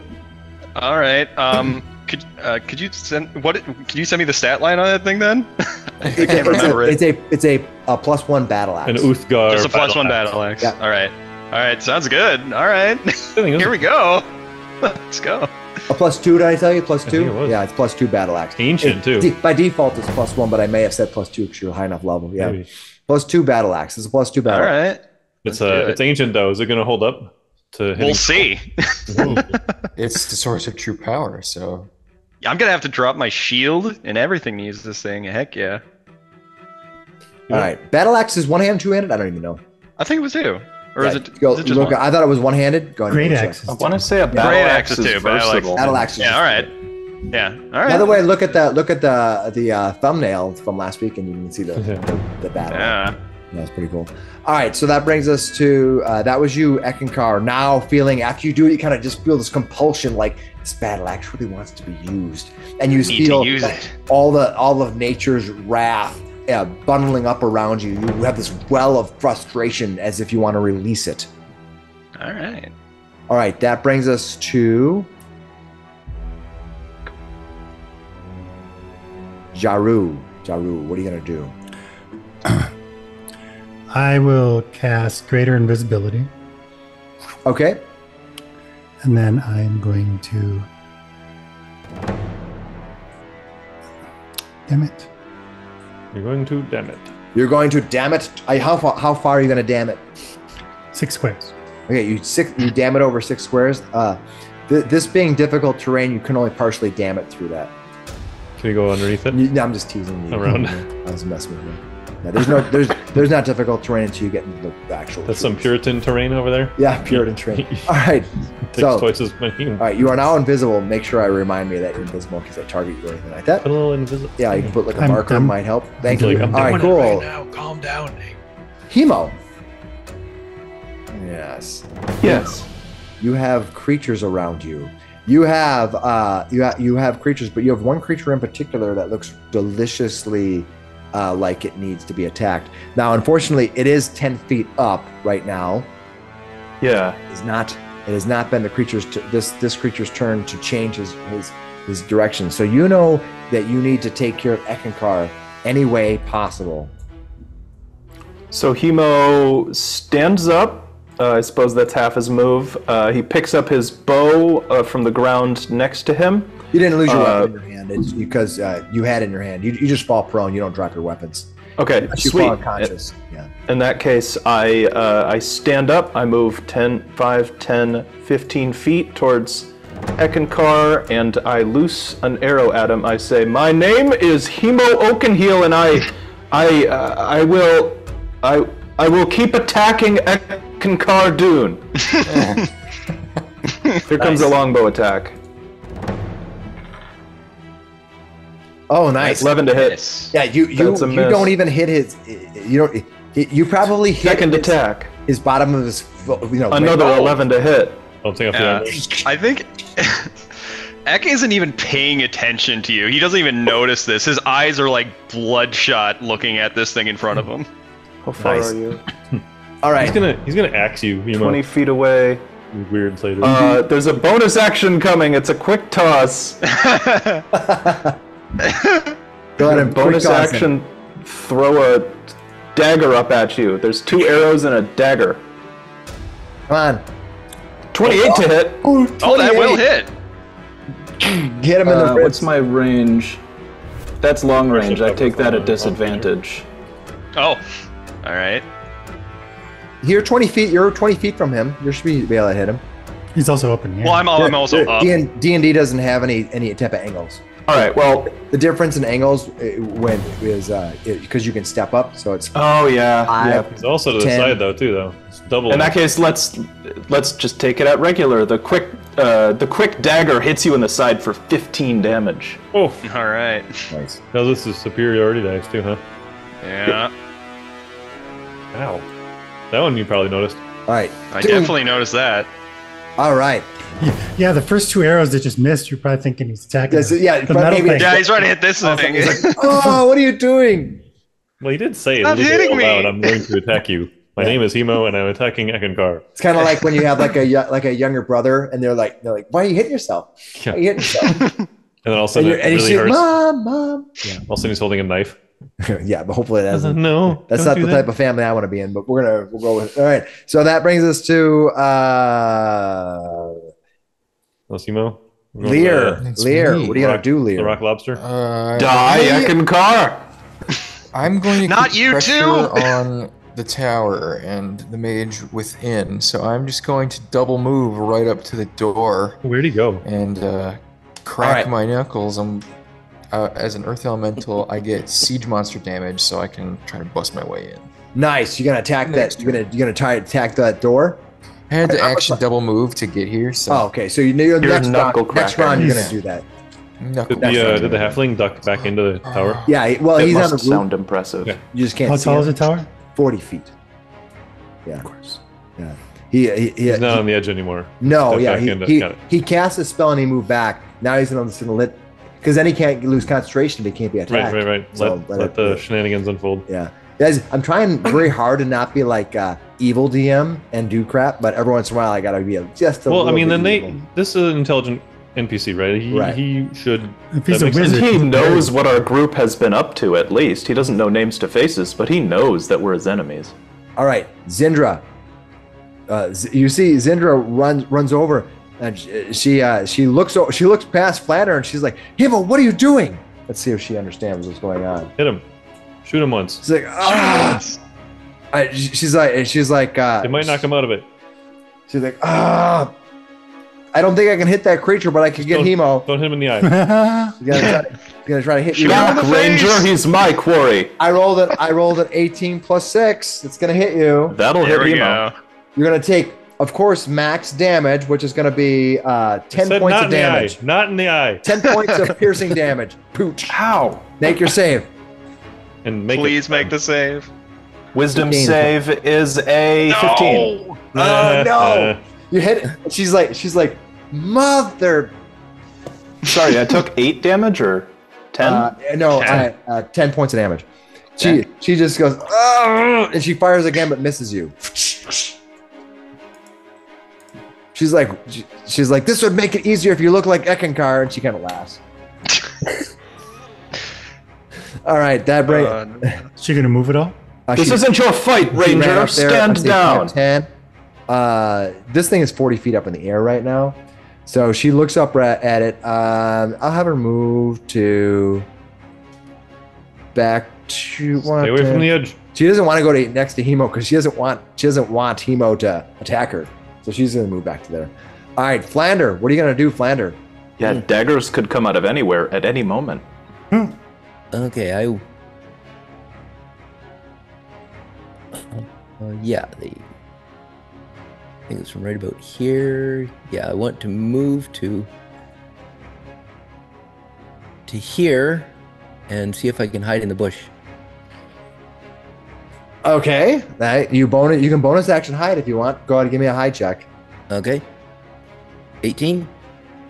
All right. Um. Could uh, could you send what? Could you send me the stat line on that thing then? I It's a, can't remember it's a, it. it's a, it's a, a plus one battle axe. An Uthgardt. Just a plus one axe. battle axe. Yeah. All right. All right. Sounds good. All right. I think it was Here we go. Let's go. A plus two, did I tell you? Two? it. Yeah, it's plus two battle axe. Ancient, It- too. de- by default, it's plus one, but I may have said plus two because you're a high enough level. Yeah. Maybe. Plus two battle axe. It's a plus two battle right. It's Let's uh, it's ancient though. Is it going to hold up to? We'll see. It's the source of true power, so I'm gonna have to drop my shield and everything to use this thing. Heck yeah. All right. Battle axe is one hand, two handed? I don't even know. I think it was two. Or is it? Go, is it just look, one? I thought it was one handed. Go ahead. Great check. axes. I want to say a battle Great axe axes is too, but I like- versatile. Battle axe Yeah. All right. Yeah. All right. By the way, look at the look at the the uh, thumbnail from last week, and you can see the the, the battle. Yeah. That's pretty cool. All right, so that brings us to uh, that was you, Eckankar. Now feeling after you do it, you kind of just feel this compulsion, like this battle axe really wants to be used, and you Need feel use that all the all of nature's wrath uh, bundling up around you. You have this well of frustration, as if you want to release it. All right. All right, that brings us to Jaruu. Jaruu, what are you gonna do? I will cast Greater Invisibility, Okay, and then I'm going to. Damn it. You're going to damn it. You're going to damn it. I, how far? How far are you going to damn it? Six squares. Okay, you six. You damn it over six squares. Uh, th- this being difficult terrain, you can only partially damn it through that. Can you go underneath it? You- no, I'm just teasing you. Around. I was messing with you. Yeah, there's no, there's, there's not difficult terrain until you get into the actual. That's some. Puritan terrain over there. Yeah, Puritan terrain. All right. Takes So, twice as many. all right, you are now invisible. Make sure I remind me that you're invisible because I target you or anything like that. Put a little invisible. Yeah, you can put like a I'm- marker. I'm- might help. Thank Like, you. I'm All right, cool. now. Calm down, Hemo. Yes. Yes. You have creatures around you. You have uh, you ha- you have creatures, but you have one creature in particular that looks deliciously uh, like it needs to be attacked. Now, unfortunately, it is ten feet up right now. Yeah. It's not. It has not been the creature's t- this this creature's turn to change his his his direction. So you know that you need to take care of Eckankar any way possible. So Hemo stands up. Uh, I suppose that's half his move. Uh, he picks up his bow uh, from the ground next to him. You didn't lose your Uh, weapon in your hand. It's because uh, you had it in your hand. You, you just fall prone. You don't drop your weapons. Okay, You sweet. fall unconscious. Yeah. In that case, I uh, I stand up. I move 10, 5, 10, 15 feet towards Eckankar, and I loose an arrow at him. I say, "My name is Hemo Oakenheel, and I, I, uh, I will, I, I will keep attacking Eckankar Dune." Here comes a longbow attack. Oh, nice. Eleven to hit. Yes. Yeah, you you, you don't even hit his. You don't. You probably hit Second his, attack. his bottom of his. You know, Another leg. eleven to hit. Don't take off the Yeah. armor. I think Ek isn't even paying attention to you. He doesn't even notice this. His eyes are like bloodshot looking at this thing in front of him. How far Nice. are you? All right. He's gonna he's gonna axe you. You know, Twenty feet away. weird slater. Uh, there's a bonus action coming. It's a quick toss. Go ahead and bonus quick action. Throw a dagger up at you. There's two arrows and a dagger. Come on. 28 to hit. Ooh, Oh, that will hit. Get him in the Uh, ribs. what's my range? That's long range. I take that at disadvantage. Oh, all right. You're 20 feet. You're 20 feet from him. You should be, be able to hit him. He's also open here. Well, I'm, I'm also up. D and D doesn't have any any type of angles. All right. Well. The difference in angles uh, when is uh because you can step up, so it's Oh yeah. five. Yeah. He's also to the 10. side though too though. It's double. In that case, let's let's just take it at regular. The quick uh, the quick dagger hits you in the side for 15 damage. oh, All right. Nice. no, this is superiority dice too, huh? Yeah, Ow. That one you probably noticed. All right. I Dude. definitely noticed that. All right. yeah, the first two arrows that just missed, you're probably thinking he's attacking. Yes, the- yeah, the metal maybe- thing. Yeah, he's trying to hit this thing. He's like, oh, what are you doing? Well, he did say Stop literally hitting me. loud, I'm going to attack you. My name is Hemo, and I'm attacking Eckankar. It's kind of like when you have like a like a younger brother, and they're like they're like, why are you hitting yourself? Why are you hitting yourself? And then all of a sudden you're, it and really he's hurts. mom, mom. All of a sudden he's holding a knife. yeah, but hopefully that doesn't. no, That's don't the that. type of family I want to be in, but we're gonna we'll go with. All right, so that brings us to uh That's Hemo. We're Lear. to Lear, me. what are you gonna Rock- do, The, Lear? the rock lobster. Uh, Die, I'm gonna- I'm going to Not you pressure too! on the tower and the mage within. So I'm just going to double move right up to the door Where'd he go? and uh, crack Alright. my knuckles. I'm uh, as an earth elemental. I get siege monster damage, so I can try to bust my way in. Nice. You're gonna attack Next that. You're gonna you're gonna try to attack that door. I had to action double move to get here, so Oh, okay. So you know your You're a next knuckle round, next cracker. round you're gonna do that. knuckle Did the, uh, did the halfling duck back into the tower? Yeah. Well, It he's on the roof. sound impressive. Yeah. You just can't How tall is the tower? Forty feet. Yeah. Of course. Yeah. He he, he, He's not he- on the edge anymore. no. Step Yeah. He, into- he, he cast a spell and he moved back. Now he's gonna listen to lit because then he can't lose concentration. If he can't be Right, attacked. right, right. So let let let it- the shenanigans unfold. Yeah. Guys, I'm trying very hard to not be like uh, evil DM and do crap, but every once in a while I gotta be a, just a Well, I mean, bit then they. This is an intelligent NPC, right? He Right. he should. If he's a makes sense. wizard, He knows what our group has been up to, at least. He doesn't know names to faces, but he knows that we're his enemies. All right, Zindra. Uh, Z- you see, Zindra runs runs over, and she uh, she looks she looks past Flander, and she's like, "Hemo, what are you doing?" Let's see if she understands what's going on. Hit him. Shoot him once. She's like, ah. I, she's like, she's like, uh, It might knock him out of it. She's like, ah. I don't think I can hit that creature, but I can get don't- hemo. Don't hit him in the eye. You gotta try to, you gotta try to hit you. Shoot him in Ranger, face! he's my quarry. I rolled it. I rolled an 18 plus six. It's gonna hit you. That'll There hit we him go. You're gonna take, of course, max damage, which is gonna be uh, 10 Said points not of damage. eye. Not in the eye. 10 points of piercing damage. Pooch. Ow. Make your save. And make Please it. make the save. Wisdom 15. save is a 15. No! Oh no! Uh, You hit it. She's like, she's like, mother. Sorry, I took 8 damage or 10? Uh, no, uh, uh, 10 points of damage. She she just goes, "Ugh," and she fires again, but misses you. She's like, she's like, this would make it easier if you look like Eckankar, and she kind of laughs. All right, that brings. Uh, Is she gonna move it all? uh, this she- isn't your fight, Ranger. up there, Stand down. 10. Uh, this thing is 40 feet up in the air right now. So she looks up ra- at it. Um, I'll have her move to back to one. stay away from the edge. She doesn't want to go to next to Hemo because she doesn't want she doesn't want Hemo to attack her. So she's gonna move back to there. All right, Flander, what are you gonna do, Flander? Yeah, daggers could come out of anywhere at any moment. Okay, I. Uh, yeah, the. I think it's from right about here. Yeah, I want to move to. to here, and see if I can hide in the bush. Okay, that you bonus you can bonus action hide if you want. Go ahead and give me a hide check. Okay. 18.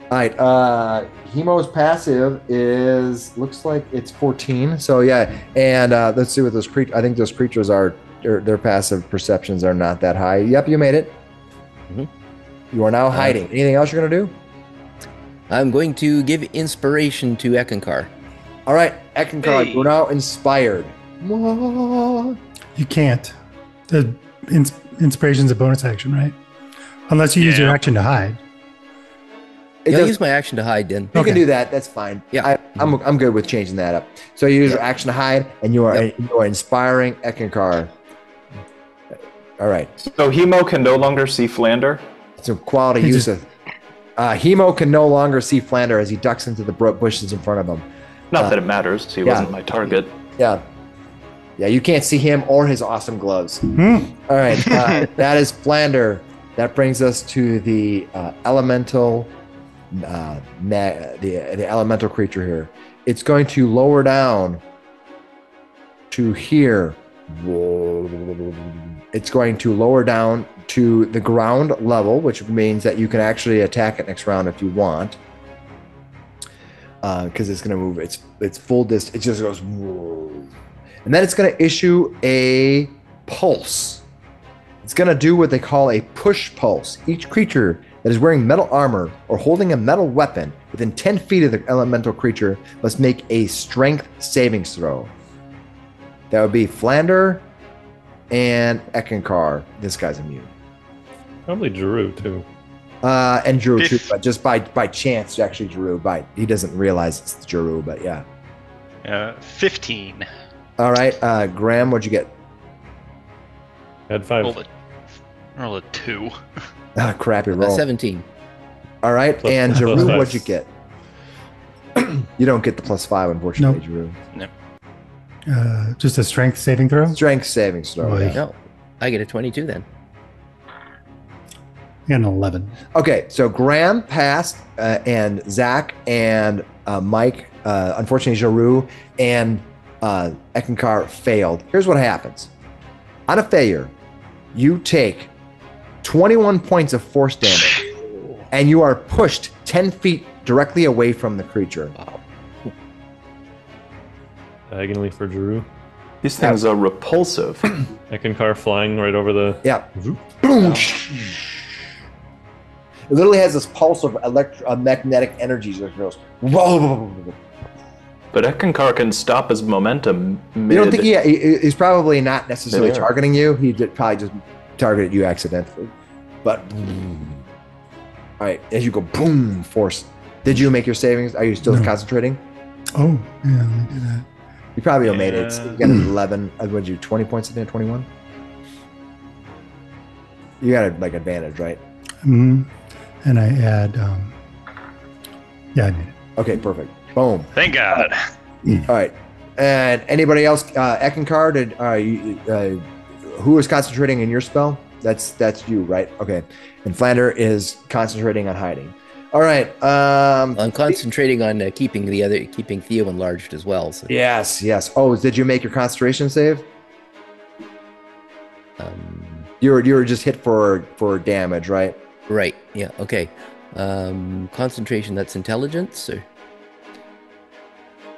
All right, uh, Hemo's passive is looks like it's 14. So yeah, and uh, let's see what those creatures. I think those creatures are their, their passive perceptions are not that high. Yep, you made it. Mhm. You are now hiding. Anything else you're gonna do? I'm going to give inspiration to Eckankar. All right, Eckankar, Hey. you're now inspired. It You can't. The ins- inspiration's a bonus action, right? Unless you use your action to hide. Yeah, I'll does- use my action to hide then. you Okay. can do that. That's fine. Yeah. I, I'm, I'm good with changing that up. So you use your action to hide, and you are Yep. you are inspiring Eckankar. All right. So Hemo can no longer see Flander. It's a quality He use just- of. Uh, Hemo can no longer see Flander as he ducks into the bushes in front of him. Not Uh, that it matters. He yeah. wasn't my target. Yeah. Yeah, you can't see him or his awesome gloves. Hmm. All right, uh, that is Flander. That brings us to the uh, elemental, uh, ma- the the elemental creature here. It's going to lower down to here. It's going to lower down to the ground level, which means that you can actually attack it next round if you want. Because it's going to move its its full distance. It just goes, and then it's going to issue a pulse. It's going to do what they call a push pulse. Each creature that is wearing metal armor or holding a metal weapon within 10 feet of the elemental creature must make a strength savings throw. That would be Flander and Eckankar. This guy's immune. Probably Jaruu too. Uh, and Drew too, but just by by chance, actually Drew. By he doesn't realize it's Drew, but yeah. uh, 15. All right, uh, Graham, what'd you get? Had five. Roll a, roll a 2. Ah, crappy roll. 17. All right, Plus- and Jaruu, five. what'd you get? you don't get the plus five, unfortunately, Jaruu. Uh, just a strength saving throw. Strength saving throw. Boy. yeah. No, I get a 22 then. I got an 11. Okay, so Graham passed, uh, and Zach and uh, Mike, uh, unfortunately, Jaruu and uh, Eckankar failed. Here's what happens on a failure, you take 21 points of force damage, and you are pushed 10 feet directly away from the creature. Diagonally for Jaruu. These things are repulsive. Eckankar flying right over the. Yeah. Boom. It literally has this pulse of elect- uh, magnetic energies that goes. Whoa. But Eckankar can stop his momentum mid. You don't think he, he- he's probably not necessarily Midair. targeting you? He did probably just targeted you accidentally. But all right, as you go boom, force. Did you make your savings? Are you still No. concentrating? Oh, yeah, let me do that. You probably made it. You got an 11. Uh, What'd you, 20 points in there? 21? You got a, like advantage, right? hmm And I add, um, yeah, I made it. Okay, perfect. Boom. Thank God. All right. And anybody else? Uh, Eckankar, did uh, you, uh, who was concentrating in your spell? That's that's you, right? Okay. And Flander is concentrating on hiding. All right. Um, I'm concentrating on uh, keeping the other, keeping Theo enlarged as well. So, yes, yes. Oh, did you make your concentration save? um, You were you were just hit for for damage, right? right. Yeah. Okay. Um, concentration. That's intelligence or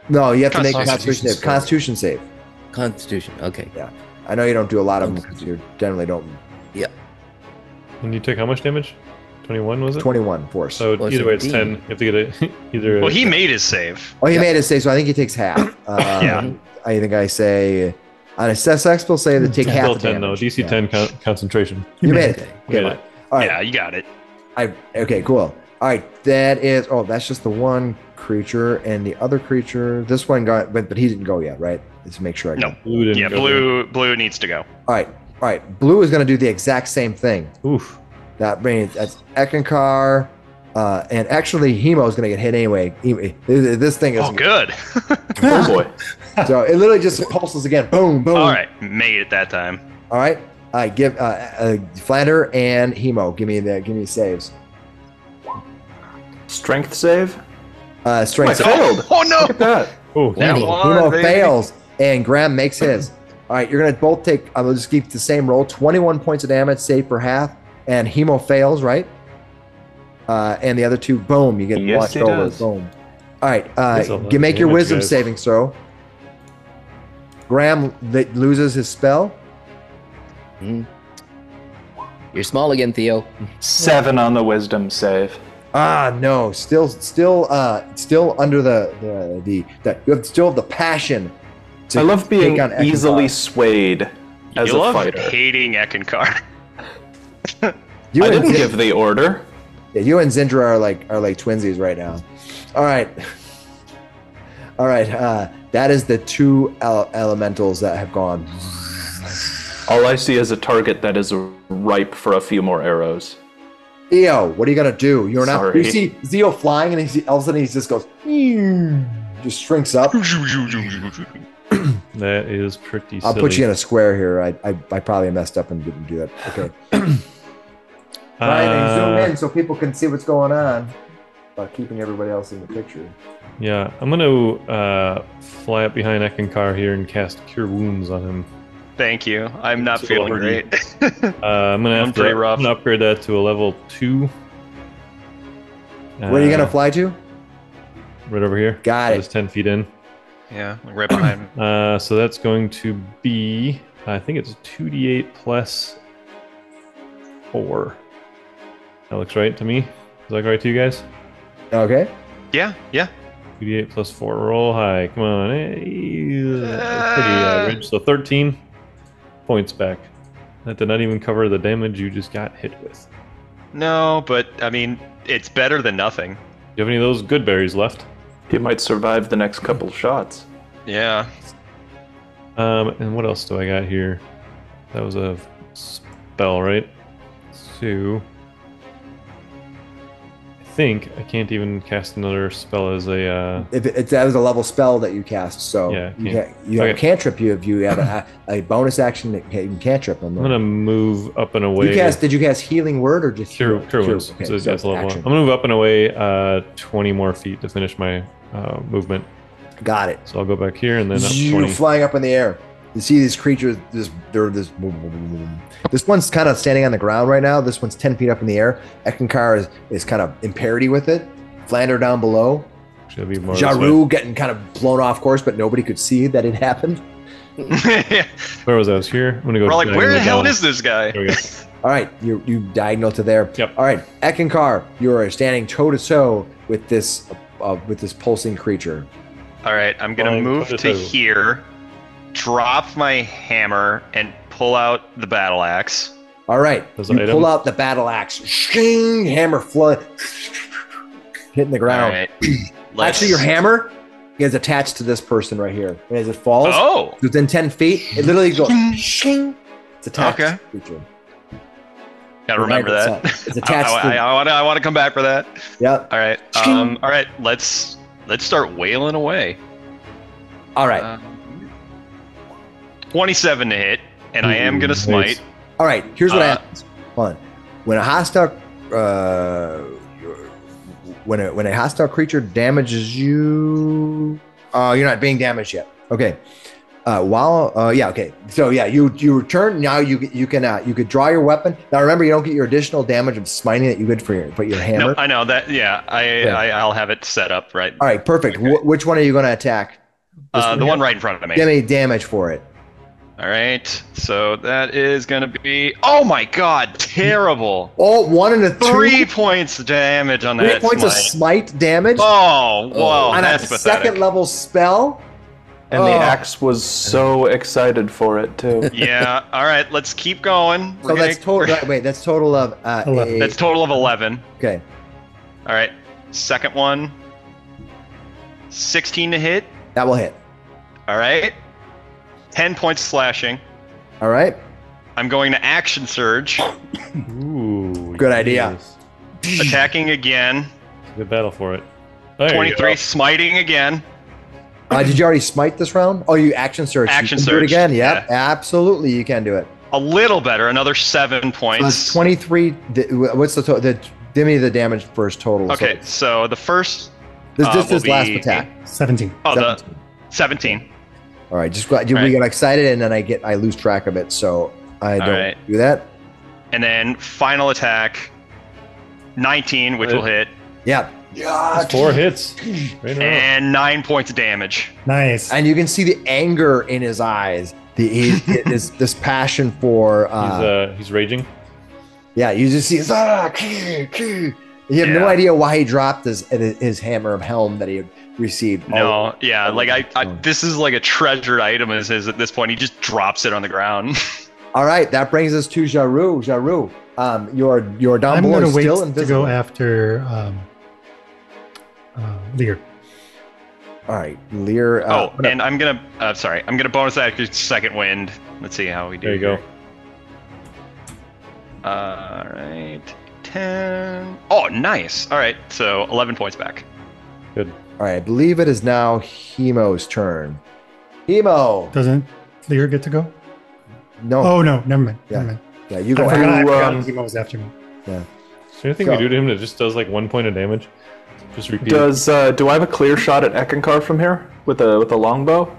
No, you have to make a Constitution constitution save. save. Constitution save. constitution. Okay. Yeah. I know you don't do a lot of them because you generally don't. Yeah. And you take how much damage? 21 was it? 21 force. So Well, either way, it's 10. You have to get it either. Well, he made his save. oh, he yeah. made his save, so I think he takes half. Um, Yeah. I think I say on a Sessex, we'll say that take half Still the 10 damage. though. DC Yeah. 10 con- concentration. You made it. Okay. Okay, Yeah. All right. Yeah, you got it. I okay, cool. All right, that is. Oh, that's just the one creature, and the other creature. This one got, but but he didn't go yet, right? Let's make sure I. No. Got, Blue didn't Yeah, go blue blue needs to go. all right, all right. Blue is going to do the exact same thing. there. Oof. That means that's Eckankar, uh, and actually Hemo is going to get hit anyway. This thing is Oh, good. Oh boy. so it literally just pulses again. Boom, boom. All right, made it that time. all right. I give uh, uh, Flander and Hemo. Give me the give me saves. Strength save? Uh, I strength. save. failed. Oh no! Look at that. Oh, That one, Hemo fails, and Graham makes his. All right, you're gonna both take. I will just keep the same roll. 21 points of damage, save for half, and Hemo fails, right? Uh, and the other two, boom, you get Yes, watched over. does. Boom. All right, uh, you make your wisdom guys. saving throw. Graham that loses his spell. You're small again, Theo. Seven on the wisdom save. Ah, no, still, still, uh, still under the the the, the you have still have the passion. to I love being take on easily swayed as you a love fighter. hating Eckankar. You I didn't Zin- give the order. Yeah, you and Zindra are like are like twinsies right now. All right, all right. Uh, that is the two ele- elementals that have gone. All I see is a target that is ripe for a few more arrows. Theo, what are you gonna do? You're not. Sorry. You see Zio flying, and he, all of a sudden he just goes, just shrinks up. that is pretty I'll silly. put you in a square here. I, I I probably messed up and didn't do that. Okay, try and zoom Uh, in so people can see what's going on, but keeping everybody else in the picture. Yeah, I'm gonna uh, fly up behind Eckankar here and cast Cure Wounds on him. Thank you. I'm not So feeling already- great. Uh, I'm gonna I'm have to rough. I'm gonna upgrade that to a level two. Where are you Uh, gonna fly to? Right over here. Got it. Just ten feet in. yeah, right behind. Uh, so that's going to be, I think it's 2d8 plus 4. That looks right to me. Is that look right to you guys? Okay. Yeah, yeah. 2d8 plus 4. Roll high. Come on. Hey, that's pretty average. So 13 points back. That did not even cover the damage you just got hit with. No, but I mean, it's better than nothing. Do you have any of those good berries left? You might survive the next couple shots. Yeah. Um, and what else do I got here? That was a spell, right? So I think I can't even cast another spell as a. Uh, If it, it, that was a level spell that you cast, so Yeah, you, can't- ca- you have a cantrip. You have you have a, a bonus action that can you can cantrip I'm gonna move up and away. You cast? Did you cast healing word or just Cure, heal- cure. Okay, so so that's level one. I'm gonna move up and away uh, 20 more feet to finish my uh, movement. Got it. So I'll go back here and then up You 20. flying up in the air. You see these creatures. This they're this. This one's kind of standing on the ground right now. This one's ten feet up in the air. Eckankar is is kind of in parity with it. Flander down below. Should be more. Jaruu getting kind of blown off course, but nobody could see that it happened. yeah. Where was I? I was here. I'm gonna go. We're like, where the hell down. is this guy? There we go. All right, you you diagonal to there. Yep. All right, Eckankar, you are standing toe to toe with this uh, with this pulsing creature. All right, I'm gonna Flying move to toe-to-toe. here, drop my hammer, and pull out the battle axe. All right, Those you items? pull out the battle axe. Shing, hammer flood, hitting the ground. right. Let's- Actually, your hammer is attached to this person right here. And as it falls Oh, within 10 feet, it literally goes shing. It's attached Okay. to the creature. gotta remember Right, that. it's, uh, it's attached I, I, to- I, want to. I want to come back for that. Yeah. All right. Um. All right. Let's let's start wailing away. All right. Uh, Twenty-seven to hit, and I am gonna smite. nice. All right. Here's what uh, happens. Hold on. When a hostile, uh, when a when a hostile creature damages you, uh, you're not being damaged yet. Okay. Uh, while uh, yeah, okay. So yeah, you you return now. You you can uh, you could draw your weapon. Now remember, you don't get your additional damage of smiting that you get for your but your hammer. No, I know that. Yeah, I, Yeah. I I'll have it set up right. All right, perfect. Wh- which one are you going to attack? This Uh, the here? one right in front of me. Give me damage for it. All right. So that is gonna be. Oh my god! Terrible. Oh, one and a two. Three points damage on Three that. points of smite. smite damage Oh, whoa, on a that's pathetic. second level spell. And the Oh. axe was so excited for it too. yeah. All right. Let's keep going. We're So gonna- that's total. right, wait, that's total of uh, eight. That's total of eleven. okay. All right. Second one. Sixteen to hit. That will hit. All right. Ten points slashing. All right. I'm going to action surge, Ooh. Good idea. attacking again. Good battle for it. There 23 smiting again. Uh, did you already smite this round? Oh, you action surge. Action you can Do it surge, again. Yep. Absolutely, you can do it. A little better, another seven So that's points. twenty-three. di- What's the total? The, give me the damage first total. Okay, so the first, this uh, this will is last attack. 17. oh, the 17. 17. All right, just glad we All right. get excited and then I get I lose track of it, so I don't right. do that. And then final attack, 19, which will hit, Yeah. Yeah. Four hits. Right in a and nine points of damage. Nice. And you can see the anger in his eyes. The he, this this passion for He's uh, uh he's raging. yeah. You just see ah, key, key. You have no idea why he dropped his his hammer of helm that he had received. Oh, No, yeah, like I, I, this is like a treasured item as his at this point. He just drops it on the ground. All right, that brings us to Jaruu. Jaruu, um, your your down I'm below going is to wait still to go after um, uh, Lear. All right, Lear. Uh, oh, and I'm gonna, uh, sorry, I'm gonna bonus that second wind. Let's see how we do. There you go. All right, ten. Oh, nice. All right, so 11 points back. Good. All right, I believe it is now Hemo's turn. Hemo, Doesn't Lear get to go? no, Oh, no. Never mind. Yeah. Never mind. yeah, you I go. forgot, I forgot um, Timo was after me. Yeah. Is there anything Go. we do to him that just does like one point of damage? Just repeat. Does uh, do I have a clear shot at Eckankar from here with a with a longbow?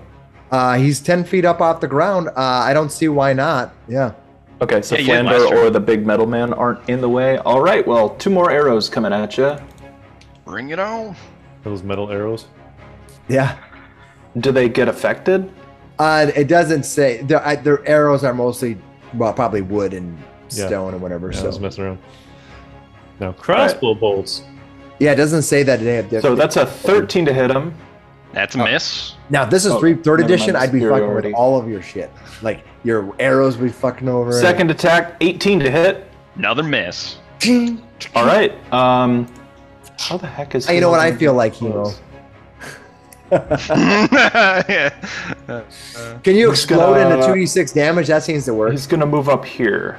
Uh, he's ten feet up off the ground. Uh, I don't see why not. Yeah. Okay, so Yeah, Flander or the big metal man aren't in the way. All right, well, two more arrows coming at you. Bring it on. Those metal arrows. Yeah. Do they get affected? Uh, it doesn't say their I- their arrows are mostly well probably wood and Yeah. stone or whatever. Yeah, I was so messing around. Now crossbow bolts. yeah, it doesn't say that they have. So that's a 13 to hit him. That's Oh. a miss. now if this is Oh, three third edition. I'd be fucking with all of your shit. Like your arrows would be fucking over. it. Second attack, 18 to hit. Another miss. All right. Um, how the heck is? Uh, you know what I feel like, Hemo. close? yeah. Can you He's explode gonna- into two d six damage? That seems to work. He's gonna move up here,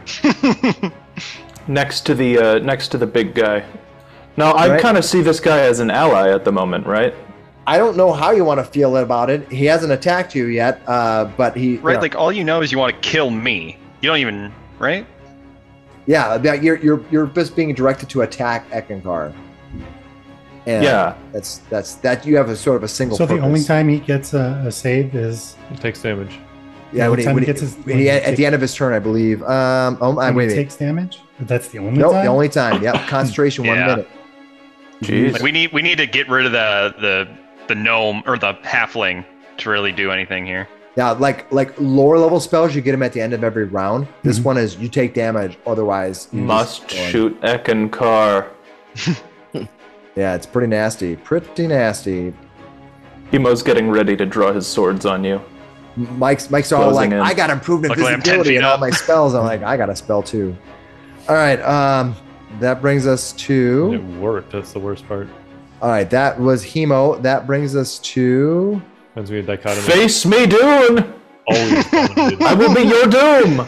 next to the uh, next to the big guy. Now I Right. kind of see this guy as an ally at the moment, right? I don't know how you want to feel about it. He hasn't attacked you yet, uh, but he. you Right, know, like all you know is you want to kill me. You don't even, right? yeah, that you're you're you're just being directed to attack Eckankar. And Yeah. that's that's that you have a sort of a single. So the only time he gets a, a save is It takes damage. Yeah, when he, when he he, gets his- when when he- he at takes- the end of his turn, I believe. Um, oh, when wait, he takes damage. That's the only Nope, time. the only time. Yep, concentration one Yeah. minute. Jeez. Like we need we need to get rid of the the the gnome or the halfling to really do anything here. Yeah, like like lower level spells, you get them at the end of every round. This Mhm. one is you take damage, otherwise you Must just go in. shoot Eckankar. Yeah, it's pretty nasty, pretty nasty. Hemo's getting ready to draw his swords on you. Mike's Mike's all Closing like, in. I got improved Luckily, I'm 10 invisibility feet and all up. my spells. I'm like, I got a spell too. All right, um, that brings us to it worked. That's the worst part. All right, that was Hemo. That brings us to. Depends we dichotomy. Face me, Dune! Always dominated. I will be your doom!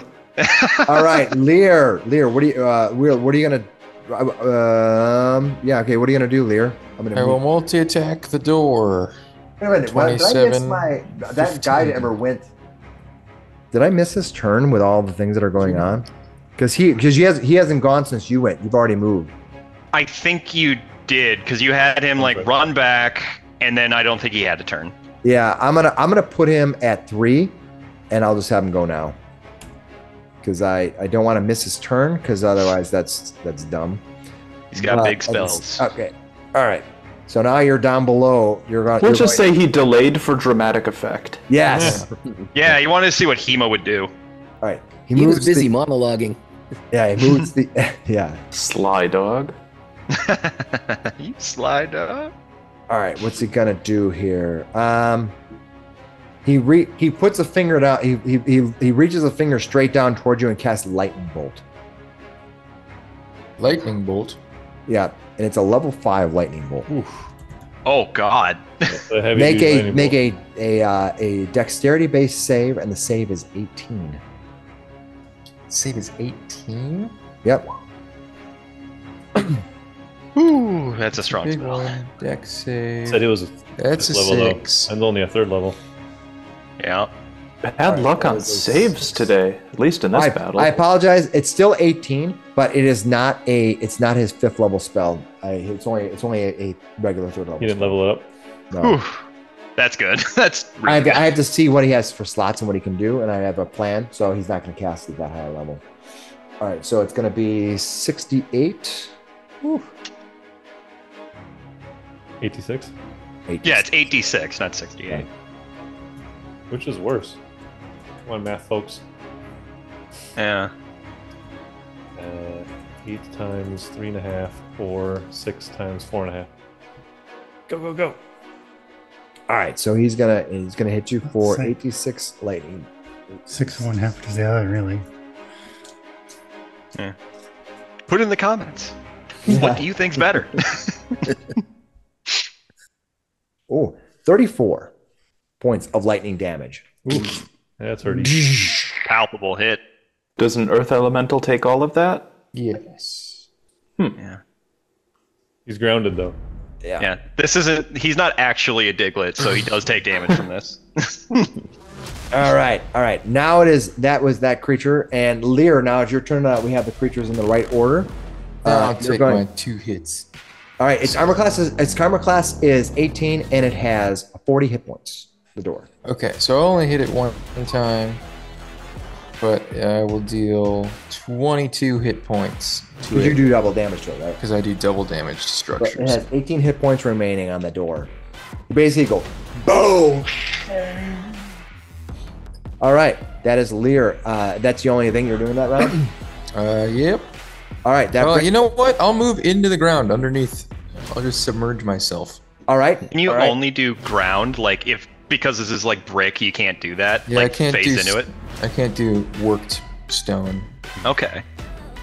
All right, Lear. Lear, what are you? Uh, Will, what are you gonna? Um, yeah, okay. What are you gonna do, Lear? I'm gonna. I will multi attack the door. Wait a minute. what- Did I miss 27, my? That guy 15. ever went. Did I miss his turn with all the things that are going on? Because he, because he has, he hasn't gone since you went. You've already moved. I think you did because you had him like run back, and then I don't think he had to turn. Yeah, I'm gonna, I'm gonna put him at three, and I'll just have him go now. Because I, I don't want to miss his turn. Because otherwise, that's that's dumb. He's got Uh, big spells. Okay. All right. So now you're down below. You're going. Let's you're just going- say he delayed for dramatic effect. yes. Yeah, you wanted to see what Hemo would do. All right. He, He moves was busy The, monologuing. yeah, he moves the. Yeah. Sly dog. you slide up. All right. What's he gonna do here? Um. He re- he puts a finger down. He, he he he reaches a finger straight down towards you and casts lightning bolt. Lightning bolt. Yeah, and it's a level five lightning bolt. Oh God. The heavy make a make bolt. a a uh, a dexterity based save, and the save is 18. Save is 18. Yep. Ooh, that's a strong Big spell. one. Deck save. Said it was a That's a level six. though. And only a third level. Yeah. Bad luck on that was- saves today, at least in this I, battle. I apologize. It's still 18, but it is not a. It's not his fifth level spell. I, it's only it's only a, a regular third level. He didn't spell. level it up. No. Whew. That's good. That's I have, to, good. I have to see what he has for slots and what he can do, and I have a plan. So he's not going to cast at that higher level. All right, so it's going to be 68. 86. Yeah, it's 86, not 68. Which is worse? Come on, math folks. Yeah. Uh, eight times three and a half, or six times four and a half. Go, go, go. All right, so he's gonna he's gonna hit you for Sick. 86 lightning. Six of one, half to the other, really. Yeah. Put in the comments. What do you think's better? Oh, 34 points of lightning damage. That's hurting. Palpable hit. Does an earth elemental take all of that? Yes. Yeah. He's grounded though. Yeah. Yeah. This isn't. He's not actually a Diglett, so he does take damage from this. All right, all right. Now it is that was that creature, and Lear. Now it's your turn. Now we have the creatures in the right order. Uh, I'll take going- my two hits. All right, its armor class is its armor class is 18, and it has 40 hit points. The door. Okay, so I only hit it one time, but I will deal 22 hit points to You it do double damage to it, right? because I do double damage to But it has 18 hit points remaining on the door. You basically go boom. All right, that is Lear. Uh, that's the only thing you're doing that round. Uh, yep. All right, that. Well, brings- you know what? I'll move into the ground underneath. I'll just submerge myself. all right. Can you all right. only do ground? Like if because this is like brick, you can't do that. Yeah, like I can't phase do. into it. I can't do worked stone. Okay.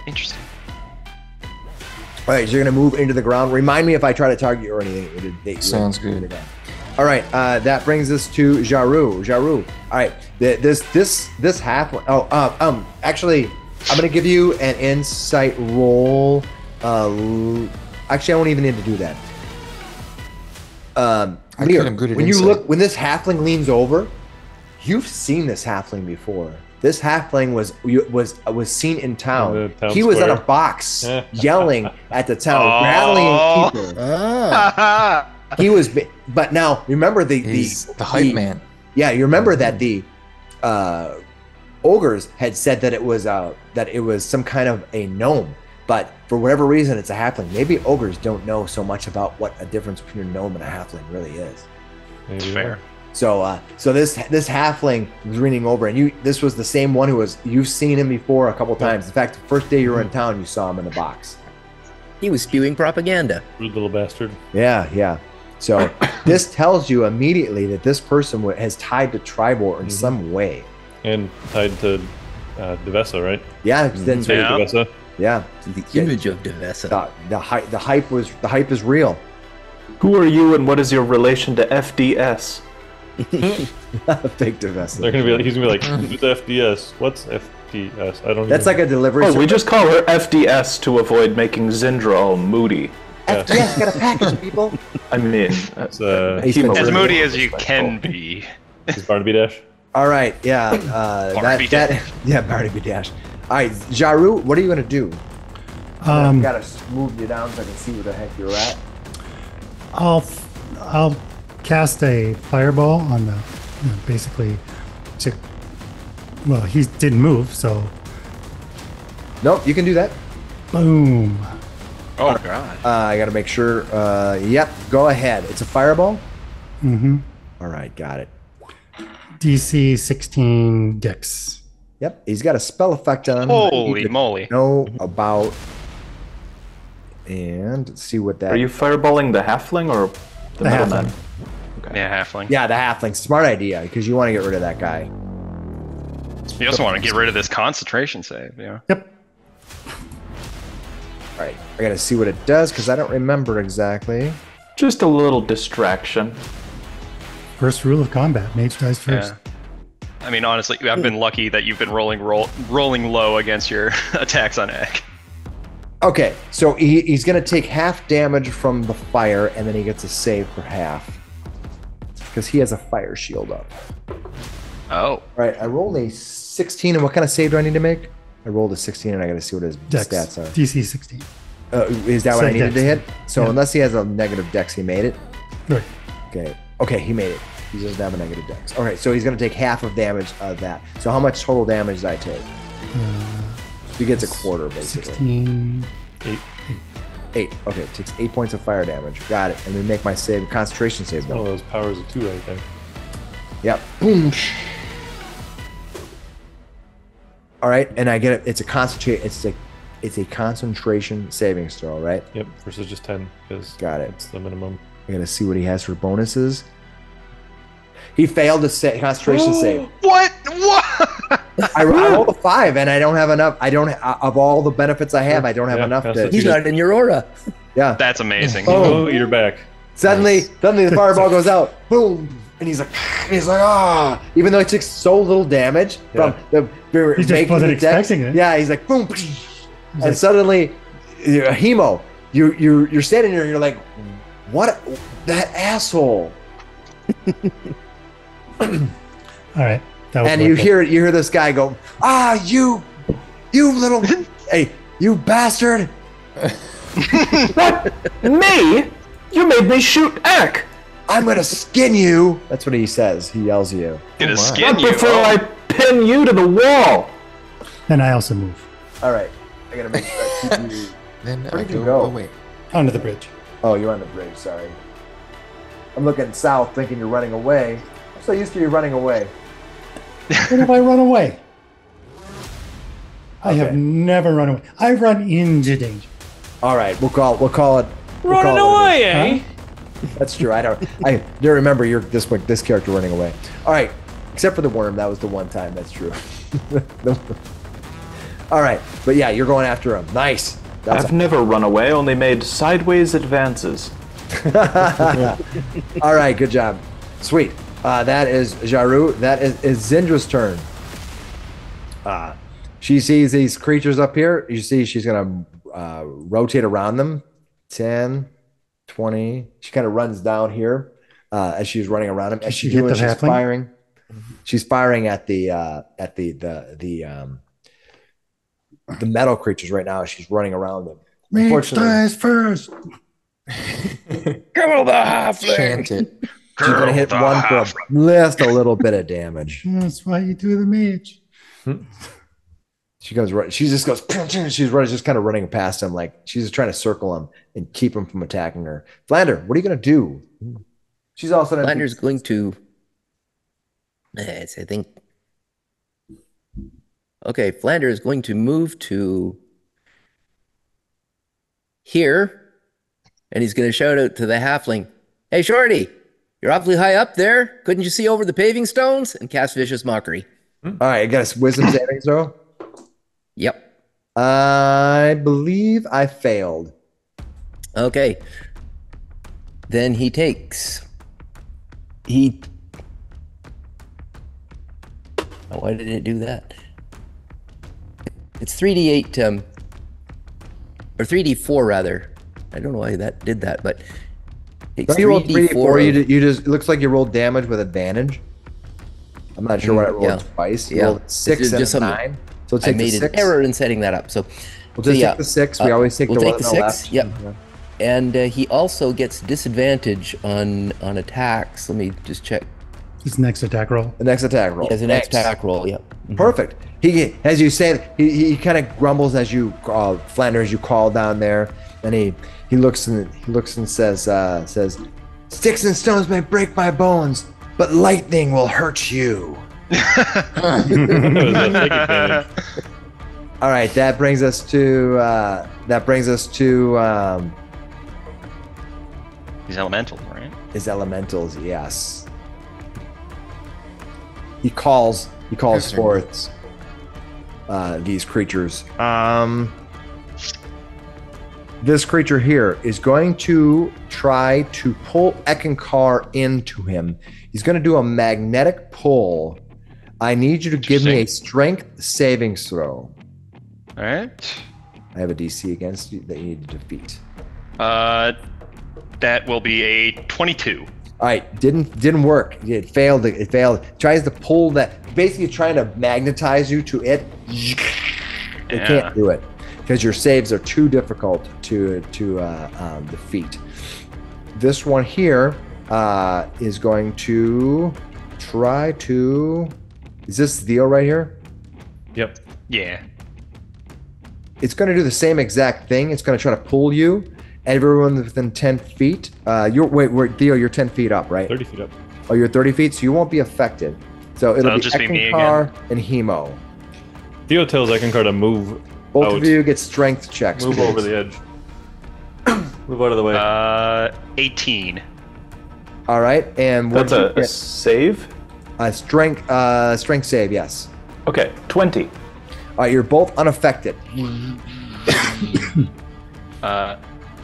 Interesting. All right, so you're gonna move into the ground. Remind me if I try to target you or anything. it would- that you- Sounds good. All right, uh, that brings us to Jaruu. Jaruu. All right, th- this this this half. Oh, uh, um, actually, I'm gonna give you an insight roll. Uh, actually, I won't even need to do that. Um, I Lear, I'm good at when you look when this halfling leans over, you've seen this halfling before. This halfling was was was seen in town. In town he was on a box yelling at the town, Oh. rattling people. Ah, He was, but now remember the He's the, the hype man. Yeah, you remember that the uh, ogres had said that it was uh, that it was some kind of a gnome, but for whatever reason, it's a halfling. Maybe ogres don't know so much about what a difference between a gnome and a halfling really is. Maybe Fair. So, uh, so this this halfling was leaning over, and you this was the same one who was you've seen him before a couple times. In fact, the first day you were in town, you saw him in the box. he was spewing propaganda. Rude little bastard. Yeah, yeah. So this tells you immediately that this person has tied to Triboar in Mhm. some way. And tied to uh, Devessa, right? Yeah, then Say Yeah. Devessa. Yeah. The Yeah. image of Devessa. The, the hype the hype was the hype is real. Who are you and what is your relation to FDS? Fake divest. They're gonna be. Like, he's gonna be like, "Who's FDS? What's FDS? I don't." That's even- like a delivery. Oh, we just call her FDS to avoid making Zindra all moody. FDS got a package, people. I mean, uh, It's, uh, He's Timo been- As really moody as you can rifle. be. is Barnaby Dash. All right, yeah. Uh, Barnaby that, that, yeah, Barnaby Dash. All right, Jaruu, what are you gonna do? Um, gotta move you down so I can see where the heck you're at. I'll I'll cast a fireball on the you know, basically. To, well, he didn't move, so Nope, you can do that. boom. Oh god. Uh, I gotta make sure. Uh, yep, go ahead. It's a fireball. Mm-hmm. All right, got it. DC 16 Dex. Yep, he's got a spell effect on him. Holy could moly. Know about. And see what that. are you fireballing the halfling or the, The middleman? halfling. Yeah, halfling. Yeah, the halfling. Smart idea because you want to get rid of that guy. You also want to get rid of this concentration save, yeah. Yep. All right, I gotta see what it does because I don't remember exactly. Just a little distraction. First rule of combat: mage dies first. Yeah. I mean, honestly, I've been lucky that you've been rolling roll, rolling low against your attacks on Egg. Okay, so he, he's gonna take half damage from the fire, and then he gets a save for half because he has a fire shield up. Oh. All right, I rolled a 16, and what kind of save do I need to make? I rolled a 16, and I gotta see what his Dex. stats are. DC 16. Uh, is that what I Say needed to hit? So Yeah. unless he has a negative dex, he made it. Right. Okay. Okay, he made it. He doesn't have a negative dex. Okay, so he's gonna take half of damage of that. So how much total damage did I take? Uh, he gets a quarter basically. 16. Eight. Eight. Okay, it takes eight points of fire damage. Got it. And we make my save concentration save One of oh, those powers of two right there. Yep. Boom. All right, and I get it. It's a concentrate. It's a, it's a concentration savings throw, right? Yep, versus just ten because Got it. It's the minimum. I gotta see what he has for bonuses. He failed the sa- concentration save. What? What? I, I rolled a five, and I don't have enough. I don't ha- of all the benefits I have. I don't have Yeah, enough to. that's He's not in your aura. Yeah. That's amazing. Oh. Oh, eat her back. Suddenly, suddenly the fireball goes out. Boom, and he's like, he's like, ah. Even though he took so little damage from the, the He just making wasn't the deck- expecting it. Yeah, he's like, boom, and like- suddenly, you're a Hemo. You you you're standing there. and You're like, what? That asshole. All right. That was and worth you it. hear you hear this guy go, ah, you, you little, hey, you bastard. What? me? You made me shoot Eck! I'm gonna skin you. That's what he says. He yells at you. Gonna Oh, skin Not you. before Oh. I pin you to the wall! Then I also move All right, I gotta make sure I keep you. Then I Where'd you go, go? Oh wait. onto the bridge. Oh, you're on the bridge. Sorry. I'm looking south, thinking you're running away. I'm so used to you running away. When have I run away? I have never run away. I run into danger. All right, we'll call. We'll call it. we'll Running call away, day. eh? That's true. I don't. I don't remember your this this character running away. All right, except for the worm. That was the one time. That's true. All right, but yeah, you're going after him. Nice. That's I've never run away, only made sideways advances. All right, good job. Sweet. Uh, that is Jaruu. That is, is Zindra's turn. Uh, she sees these creatures up here. You see, she's going to uh, rotate around them 10, 20. She kind of runs down here uh, as she's running around them. As she she's hit doing, she's halfling? firing. She's firing at the uh, at the the the um, the metal creatures right now. She's running around them. Mage Unfortunately- dies first. Kill the halfling. Chant it. She's going to hit one for half- just a little bit of damage. That's why you do the mage. She goes right. She just goes. She's running, just kind of running past him, like she's just trying to circle him and keep him from attacking her. Flander, what are you gonna do? She's also gonna Flander's going to. Yes, I think. Okay, Flander is going to move to here, and he's going to shout out to the halfling, "Hey, Shorty, you're awfully high up there. Couldn't you see over the paving stones?" And cast vicious mockery. All right, I got a wisdom saving throw. Yep. I believe I failed. Okay. then he takes. He. Why did it do that? It's 3d8, um, or 3d4 rather. I don't know why that did that, but it's you roll three, or of- you, ju- you just it looks like you rolled damage with advantage. I'm not sure what I rolled yeah. twice. You Yeah. rolled six It's and just a some- nine. So I take the made an error in setting that up. So We'll just yeah, take the six. We uh, always take we'll the take one the on the six. left. Yep. Yeah. and uh, he also gets disadvantage on on attacks. Let me just check. His next attack roll. The next attack roll. He has an next Next. attack roll. Yep. Mhm. Perfect. He, as you say, he, he kind of grumbles as you, uh, Flanders, you call down there, and he he looks and he looks and says uh, says, "Sticks and stones may break my bones, but lightning will hurt you." That was a take advantage. All right, that brings us to uh, that brings us to um, He's elemental, right? his elementals. Yes. He calls. He calls Yes, forth uh, these creatures. Um, this creature here is going to try to pull Eckankar into him. He's going to do a magnetic pull. I need you to give me a strength saving throw. All right. I have a DC against you that you need to defeat. Uh, that will be a 22. All right, didn't didn't work. It failed. It failed. Tries to pull that. Basically, trying to magnetize you to it. It Yeah. can't do it because your saves are too difficult to to uh, um, defeat. This one here uh, is going to try to. Is this Theo right here? Yep. Yeah. It's going to do the same exact thing. It's going to try to pull you. Everyone within ten feet. Uh, you're wait, wait, Theo, you're ten feet up, right? 30 feet up. Oh, you're 30 feet, so you won't be affected. So it'll That'll be just be me again. and Hemo. Theo tells Eckankar to move Both out. of you get strength checks. Move please. over the edge. move out of the way. Uh, 18. All right, and what That's a, you a get? save. Uh, strength, uh, strength save. Yes. Okay, 20. All right, you're both unaffected. Uh,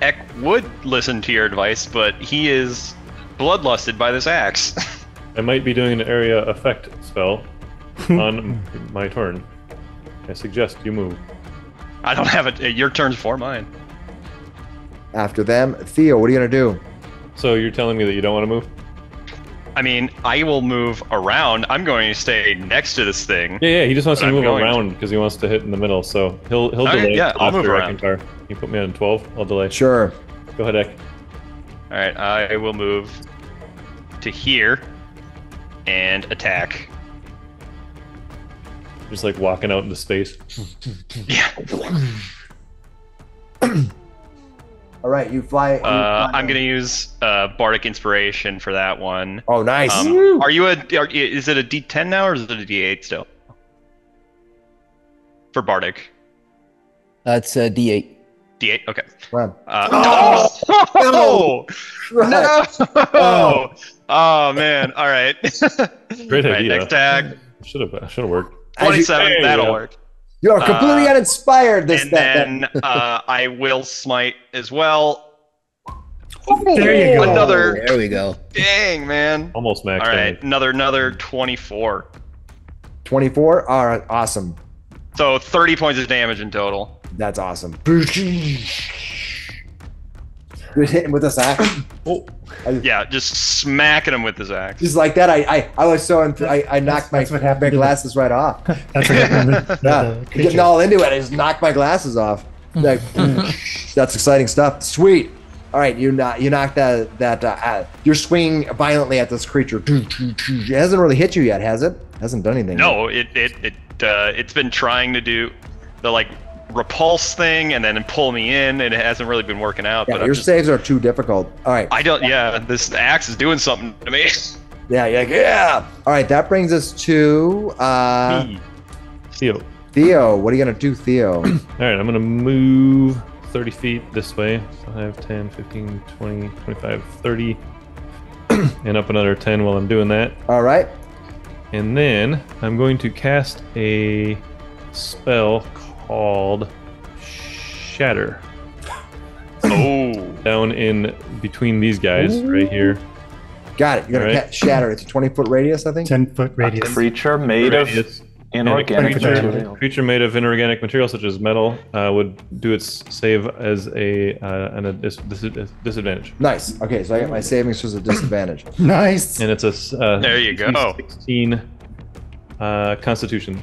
Ek would listen to your advice, but he is bloodlusted by this axe. I might be doing an area effect spell on my turn. I suggest you move. I don't have it. Your turn's before mine. After them, Theo, what are you gonna do? So you're telling me that you don't want to move? I mean, I will move around. I'm going to stay next to this thing. Yeah, yeah. He just wants to I'm move around because he wants to hit in the middle. So he'll he'll Okay, delay. yeah, till I'll move around. Eckankar. You put me on 12. I'll delay. Sure. Go ahead, Ek. All right, I will move to here and attack. Just like walking out into space. Yeah. All right, you fly. you Uh, fly- I'm gonna use uh, bardic inspiration for that one. Oh, nice. Um, are you a? Are, is it a D10 now or is it a D8 still? For bardic, That's uh, D8. D8. Okay. Come. Uh, Oh! no! No! Oh. Oh man! All right. Great All right, idea. next tag. Should have should have worked. As you- Twenty-seven. You That'll go. work. You are completely Uh, uninspired. This and that, then that- uh, I will smite as well. There you go. Another. There we go. Dang man! Almost maxed All right, damage. another another twenty-four. 24. All right, awesome. So thirty points of damage in total. That's awesome. Good hitting with this axe. Oh, Yeah, just smacking him with his axe. just like that. I I, I was so enth- I, I knocked my, that's what happened my to the- glasses right off. That's what happened with with Yeah, the getting all into it. I just knocked my glasses off. Like, that's exciting stuff. Sweet. All right, you knock you knock that that uh, uh, you're swinging violently at this creature. It hasn't really hit you yet, has it? Hasn't done anything. yet. No, it it it uh, it's been trying to do the like repulse thing and then pull me in, and it hasn't really been working out. Yeah, but your just, saves are too difficult. All right. I don't. Yeah, this axe is doing something to me. Yeah, yeah, yeah. All right, that brings us to uh, Me. Theo. Theo. What are you gonna do, Theo? All right, I'm going to move 30 feet this way. 5, 10, 15, 20, 25, 30. and up another 10 while I'm doing that. All right. And then I'm going to cast a spell called Shatter. oh, down in between these guys right here. Got it. You're gonna Alright. ca- shatter. It's a 20 foot radius, I think. 10 foot radius. Creature made of Radius. inorganic creature- material. Creature made of inorganic material such as metal uh, would do its save as a uh, an a dis- dis- disadvantage, Nice. Okay, so I got my savings was a disadvantage. Nice. and it's a s- uh, There you go. 16 uh, Constitution.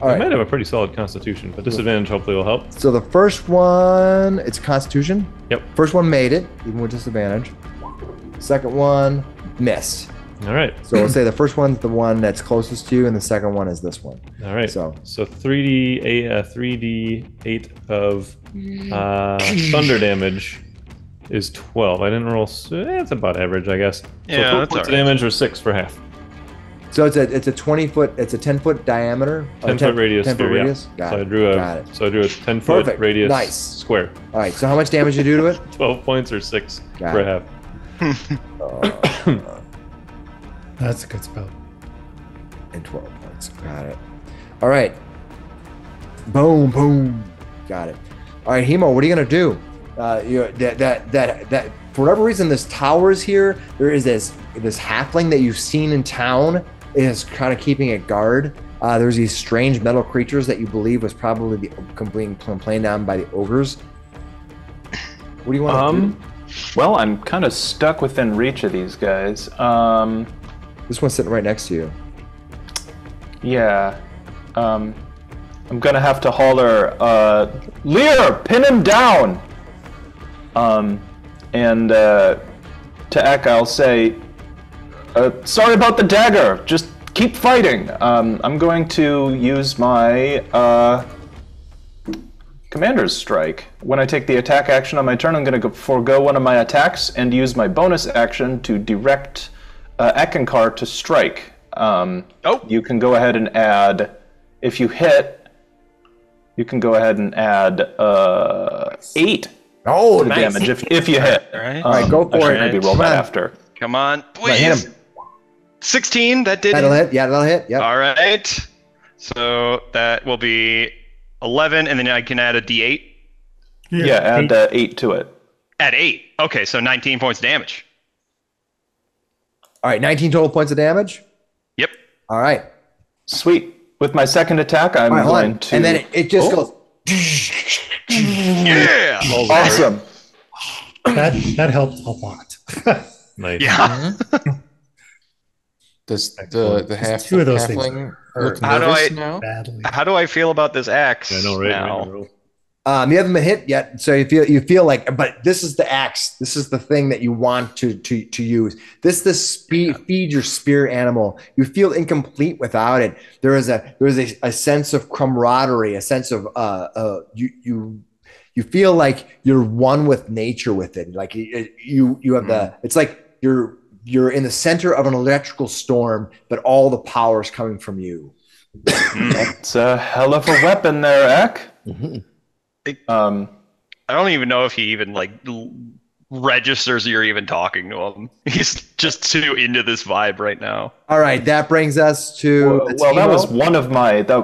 All I right. might have a pretty solid Constitution, but disadvantage hopefully will help. So the first one, it's Constitution. Yep. First one made it, even with disadvantage. Second one missed. All right. So we'll say the first one's the one that's closest to you, and the second one is this one. All right. So So 3d eight, uh, 3d eight of uh, thunder damage is 12. I didn't roll. s- eh, It's about average, I guess. Yeah, so 12 that's points of alright. damage or six for half. So it's a it's a twenty foot it's a ten foot diameter. or 10 foot radius. 10 foot sphere, yeah. radius. Got so I drew a. Got it. So I drew a 10 foot Perfect. radius Nice. square. All right. So how much damage you do to it? 12 points or six Got for it. half. That's a good spell. And twelve points. Got it. All right. Boom, boom. Got it. All right, Hemo. What are you gonna do? Uh, you know, that that that that for whatever reason this tower is here. There is this this halfling that you've seen in town is kind of keeping it guard. Uh, there's these strange metal creatures that you believe was probably the, being playing down by the ogres. What do you want to do? Um, well, I'm kind of stuck within reach of these guys. Um, This one's sitting right next to you. yeah. Um, I'm gonna have to holler, uh, Lear, pin him down! Um, and, uh, to Ek, I'll say, uh, sorry about the dagger, just keep fighting. Um, I'm going to use my, uh, Commander's Strike. When I take the attack action on my turn, I'm going to forego one of my attacks and use my bonus action to direct uh, Eckankar to strike. Um, Oh. You can go ahead and add, if you hit, you can go ahead and add uh, eight Oh, to nice. damage if, if you hit. All right. Um, right, go for should it. Maybe roll that after. Come on, Right, please. hit him. 16, that did That'll it. hit. Yeah, that'll hit. Yep. All right. So that will be 11, and then I can add a d8 Yeah, add uh, eight to it. at 8. Okay, so 19 points of damage. All right, 19 total points of damage. Yep. All right. Sweet. With my second attack, I'm All right, hold going on. to. And then it, it just Oh. goes. Yeah. Awesome. That that helped a lot. Nice. Yeah. Does the the half two of those things halfling look How do nervous I- now? Badly. How do I feel about this axe I know, right? now? right, right. Um, you haven't been hit yet, so you feel you feel like, but this is the axe. This is the thing that you want to to to use. This this speed feed your spirit animal. You feel incomplete without it. There is a there is a, a sense of camaraderie, a sense of uh uh you you you feel like you're one with nature with it. Like you you, you have the it's like you're you're in the center of an electrical storm, but all the power is coming from you. That's a hell of a weapon there, Ek. Mhm. Um, I don't even know if he even like registers you're even talking to him. He's just too into this vibe right now. All right, that brings us to well, well, that was one of my. The,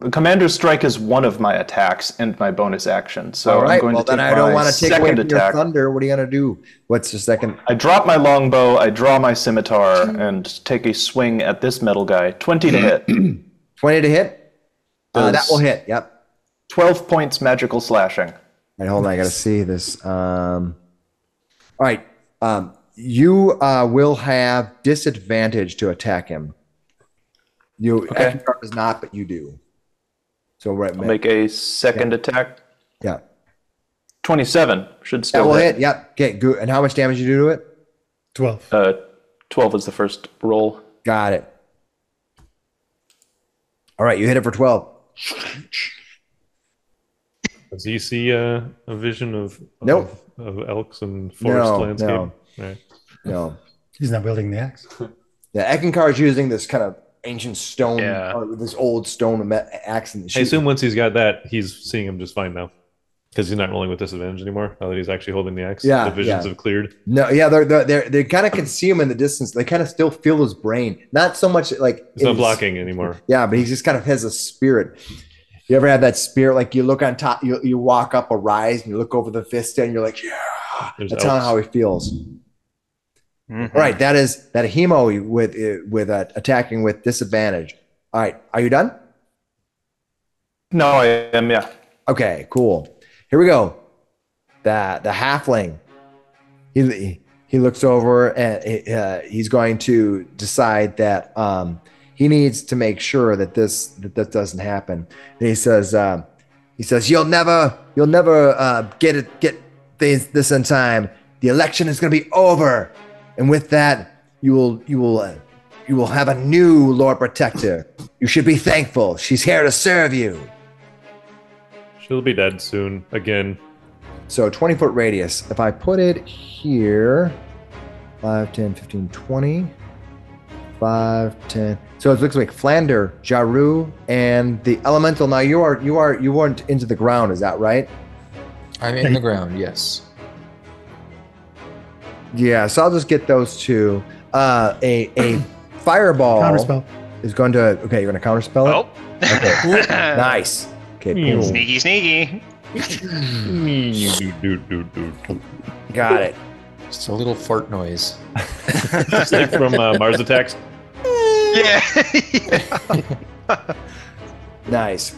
the Commander's Strike is one of my attacks and my bonus action. So All right. I'm going Well, to then I don't want to take away second from your thunder. What are you gonna do? What's the second? I drop my longbow, I draw my scimitar, and take a swing at this metal guy. 20 to hit. Twenty to hit. Uh, that will hit. Yep. 12 points magical slashing. All right, hold on. I gotta see this. Um, all right. Um, you uh, will have disadvantage to attack him. You Okay. Does not, but you do. So we're at I'll make a second attack. yeah. 27 should still That still will hit. hit. Yep. Okay. Good. And how much damage you do to it? Twelve. Uh, 12 is the first roll. Got it. All right. You hit it for twelve. Does he see uh, a vision of, Nope. of of elks and forest No, landscape? no. Right. No. He's not wielding the axe. Yeah. Ekingard is using this kind of ancient stone, Yeah. or this old stone axe and I assume once he's got that, he's seeing him just fine now. Because he's not rolling with disadvantage anymore now that he's actually holding the axe. Yeah, The visions yeah. have cleared. No, yeah, they're they're, they're they kind of can see him in the distance. They kind of still feel his brain, not so much like He's not blocking anymore. Yeah, but he just kind of has a spirit. You ever had that spirit? Like you look on top, you, you walk up a rise and you look over the vista and you're like, yeah, There's That's not elves. how he feels. Mhm. All right, that is that Hemo with with uh, attacking with disadvantage. All right, are you done? No, I am. Yeah. Okay, cool. Here we go. The the halfling. He he looks over and uh, he's going to decide that um, he needs to make sure that this that this doesn't happen. And he says uh, he says you'll never you'll never uh, get it get this in time. The election is going to be over, and with that you will you will uh, you will have a new Lord Protector. You should be thankful. She's here to serve you. She'll be dead soon. Again. So 20 foot radius. If I put it here, 5, 10, 15, 20, 5, 10. So it looks like Flander, Jaruu, and the elemental. Now you are you are you weren't into the ground, is that right? I'm in the ground, yes. Yeah, so I'll just get those two. Uh a a fireball Counterspell. is going to okay, you're gonna counterspell it? Oh. Okay. nice. Okay, boom. Sneaky, sneaky. Got it. Just a little fart noise. It's like from uh, Mars Attacks. Yeah. Nice.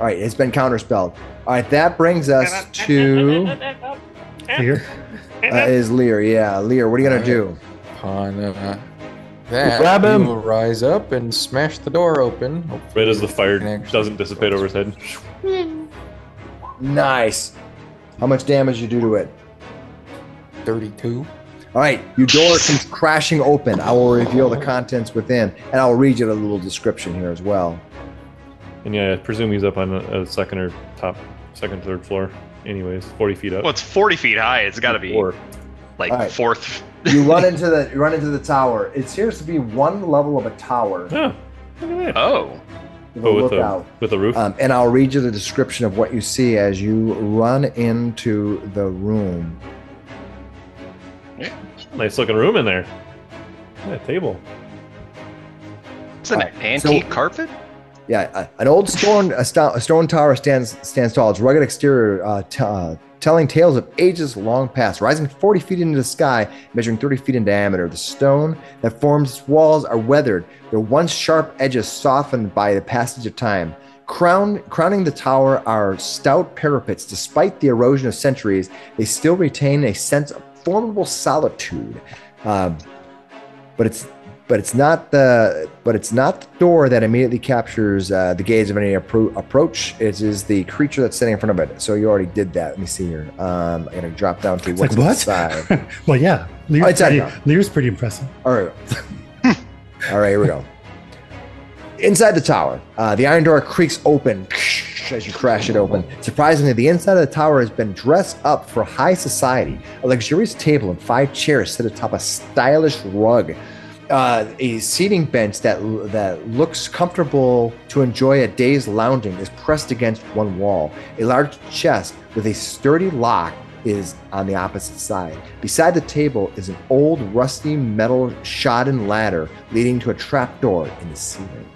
All right, it's been counterspelled. All right, that brings us to Here. Uh, is Lear. Yeah, Lear. What are you gonna do? Upon uh, that, Grab him. he will rise up and smash the door open. Right as the fire Can doesn't dissipate over his head. Nice. How much damage you do to it? 32. All right, your door comes crashing open. I will reveal the contents within, and I'll read you the little description here as well. And yeah, I presume he's up on a, a second or top, second, third floor. Anyways, 40 feet up. well, it's 40 feet high. It's got to be Floor. like All right. fourth. You run into the you run into the tower. It appears to be one level of a tower Oh, look at that. Oh. with a with lookout. a, with a roof. Um, and I'll read you the description of what you see as you run into the room. Yeah. nice looking room in there. Yeah, table. It's an Alright, antique so- carpet? Yeah, an old stone a, sto- a stone tower stands stands tall. Its rugged exterior uh, t- uh, telling tales of ages long past, rising 40 feet into the sky, measuring 30 feet in diameter. The stone that forms its walls are weathered, their once sharp edges softened by the passage of time. Crown, crowning the tower are stout parapets. Despite the erosion of centuries, they still retain a sense of formidable solitude. Um, but it's but it's not the but it's not the door that immediately captures uh, the gaze of any appro- approach. It is the creature that's sitting in front of it. So you already did that. Let me see here. Um, I'm gonna drop down to It's what's like, what? inside. well, yeah. Lear's, Oh, pretty. Lear's pretty impressive. All right. All right, here we go. Inside the tower, uh, the iron door creaks open as you crash it open. Surprisingly, the inside of the tower has been dressed up for high society. A luxurious table and five chairs sit atop a stylish rug. Uh, a seating bench that that looks comfortable to enjoy a day's lounging is pressed against one wall. A large chest with a sturdy lock is on the opposite side. Beside the table is an old rusty metal shodden ladder leading to a trapdoor in the ceiling.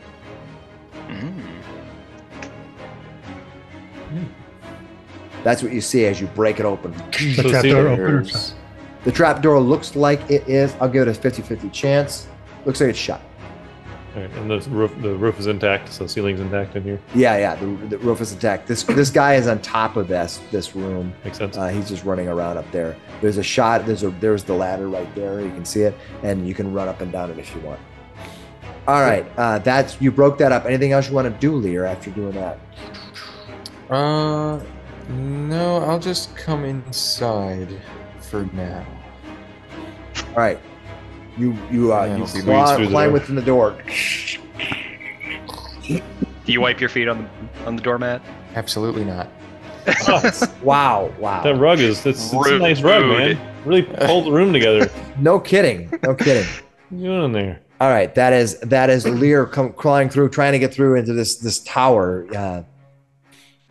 That's what you see as you break it open. The So trapdoor see, open. There's- The trapdoor looks like it is. I'll give it a 50-50 chance. Looks like it's shut. All right, and the roof, the roof is intact, so ceiling's intact in here. Yeah, yeah. The, the roof is intact. This this guy is on top of this this room. Makes sense. Uh, he's just running around up there. There's a shot. There's a there's the ladder right there. You can see it, and you can run up and down it if you want. All right, uh, that's you broke that up. Anything else you want to do, Lear, after doing that? Uh, no, I'll just come inside for now. All right, you you uh, Yeah, you I'll be climb, through the climb door. within the door. Do you wipe your feet on the on the doormat? Absolutely not. wow, wow. that rug is it's, it's a nice rug, man. Really pulled the room together. No kidding, no kidding. What you doing in there? All right, that is that is Lear come crawling through, trying to get through into this this tower. Uh,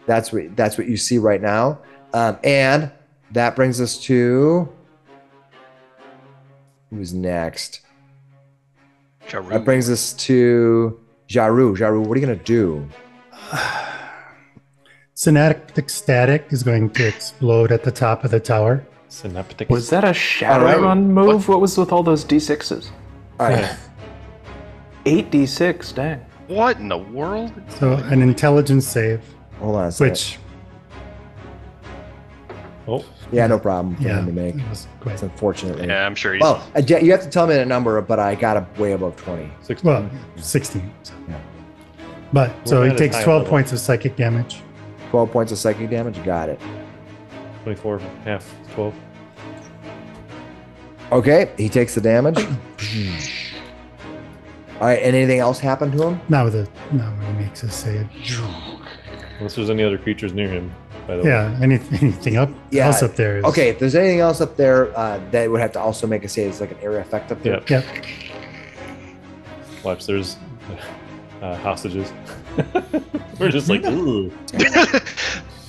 that's what that's what you see right now, um, and that brings us to who's next. That brings us to Jaruu. Jaruu, what are you gonna do? Synaptic static is going to explode at the top of the tower. Synaptic. Was that a shadow Alright. run move? What was with all those d6s? All right. Eight d6. Dang. What in the world? So an intelligence save, Hold on a second. which Oh, yeah, no problem for yeah, him to make. it quite It's unfortunately. Yeah, I'm sure he's. Well, you have to tell me the number, but I got a way above 20. 16. well, sixteen. so. Yeah. But so We're he takes twelve level. points of psychic damage. 12 points of psychic damage. Got it. 24, half, 12. Okay, he takes the damage. All right, and anything else happen to him? Not with a not when he makes us say a save. Unless there's any other creatures near him, by the way. Yeah, anything, anything up Yeah, else up there is Okay, if there's anything else up there, uh, that would have to also make a say It's like an area effect up there. Yep. Yep. Watch, there's uh, hostages. We're just like, ooh.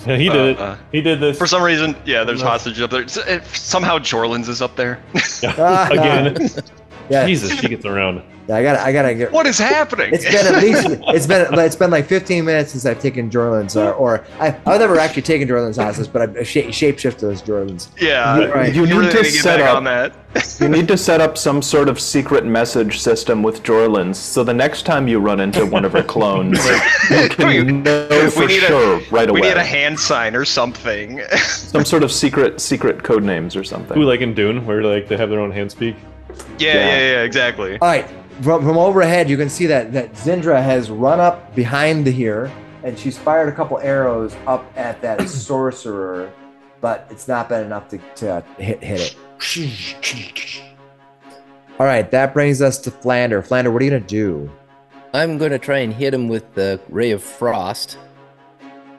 Yeah, he did it. Uh, uh, he did this. For some reason, yeah, there's No. hostage up there. Uh, Somehow Jorlan's is up there. Again. Yeah, Jesus, she gets around. Yeah, I gotta, I gotta get. what is happening? It's been at least it's been it's been like 15 minutes since I've taken Jorlan's uh, or I, I've never actually taken Jorlan's hostage, but I've shape shapeshifted those Jorlan's. yeah, You- right. you need really to to set up- on that. You need to set up some sort of secret message system with Jorlins, so the next time you run into one of her clones, you can know for need a- sure right away. We need a hand sign or something. some sort of secret secret code names or something. Ooh, like in Dune, where like they have their own hand speak. yeah, yeah, yeah, exactly. All right, from, from overhead you can see that that Zindra has run up behind the here, and she's fired a couple arrows up at that sorcerer, but it's not been enough to, to uh, hit hit it. All right, that brings us to Flander. Flander, what are you gonna do? I'm going to try and hit him with the ray of frost.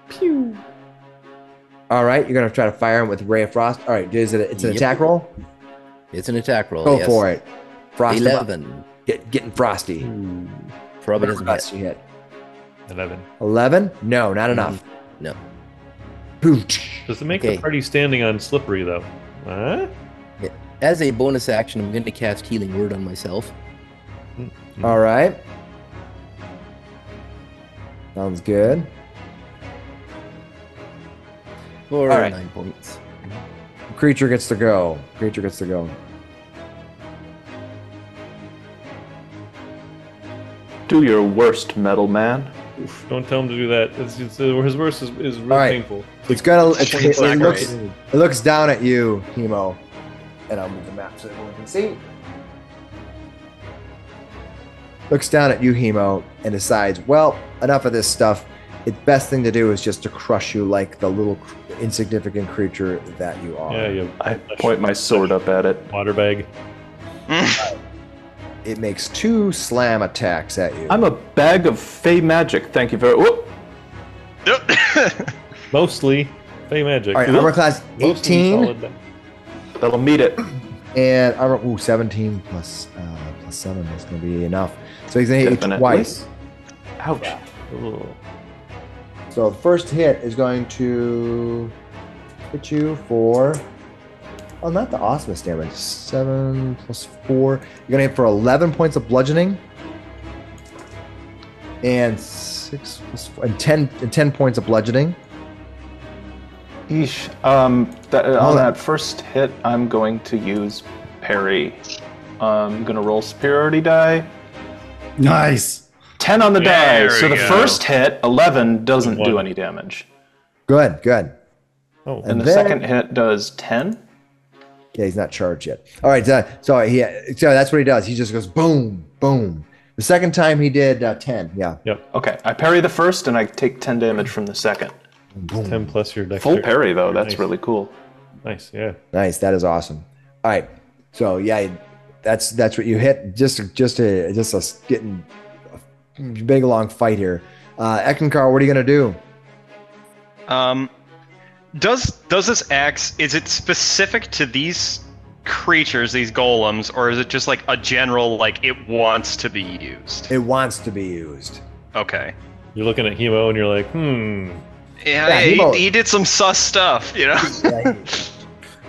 Pew. All right, you're gonna try to fire him with Ray of Frost. All right, is it? It's an Yep. attack roll. It's an attack roll. Go yes. for it. Frost. Eleven. Get, getting frosty. Hmm. Probably doesn't Frost hit. you hit. 11. Eleven? No, not hmm. enough. No. Pooch. Does it make Okay. the party standing on slippery, though? Huh? As a bonus action, I'm going to cast Healing Word on myself. Hmm. All right. Sounds good. For All right. nine points. Creature gets to go. Creature gets to go. Do your worst, metal man. Oof, don't tell him to do that. It's, it's, uh, his verse is, is really All right. painful. It's gonna. It's, Point it, it slack looks. rate. It looks down at you, Hemo. And I'll move the map so everyone can see. Looks down at you, Hemo, and decides, well, enough of this stuff. Its best thing to do is just to crush you like the little cr- insignificant creature that you are. Yeah, you I point my sword up at it. water bag. It makes two slam attacks at you. I'm a bag of fey magic. Thank you very. Whoop. Mostly Fey magic. All right, armor class Mostly 18 solid That'll meet it. and armor. Ooh, 17 plus uh, plus seven is going to be enough. So he's going to hit you Definitely. twice. Ouch. Ooh. So the first hit is going to hit you for. Oh, not the awesomest damage. Seven plus four. You're gonna hit for 11 points of bludgeoning, and six plus four, and 10 and 10 points of bludgeoning. Eesh. Um, that, on on. that first hit, I'm going to use parry. I'm gonna roll superiority die. Nice. 10 on the There die. So the go. first hit, 11, doesn't do any damage. Good, good. Oh, And And the then- second hit does 10. Yeah, he's not charged yet. All right, uh, so he so that's what he does. He just goes boom, boom. The second time he did uh, 10. Yeah. Okay, I parry the first and I take 10 damage from the second. Boom. 10 plus your Full parry, though. That's Nice. really cool. Nice, yeah. Nice. That is awesome. All right. So yeah, that's that's what you hit. Just just a just a s- getting a big long fight here. Uh, Eckankar, what are you gonna do? Um, does does this axe is it specific to these creatures, these golems, or is it just like a general like it wants to be used? It wants to be used. Okay. You're looking at Hemo and you're like, hmm. Yeah, Yeah, he, he did some sus stuff, you know. Yeah,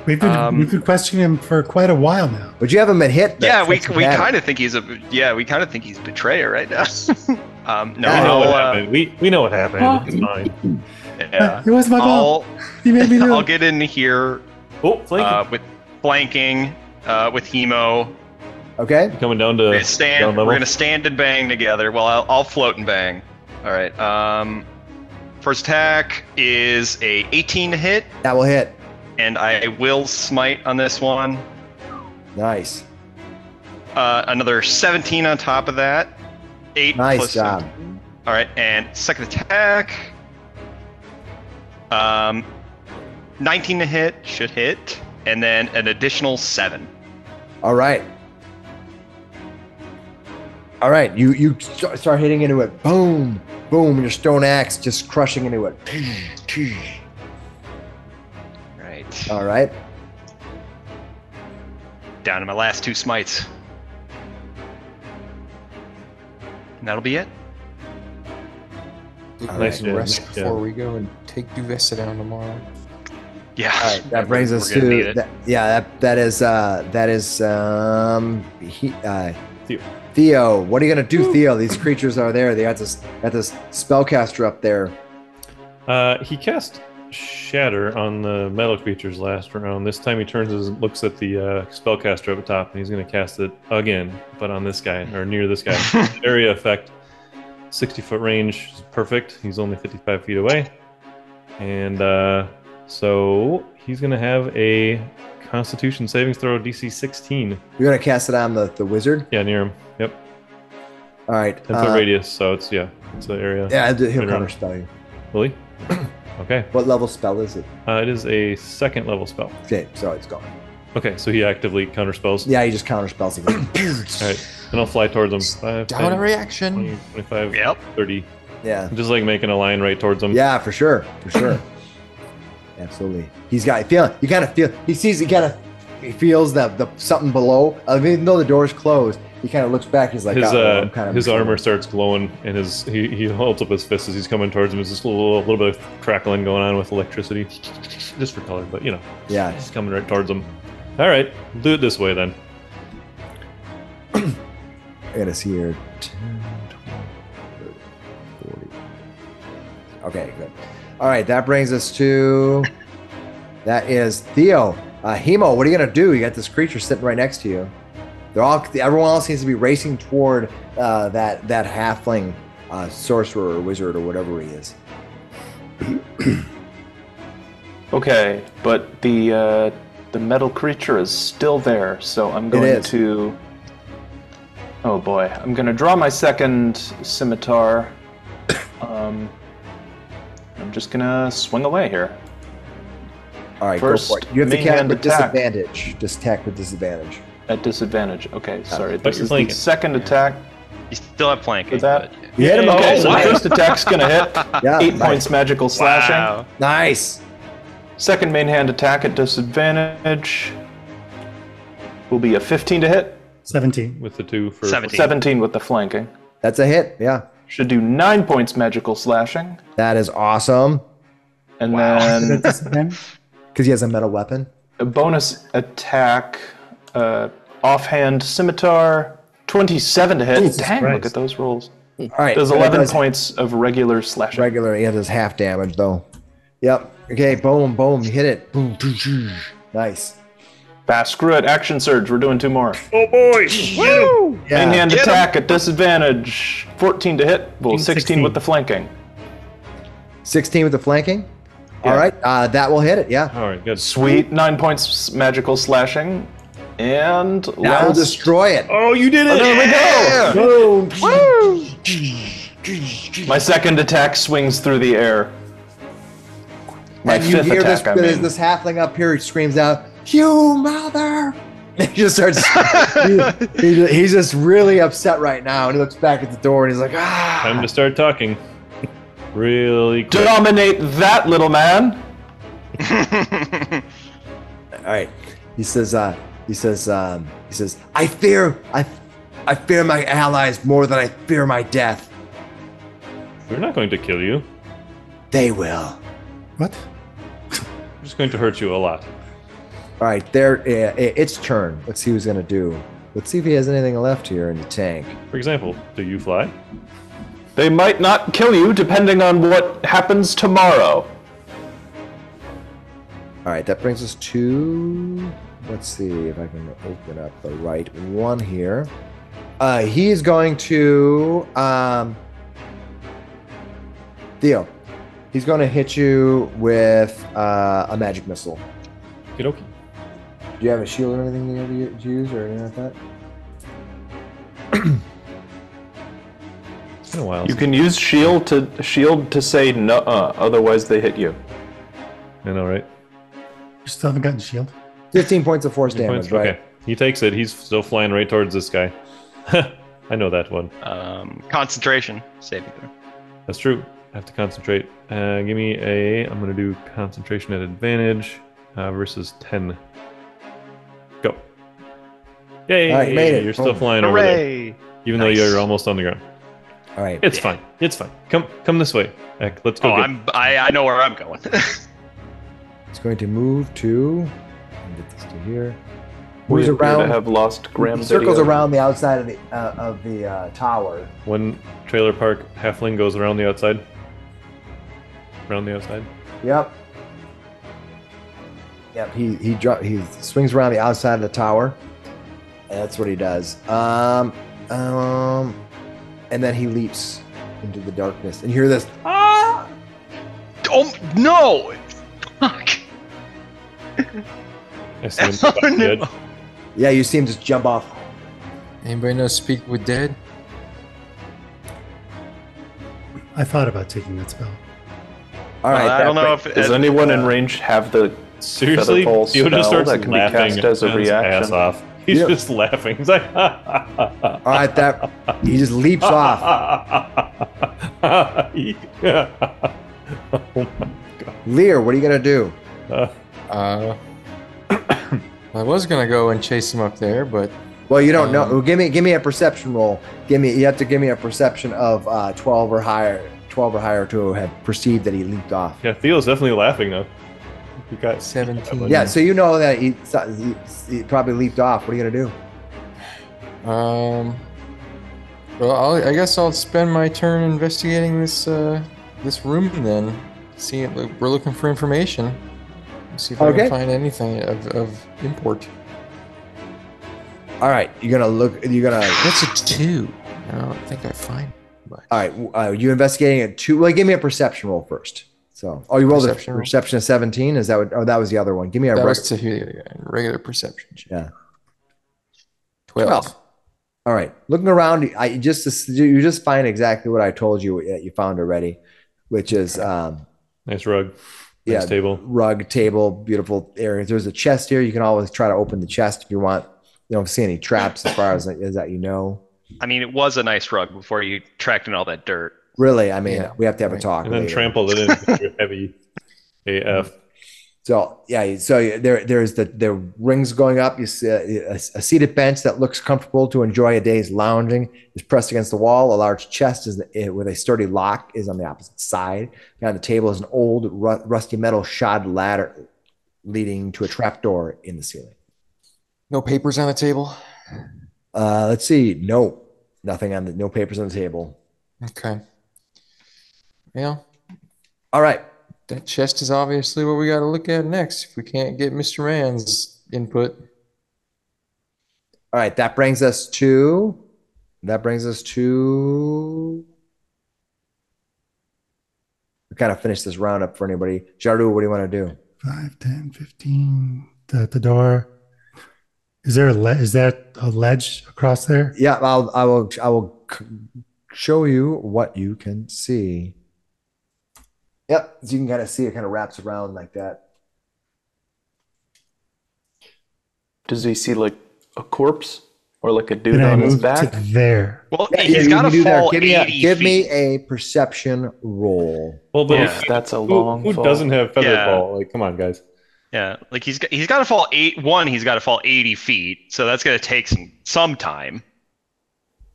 We've been Um, we've been questioning him for quite a while now. but you haven't been hit. yeah, we we kind of think he's a yeah, we kind of think he's betrayer right now. um, no, We know I'll, what uh, happened. We, we know what happened. It's fine. Yeah. It was my fault. I'll He made me do I'll it. get in here Oh, flanking. uh, with flanking, uh, with Hemo. Okay. Coming down to We're gonna down stand. level. We're gonna stand and bang together. Well, I'll, I'll float and bang. All right. Um, first attack is a 18 to hit, That will hit. and I will smite on this one. Nice. Uh, another 17 on top of that. Eight. Nice plus job. 17. All right, and second attack. Um, 19 to hit should hit, and then an additional seven. All right. All right. You you start hitting into it. Boom, boom. Your stone axe just crushing into it. Right. All right. Down to my last two smites. And that'll be it. All Nice right, rest Yeah. before we go and take Duvessa down tomorrow. Yeah. All right. That brings us gonna need to it. that, yeah. That that is uh that is um he, uh, Theo. Theo. What are you gonna do, Theo? These creatures are there. They got this got this spellcaster up there. Uh, he cast Shatter on the metal creatures last round. This time he turns and looks at the uh, spellcaster up top, and he's going to cast it again, but on this guy or near this guy. Area effect, 60 foot range, is perfect. He's only 55 feet away, and uh, so he's going to have a Constitution savings throw DC 16. You're gonna cast it on the the wizard. Yeah, near him. Yep, All right. 10 foot uh, radius. So it's yeah, it's the area. Yeah, he'll Right around. counterspell you. Really? okay. What level spell is it? Uh, it is a second level spell. Okay, so it's gone. Okay, so he actively counterspells. Yeah, he just counterspells again. All right, and I'll fly towards him. 5, Down 10, a reaction. 20, 25, Yep. 30. yeah. Just like making a line right towards him. Yeah, for sure, for sure. Absolutely. He's got feel. You kind of feel. He sees. He kind of. He feels that the something below. I mean, even though the door's closed, he kind of looks back. He's like, His "Uh-oh, uh, I'm kind of his armor starts glowing, and his he, he holds up his fist as he's coming towards him. There's this little little bit of crackling going on with electricity, just for color, but you know, Yeah. he's coming right towards him. All right, do it this way then. I gotta see here. 10, 20, 30, 40. Okay, good. All right, that brings us to. That is Theo. Uh, Hemo, what are you gonna do? You got this creature sitting right next to you. They're all. Everyone else seems to be racing toward uh, that that halfling uh, sorcerer or wizard or whatever he is. Okay, but the uh, the metal creature is still there, so I'm going is. to. Oh boy, I'm going to draw my second scimitar. Um, I'm just gonna swing away here. All right, First, go for it. You have to main cast hand with attack. disadvantage. Just attack with disadvantage. At disadvantage. Okay, sorry. but This is the second attack. You still have flanking. With that? but- You hit him. Okay, Oh, so nice. the first attack's gonna hit. Yeah, Eight nice. points magical slashing. Wow. Nice. Second main hand attack at disadvantage will be a 15 to hit. 17. With the two for 17. 17 with the flanking. That's a hit. Yeah. Should do nine points magical slashing. That is awesome. And Is it then? Because he has a metal weapon. a bonus attack, uh, offhand scimitar, 27 to hit. Jesus Dang, Christ. look at those rolls. All right. Does but it 11 does points of regular slashing. Regular. Yeah, does half damage though. Yep. Okay. Boom. Boom. You hit it. Boom. boom, boom. Nice. Fast, screw it. Action surge. We're doing two more. Oh boy! Main Yeah. hand attack at disadvantage. 14 to hit. Well, 16, 16. with the flanking. 16 with the flanking. Yeah. All right. Uh, that will hit it. Yeah. All right, good. Sweet. Nine points magical slashing. And That will destroy it. Oh, you did Oh, it! there we go. Boom. My second attack swings through the air. My and you fifth hear this, attack, I this, mean. this halfling up here. He screams out, "You mother!" And he just starts. he, he- he's just really upset right now, and he looks back at the door, and he's like, "Ah." Time to start talking. Really quick. Dominate that little man. All right. He says, uh, he says, um, he says, I fear, I, I fear my allies more than I fear my death. We're not going to kill you. They will. What? We're going to hurt you a lot. All right. There, uh, it's turn. Let's see who's gonna do. Let's see if he has anything left here in the tank. For example, do you fly? They might not kill you depending on what happens tomorrow. All right, that brings us to. Let's see if I can open up the right one here. Uh, he is going to. Um, Theo, he's going to hit you with uh, a magic missile. Okie Do you have a shield or anything you ever u- use or anything like that? It's been a while. You since- can use shield to shield to say no, uh, otherwise they hit you. I know, right? You still haven't gotten shield. 15 points of force damage, points. right? Okay. He takes it. He's still flying right towards this guy. I know that one. Um, concentration saving throw. That's true. I have to concentrate. Uh, give me a. I'm going to do concentration at advantage uh, versus 10. Go. Yay! All right, made it. You're still Boom. flying over there, even Nice. though you're almost on the ground. All right. It's fine. It's fine. Come, come this way. Ek, let's go. Oh, I'm I, I know where I'm going. It's going to move to. Get this to here. We Moves around. have lost Graham. circles video. around the outside of the uh, of the uh, tower. One trailer park halfling goes around the outside. Around the outside. Yep. Yep. He he dro- he swings around the outside of the tower. And that's what he does. Um um, and then he leaps into the darkness. And you hear this. ah! Oh no! Fuck! I see him. Oh, butt dead. Yeah, you see him just jump off. Anybody know Speak with Dead? I thought about taking that spell. All right. I don't know if Does anyone in range have the Seriously, Featherfall Theo just starts that can be laughing cast as a his ass off. He's Yeah. just laughing. He's like, All right. That he just leaps off. oh my god. Lear, what are you gonna do? Uh, Uh, I was gonna go and chase him up there, but Well, you don't know. Um, Well, give me give me a perception roll. Give me. You have to give me a perception of uh, twelve or higher. Twelve or higher to have perceived that he leaped off. yeah, Theo's definitely laughing though. You got 17. Yeah, so you know that he, he, he probably leaped off. What are you gonna do? um, well, I'll, I guess I'll spend my turn investigating this uh this room then. See, look, we're looking for information. See if I can find anything of, of import. All right, you're gonna look. You're gonna. That's a two. I don't think I find much. All right, uh, you investigating it two. Well, give me a perception roll first. So, oh, you rolled Perception a roll? perception of seventeen. Is that what? Oh, that was the other one. Give me a. That reg- was regular perception. check. yeah. Twelve. Twelve. All right, looking around, I you just you just find exactly what I told you that you found already, which is um, nice rug. yeah, Nice table. rug, table, beautiful area. There's a chest here. You can always try to open the chest if you want. You don't see any traps as far as, as that you know. I mean, it was a nice rug before you tracked in all that dirt. Really, I mean, Yeah, we have to have a talk. And then later. trampled it in because heavy AF. So yeah, so there there's the the rings going up. You see a, a, a seated bench that looks comfortable to enjoy a day's lounging is pressed against the wall. A large chest is eh, with a sturdy lock is on the opposite side. Behind the table is an old ru- rusty metal shod ladder leading to a trapdoor in the ceiling. No papers on the table. Uh, let's see. No, nothing on the no papers on the table. Okay. Well, All right. that chest is obviously what we got to look at next. If we can't get Mr. Rand's input, All right, that brings us to that brings us to we kind of finish this roundup for anybody. Jaruu, what do you want to do? 5, 10, 15. The, the door. Is there a le- is that a ledge across there? Yeah, I'll I will I will c- show you what you can see. Yep, so you can kind of see it kind of wraps around like that. Does he see like a corpse or like a dude Can I on his back? to there? Well, Yeah, he's you got can to fall Give me a, give me a perception roll. Well, but Yeah. if- That's a who, long who fall. doesn't have feather Yeah. ball? Like, come on, guys. Yeah, like he's got, he's got to fall eight. One, he's got to fall 80 feet, so that's going to take some some time.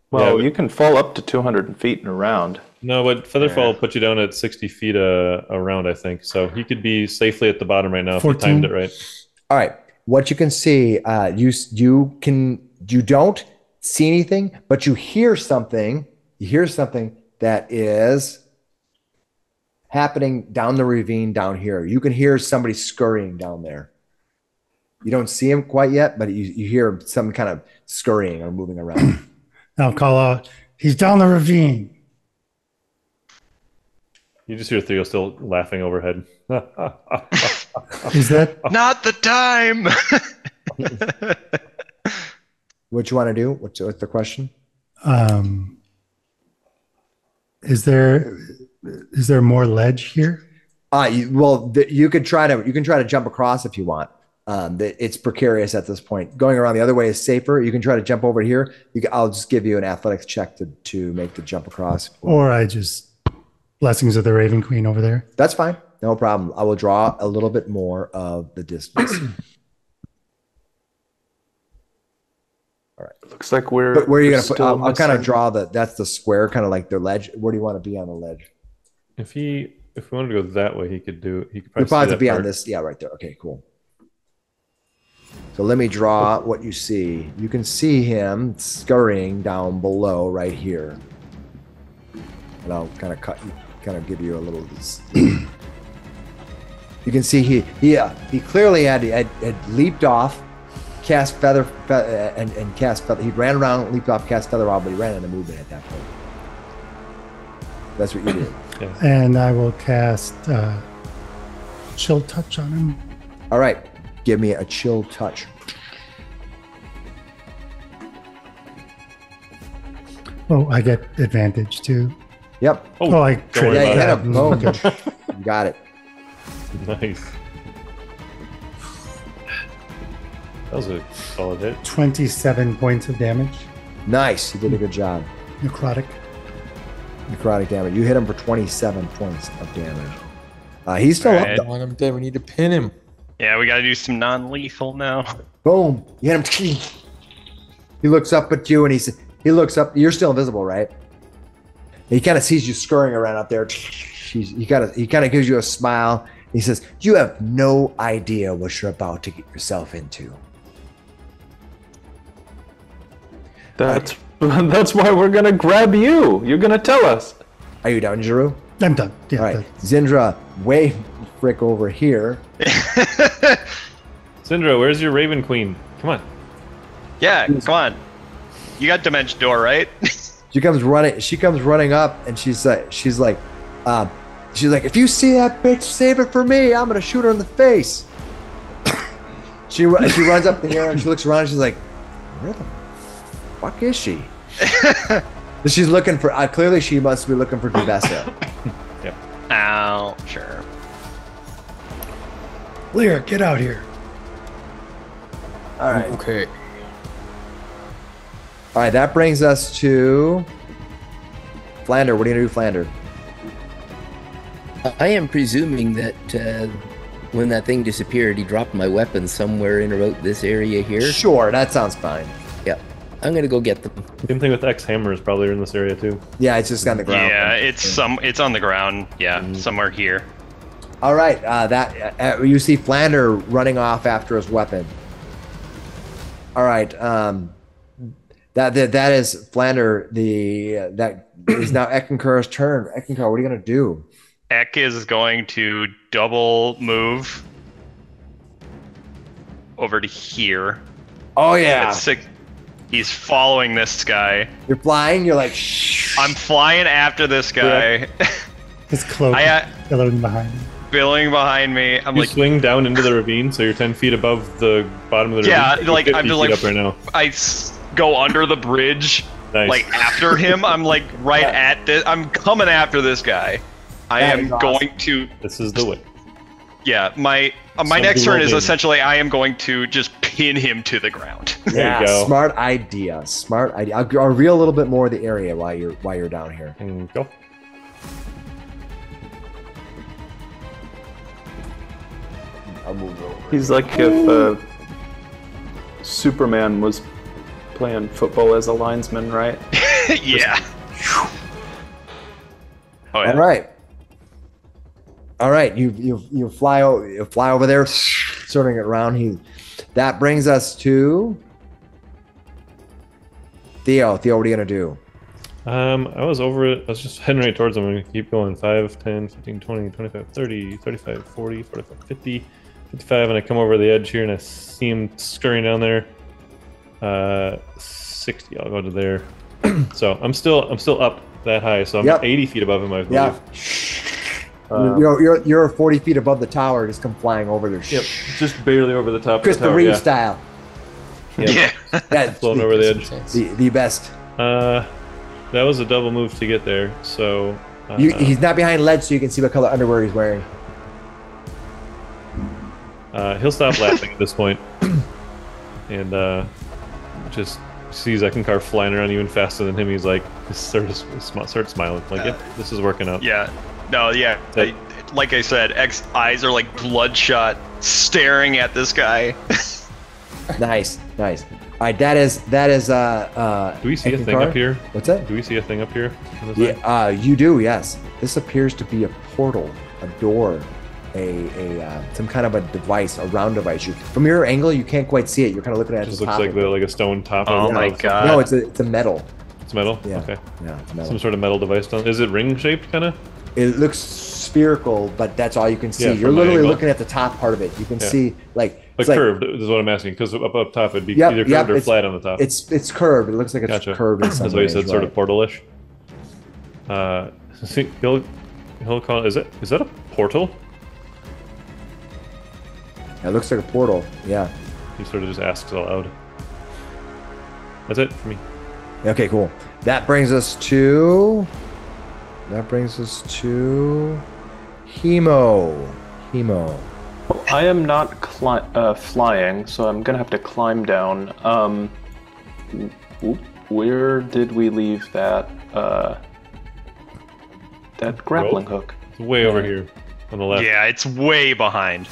Well, Yeah, you can fall up to 200 feet in a round. No, but Featherfall Yeah. put you down at 60 feet uh, around, I think. So he could be safely at the bottom right now if he timed it right. All right. What you can see, uh, you you can you don't see anything, but you hear something. You hear something that is happening down the ravine down here. You can hear somebody scurrying down there. You don't see him quite yet, but you, you hear some kind of scurrying or moving around. I'll call out. He's down the ravine. You just hear Theo still laughing overhead. Is that Not the time. what you want to do? What's, what's the question? um? Is there is there more ledge here? Uh, you, well, th- you could try to you can try to jump across if you want. Um, th- it's precarious at this point. Going around the other way is safer. You can try to jump over here. You can, I'll just give you an athletics check to to make the jump across. Or I just blessings of the Raven Queen over there. That's fine. No problem. I will draw a little bit more of the distance. All right. Looks like we're. but where are you going to put? still I'll, I'll kind of draw the. That's the square, kind of like the ledge. Where do you want to be on the ledge? If he if we wanted to go that way, he could do. He could probably, probably have to be that on this. Yeah, right there. Okay, cool. So let me draw what you see. You can see him scurrying down below right here. And I'll kind of cut you, kind of give you a little. you can see he he uh, he clearly had, had had leaped off, cast feather, fe- uh, and and cast feather. He ran around, leaped off, cast feather off, but he ran into movement at that point. That's what you did. And I will cast uh, chill touch on him. All right, give me a chill touch. Oh, I get advantage too. Yep. Oh, I don't Yeah, you crit. hit him. Boom. Okay. You got it. Nice. That was a solid hit. 27 points of damage. Nice. You did a good job. Necrotic. Necrotic damage. You hit him for 27 points of damage. Uh, he's still Alright. up. Though. Want him dead. We need to pin him. yeah, we got to do some non-lethal now. Boom. You hit him. He looks up at you and he's he looks up. You're still invisible, right? He kind of sees you scurrying around up there. He's, he kind of he kind of gives you a smile. He says, "You have no idea what you're about to get yourself into." That's that's why we're gonna grab you. You're gonna tell us. Are you down, Jaruu? I'm done. Yeah. All right, that- Zindra, way frick over here. Zindra, where's your Raven Queen? Come on. yeah, come on. You got dimension door, right? She comes running. She comes running up, and she's like, she's like, um, she's like, if you see that bitch, save it for me. I'm gonna shoot her in the face. she she runs up here and she looks around. And she's like, where the fuck is she? she's looking for. Uh, clearly, she must be looking for Duvessa. Ow, sure. Lear, get out here. All right, Okay. All right. That brings us to Flander. What are you gonna do, Flander? I am presuming that uh, when that thing disappeared, he dropped my weapon somewhere in about this area here. Sure, that sounds fine. Yeah, I'm gonna go get them. Same thing with X hammers, probably in this area too. Yeah, it's just on the ground. Yeah, it's some. It's on the ground. Yeah, somewhere here. All right, uh, that uh, you see Flander running off after his weapon. All right, um, that, that that is Flander. The uh, that is now Eckankar's turn. Eckankar, what are you gonna do? Eck is going to double move over to here. Oh At six, he's following this guy. you're flying. You're like, shh. I'm flying after this guy, His cloak I, uh, is billowing behind him. billing behind me. I'm You like, swing down into the ravine, so you're ten feet above the bottom of the Yeah, ravine. You're like, I'm just like- up right now. I s- go under the bridge, Nice. like after him. I'm like right at this. I'm coming after this guy. I That am awesome. going to. this is the way. Yeah, my uh, my Somebody next turn is essentially I am going to just pin him to the ground. There yeah, you go. smart idea. Smart idea. I'll, I'll reveal a little bit more of the area while you're while you're down here. And go. I'll move over. He's like if uh, Superman was playing football as a linesman, right? yeah. Oh yeah. All right. All right, you you you fly over you fly over there, circling it around. He that brings us to Theo. Theo, what are you gonna do? Um, I was over it. I was just heading right towards them. I'm going to keep going. 5, 10, 15, 20, 25, 30, 35, 40, 45, 50, 55. And I come over the edge here and I see him scurrying down there. Uh, 60. I'll go to there. so I'm still I'm still up that high. So I'm Yep. 80 feet above him, I believe. Yeah. Uh, you're, you're, you're 40 feet above the tower, just come flying over there. Yep, just barely over the top. Krista of the tower, Reeve yeah. style. Yeah. That's Floating over the edge. the, the best. Uh, that was a double move to get there. So uh, You, he's not behind ledge, so you can see what color underwear he's wearing. uh, he'll stop laughing at this point, and uh, just sees Eckankar flying around even faster than him. He's like, just sort of smiling, like, "Yep, this is working out." Yeah. No, yeah. I- like I said, X eyes are like bloodshot, staring at this guy. Nice, nice. All right, that is that is uh uh. Do we see a thing Eckankar? up here? What's that? Do we see a thing up here? Yeah, uh, you do. Yes, this appears to be a portal, a door, a a uh, some kind of a device, a round device. You, from your angle, you can't quite see it. You're kind of looking at It it. just looks like the like a stone top. Oh of, my of- God. No, it's a it's a metal. It's metal. Yeah. Okay. Yeah, it's metal. Some sort of metal device. Done. Is it ring shaped, kind of? It looks spherical, but that's all you can see. Yeah, You're literally angle. looking at the top part of it. You can Yeah. see like But it's like curved is what I'm asking because up up top it'd be Yep, either curved yep, or flat on the top. it's it's curved. It looks like it's Gotcha. curved in some That's why you said sort of right. portalish. Uh, see, he'll he'll call. Is it is that a portal? It looks like a portal. Yeah. He sort of just asks aloud. That's it for me. Okay, cool. That brings us to. That brings us to. Hemo. Hemo. I am not cli- uh, flying, so I'm gonna have to climb down. Um, where did we leave that? Uh, that grappling hook. It's way over here on the left. yeah, it's way behind.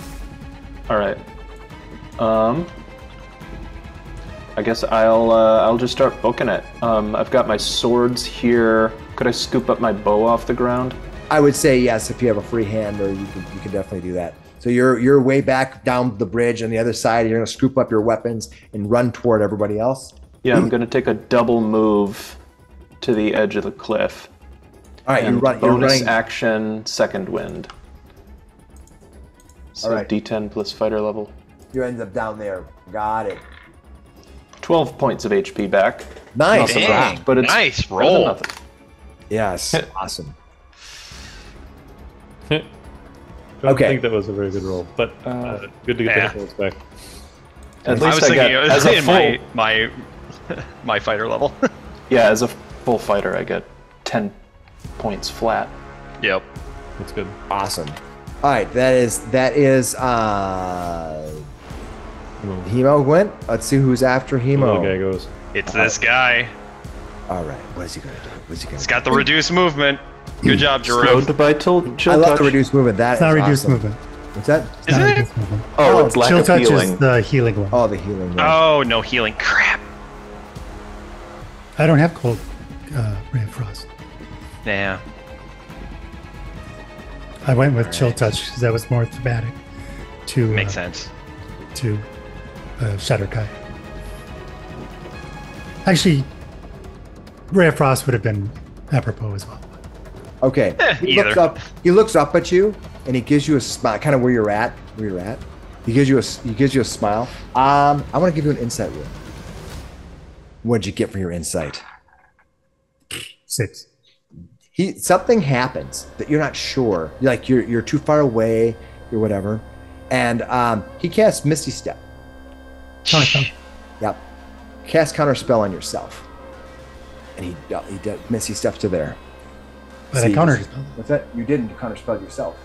All right. Um, I guess I'll uh, I'll just start booking it. Um, I've got my swords here. Could I scoop up my bow off the ground? I would say yes if you have a free hand, or you could you could definitely do that. So you're you're way back down the bridge on the other side. You're gonna scoop up your weapons and run toward everybody else. Yeah, I'm gonna take a double move to the edge of the cliff. All right, and you're, run, you're bonus running. action, second wind. So All right. D10 plus fighter level. You end up down there. Got it. 12 points of HP back. Nice. Dang, fast, but it's nice better than roll. Nothing. Yes. awesome. Don't Okay. think that was a very good roll, but uh, good to get yeah. the points back. At I least was I, thinking get it was as a in full, my my my fighter level. yeah, as a full fighter, I get 10 points flat. yep. That's good. Awesome. All right, that is that is uh Hemo went. Let's see who's after The little guy goes. It's this guy. All right, what is he gonna do? What's he gonna He's do? got the reduced movement. Good job, Jerome. Slowed by til- chill I love touch. the reduced movement. That It's not is reduced awesome. movement. What's that? It's Is not it? reduced movement. Oh, it's lack Chill of touch healing. is the healing one. Oh, the healing. one. Oh, no healing. Crap. I don't have cold uh, ray of frost. Yeah. I went with chill touch because that was more thematic to Makes uh, sense. to uh, Shatter Shatterkai. Actually, ray of frost would have been apropos as well. Okay. Eh, he looks up. He looks up at you, and he gives you a smile, kind of where you're at. Where you're at. He gives you a. He gives you a smile. Um, I want to give you an insight roll. What'd you get for your insight? Six. He something happens that you're not sure. You're like you're you're too far away, or whatever, and um, he casts Misty Step. Counter Yep. Cast counter spell on yourself, and he uh, he does Misty steps to there. But See, I countered. What's that? You didn't counter spell yourself.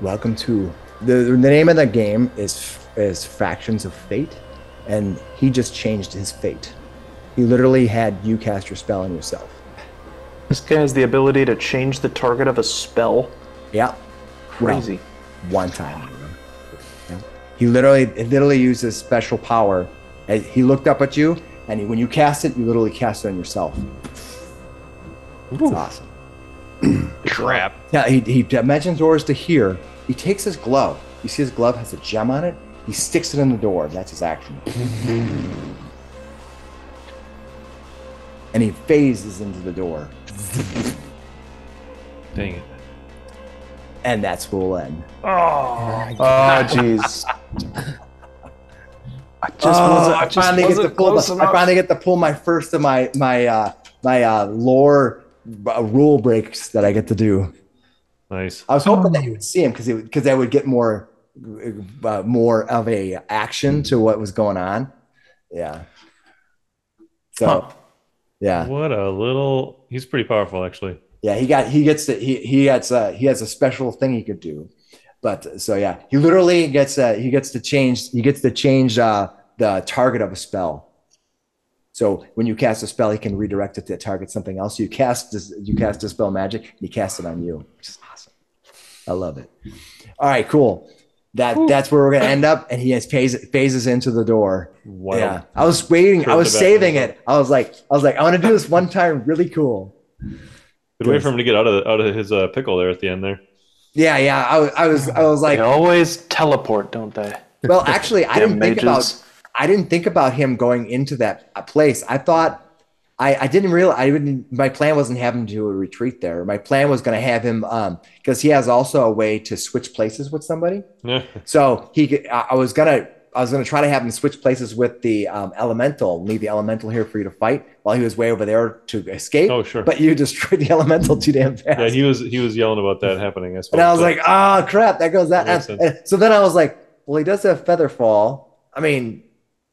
Welcome to the the name of the game is is Factions of Fate, and he just changed his fate. He literally had you cast your spell on yourself. This guy has the ability to change the target of a spell. Yeah. Well, Crazy. one time. Yeah. He literally he literally used his special power. He looked up at you, and when you cast it, you literally cast it on yourself. It's awesome. Crap. Yeah, he, he dimensions doors to here. He takes his glove. You see his glove has a gem on it. He sticks it in the door. That's his action. and he phases into the door. Dang it. And that's where we'll end. Oh, oh jeez. I just Oh, wasn't. I I just finally get to pull. close The, I finally get to pull my first of my my uh, my uh, lore uh, rule breaks that I get to do. Nice. I was hoping that you would see him because because I would get more uh, more of a action to what was going on. Yeah. So, Huh. yeah, What a little. He's pretty powerful, actually. yeah. He got he gets to, he he gets a, he has a special thing he could do. But so yeah, he literally gets uh, he gets to change he gets to change uh, the target of a spell. So when you cast a spell, he can redirect it to target something else. You cast this, you cast a spell magic, and he casts it on you, which is awesome. I love it. All right, cool. That that's where we're gonna end up, and he has phases, phases into the door. Wild. Yeah, I was waiting. I was saving it. I was like, I was like, I want to do this one time, really cool. Good way for him to get out of out of his uh, pickle there at the end there. Yeah, yeah. I, was- I was, I was like, They always teleport, don't they? well, actually, I didn't think mages. about, I didn't think about him going into that uh, place. I thought, I, I didn't realize, I didn't. My plan wasn't having to do a retreat there. My plan was going to have him, um, because he has also a way to switch places with somebody. Yeah. So he, I I was gonna, I was gonna try to have him switch places with the um, elemental, leave the elemental here for you to fight while he was way over there to escape. Oh, sure. But you destroyed the elemental too damn fast. Yeah, he was he was yelling about that happening. I suppose. and I was So- like, oh crap, that goes that. That makes and- sense. and so then I was like, well, he does have feather fall. I mean,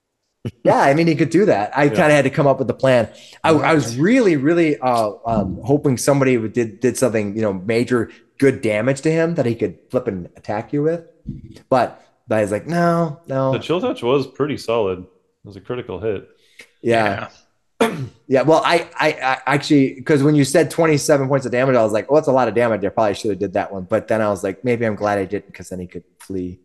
yeah, I mean, he could do that. I kind of had to come up with the plan. I, I was really, really uh, um, hoping somebody would- did did something, you know, major good damage to him that he could flip and attack you with. But but I was like, no, no, the chill touch was pretty solid. It was a critical hit. yeah. Yeah, well, I, I, I actually, because when you said 27 points of damage, I was like, well, that's a lot of damage. I probably should have did that one. But then I was like, maybe I'm glad I didn't because then he could flee.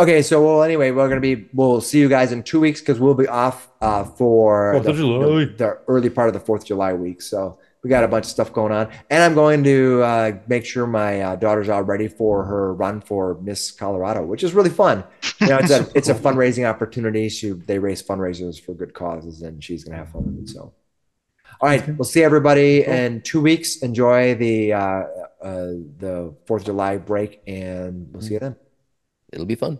Okay, so well, anyway, we're gonna be. We'll see you guys in two weeks because we'll be off uh, for Fourth the, of July. the early part of the Fourth of July week. So we got a bunch of stuff going on, and I'm going to uh, make sure my uh, daughter's all ready for her run for Miss Colorado, which is really fun. You know, it's a it's a fundraising opportunity. She they raise fundraisers for good causes, and she's gonna have fun with it. So. All right, we'll see everybody in two weeks. Enjoy the uh, uh, the Fourth of July break, and we'll see you then. It'll be fun.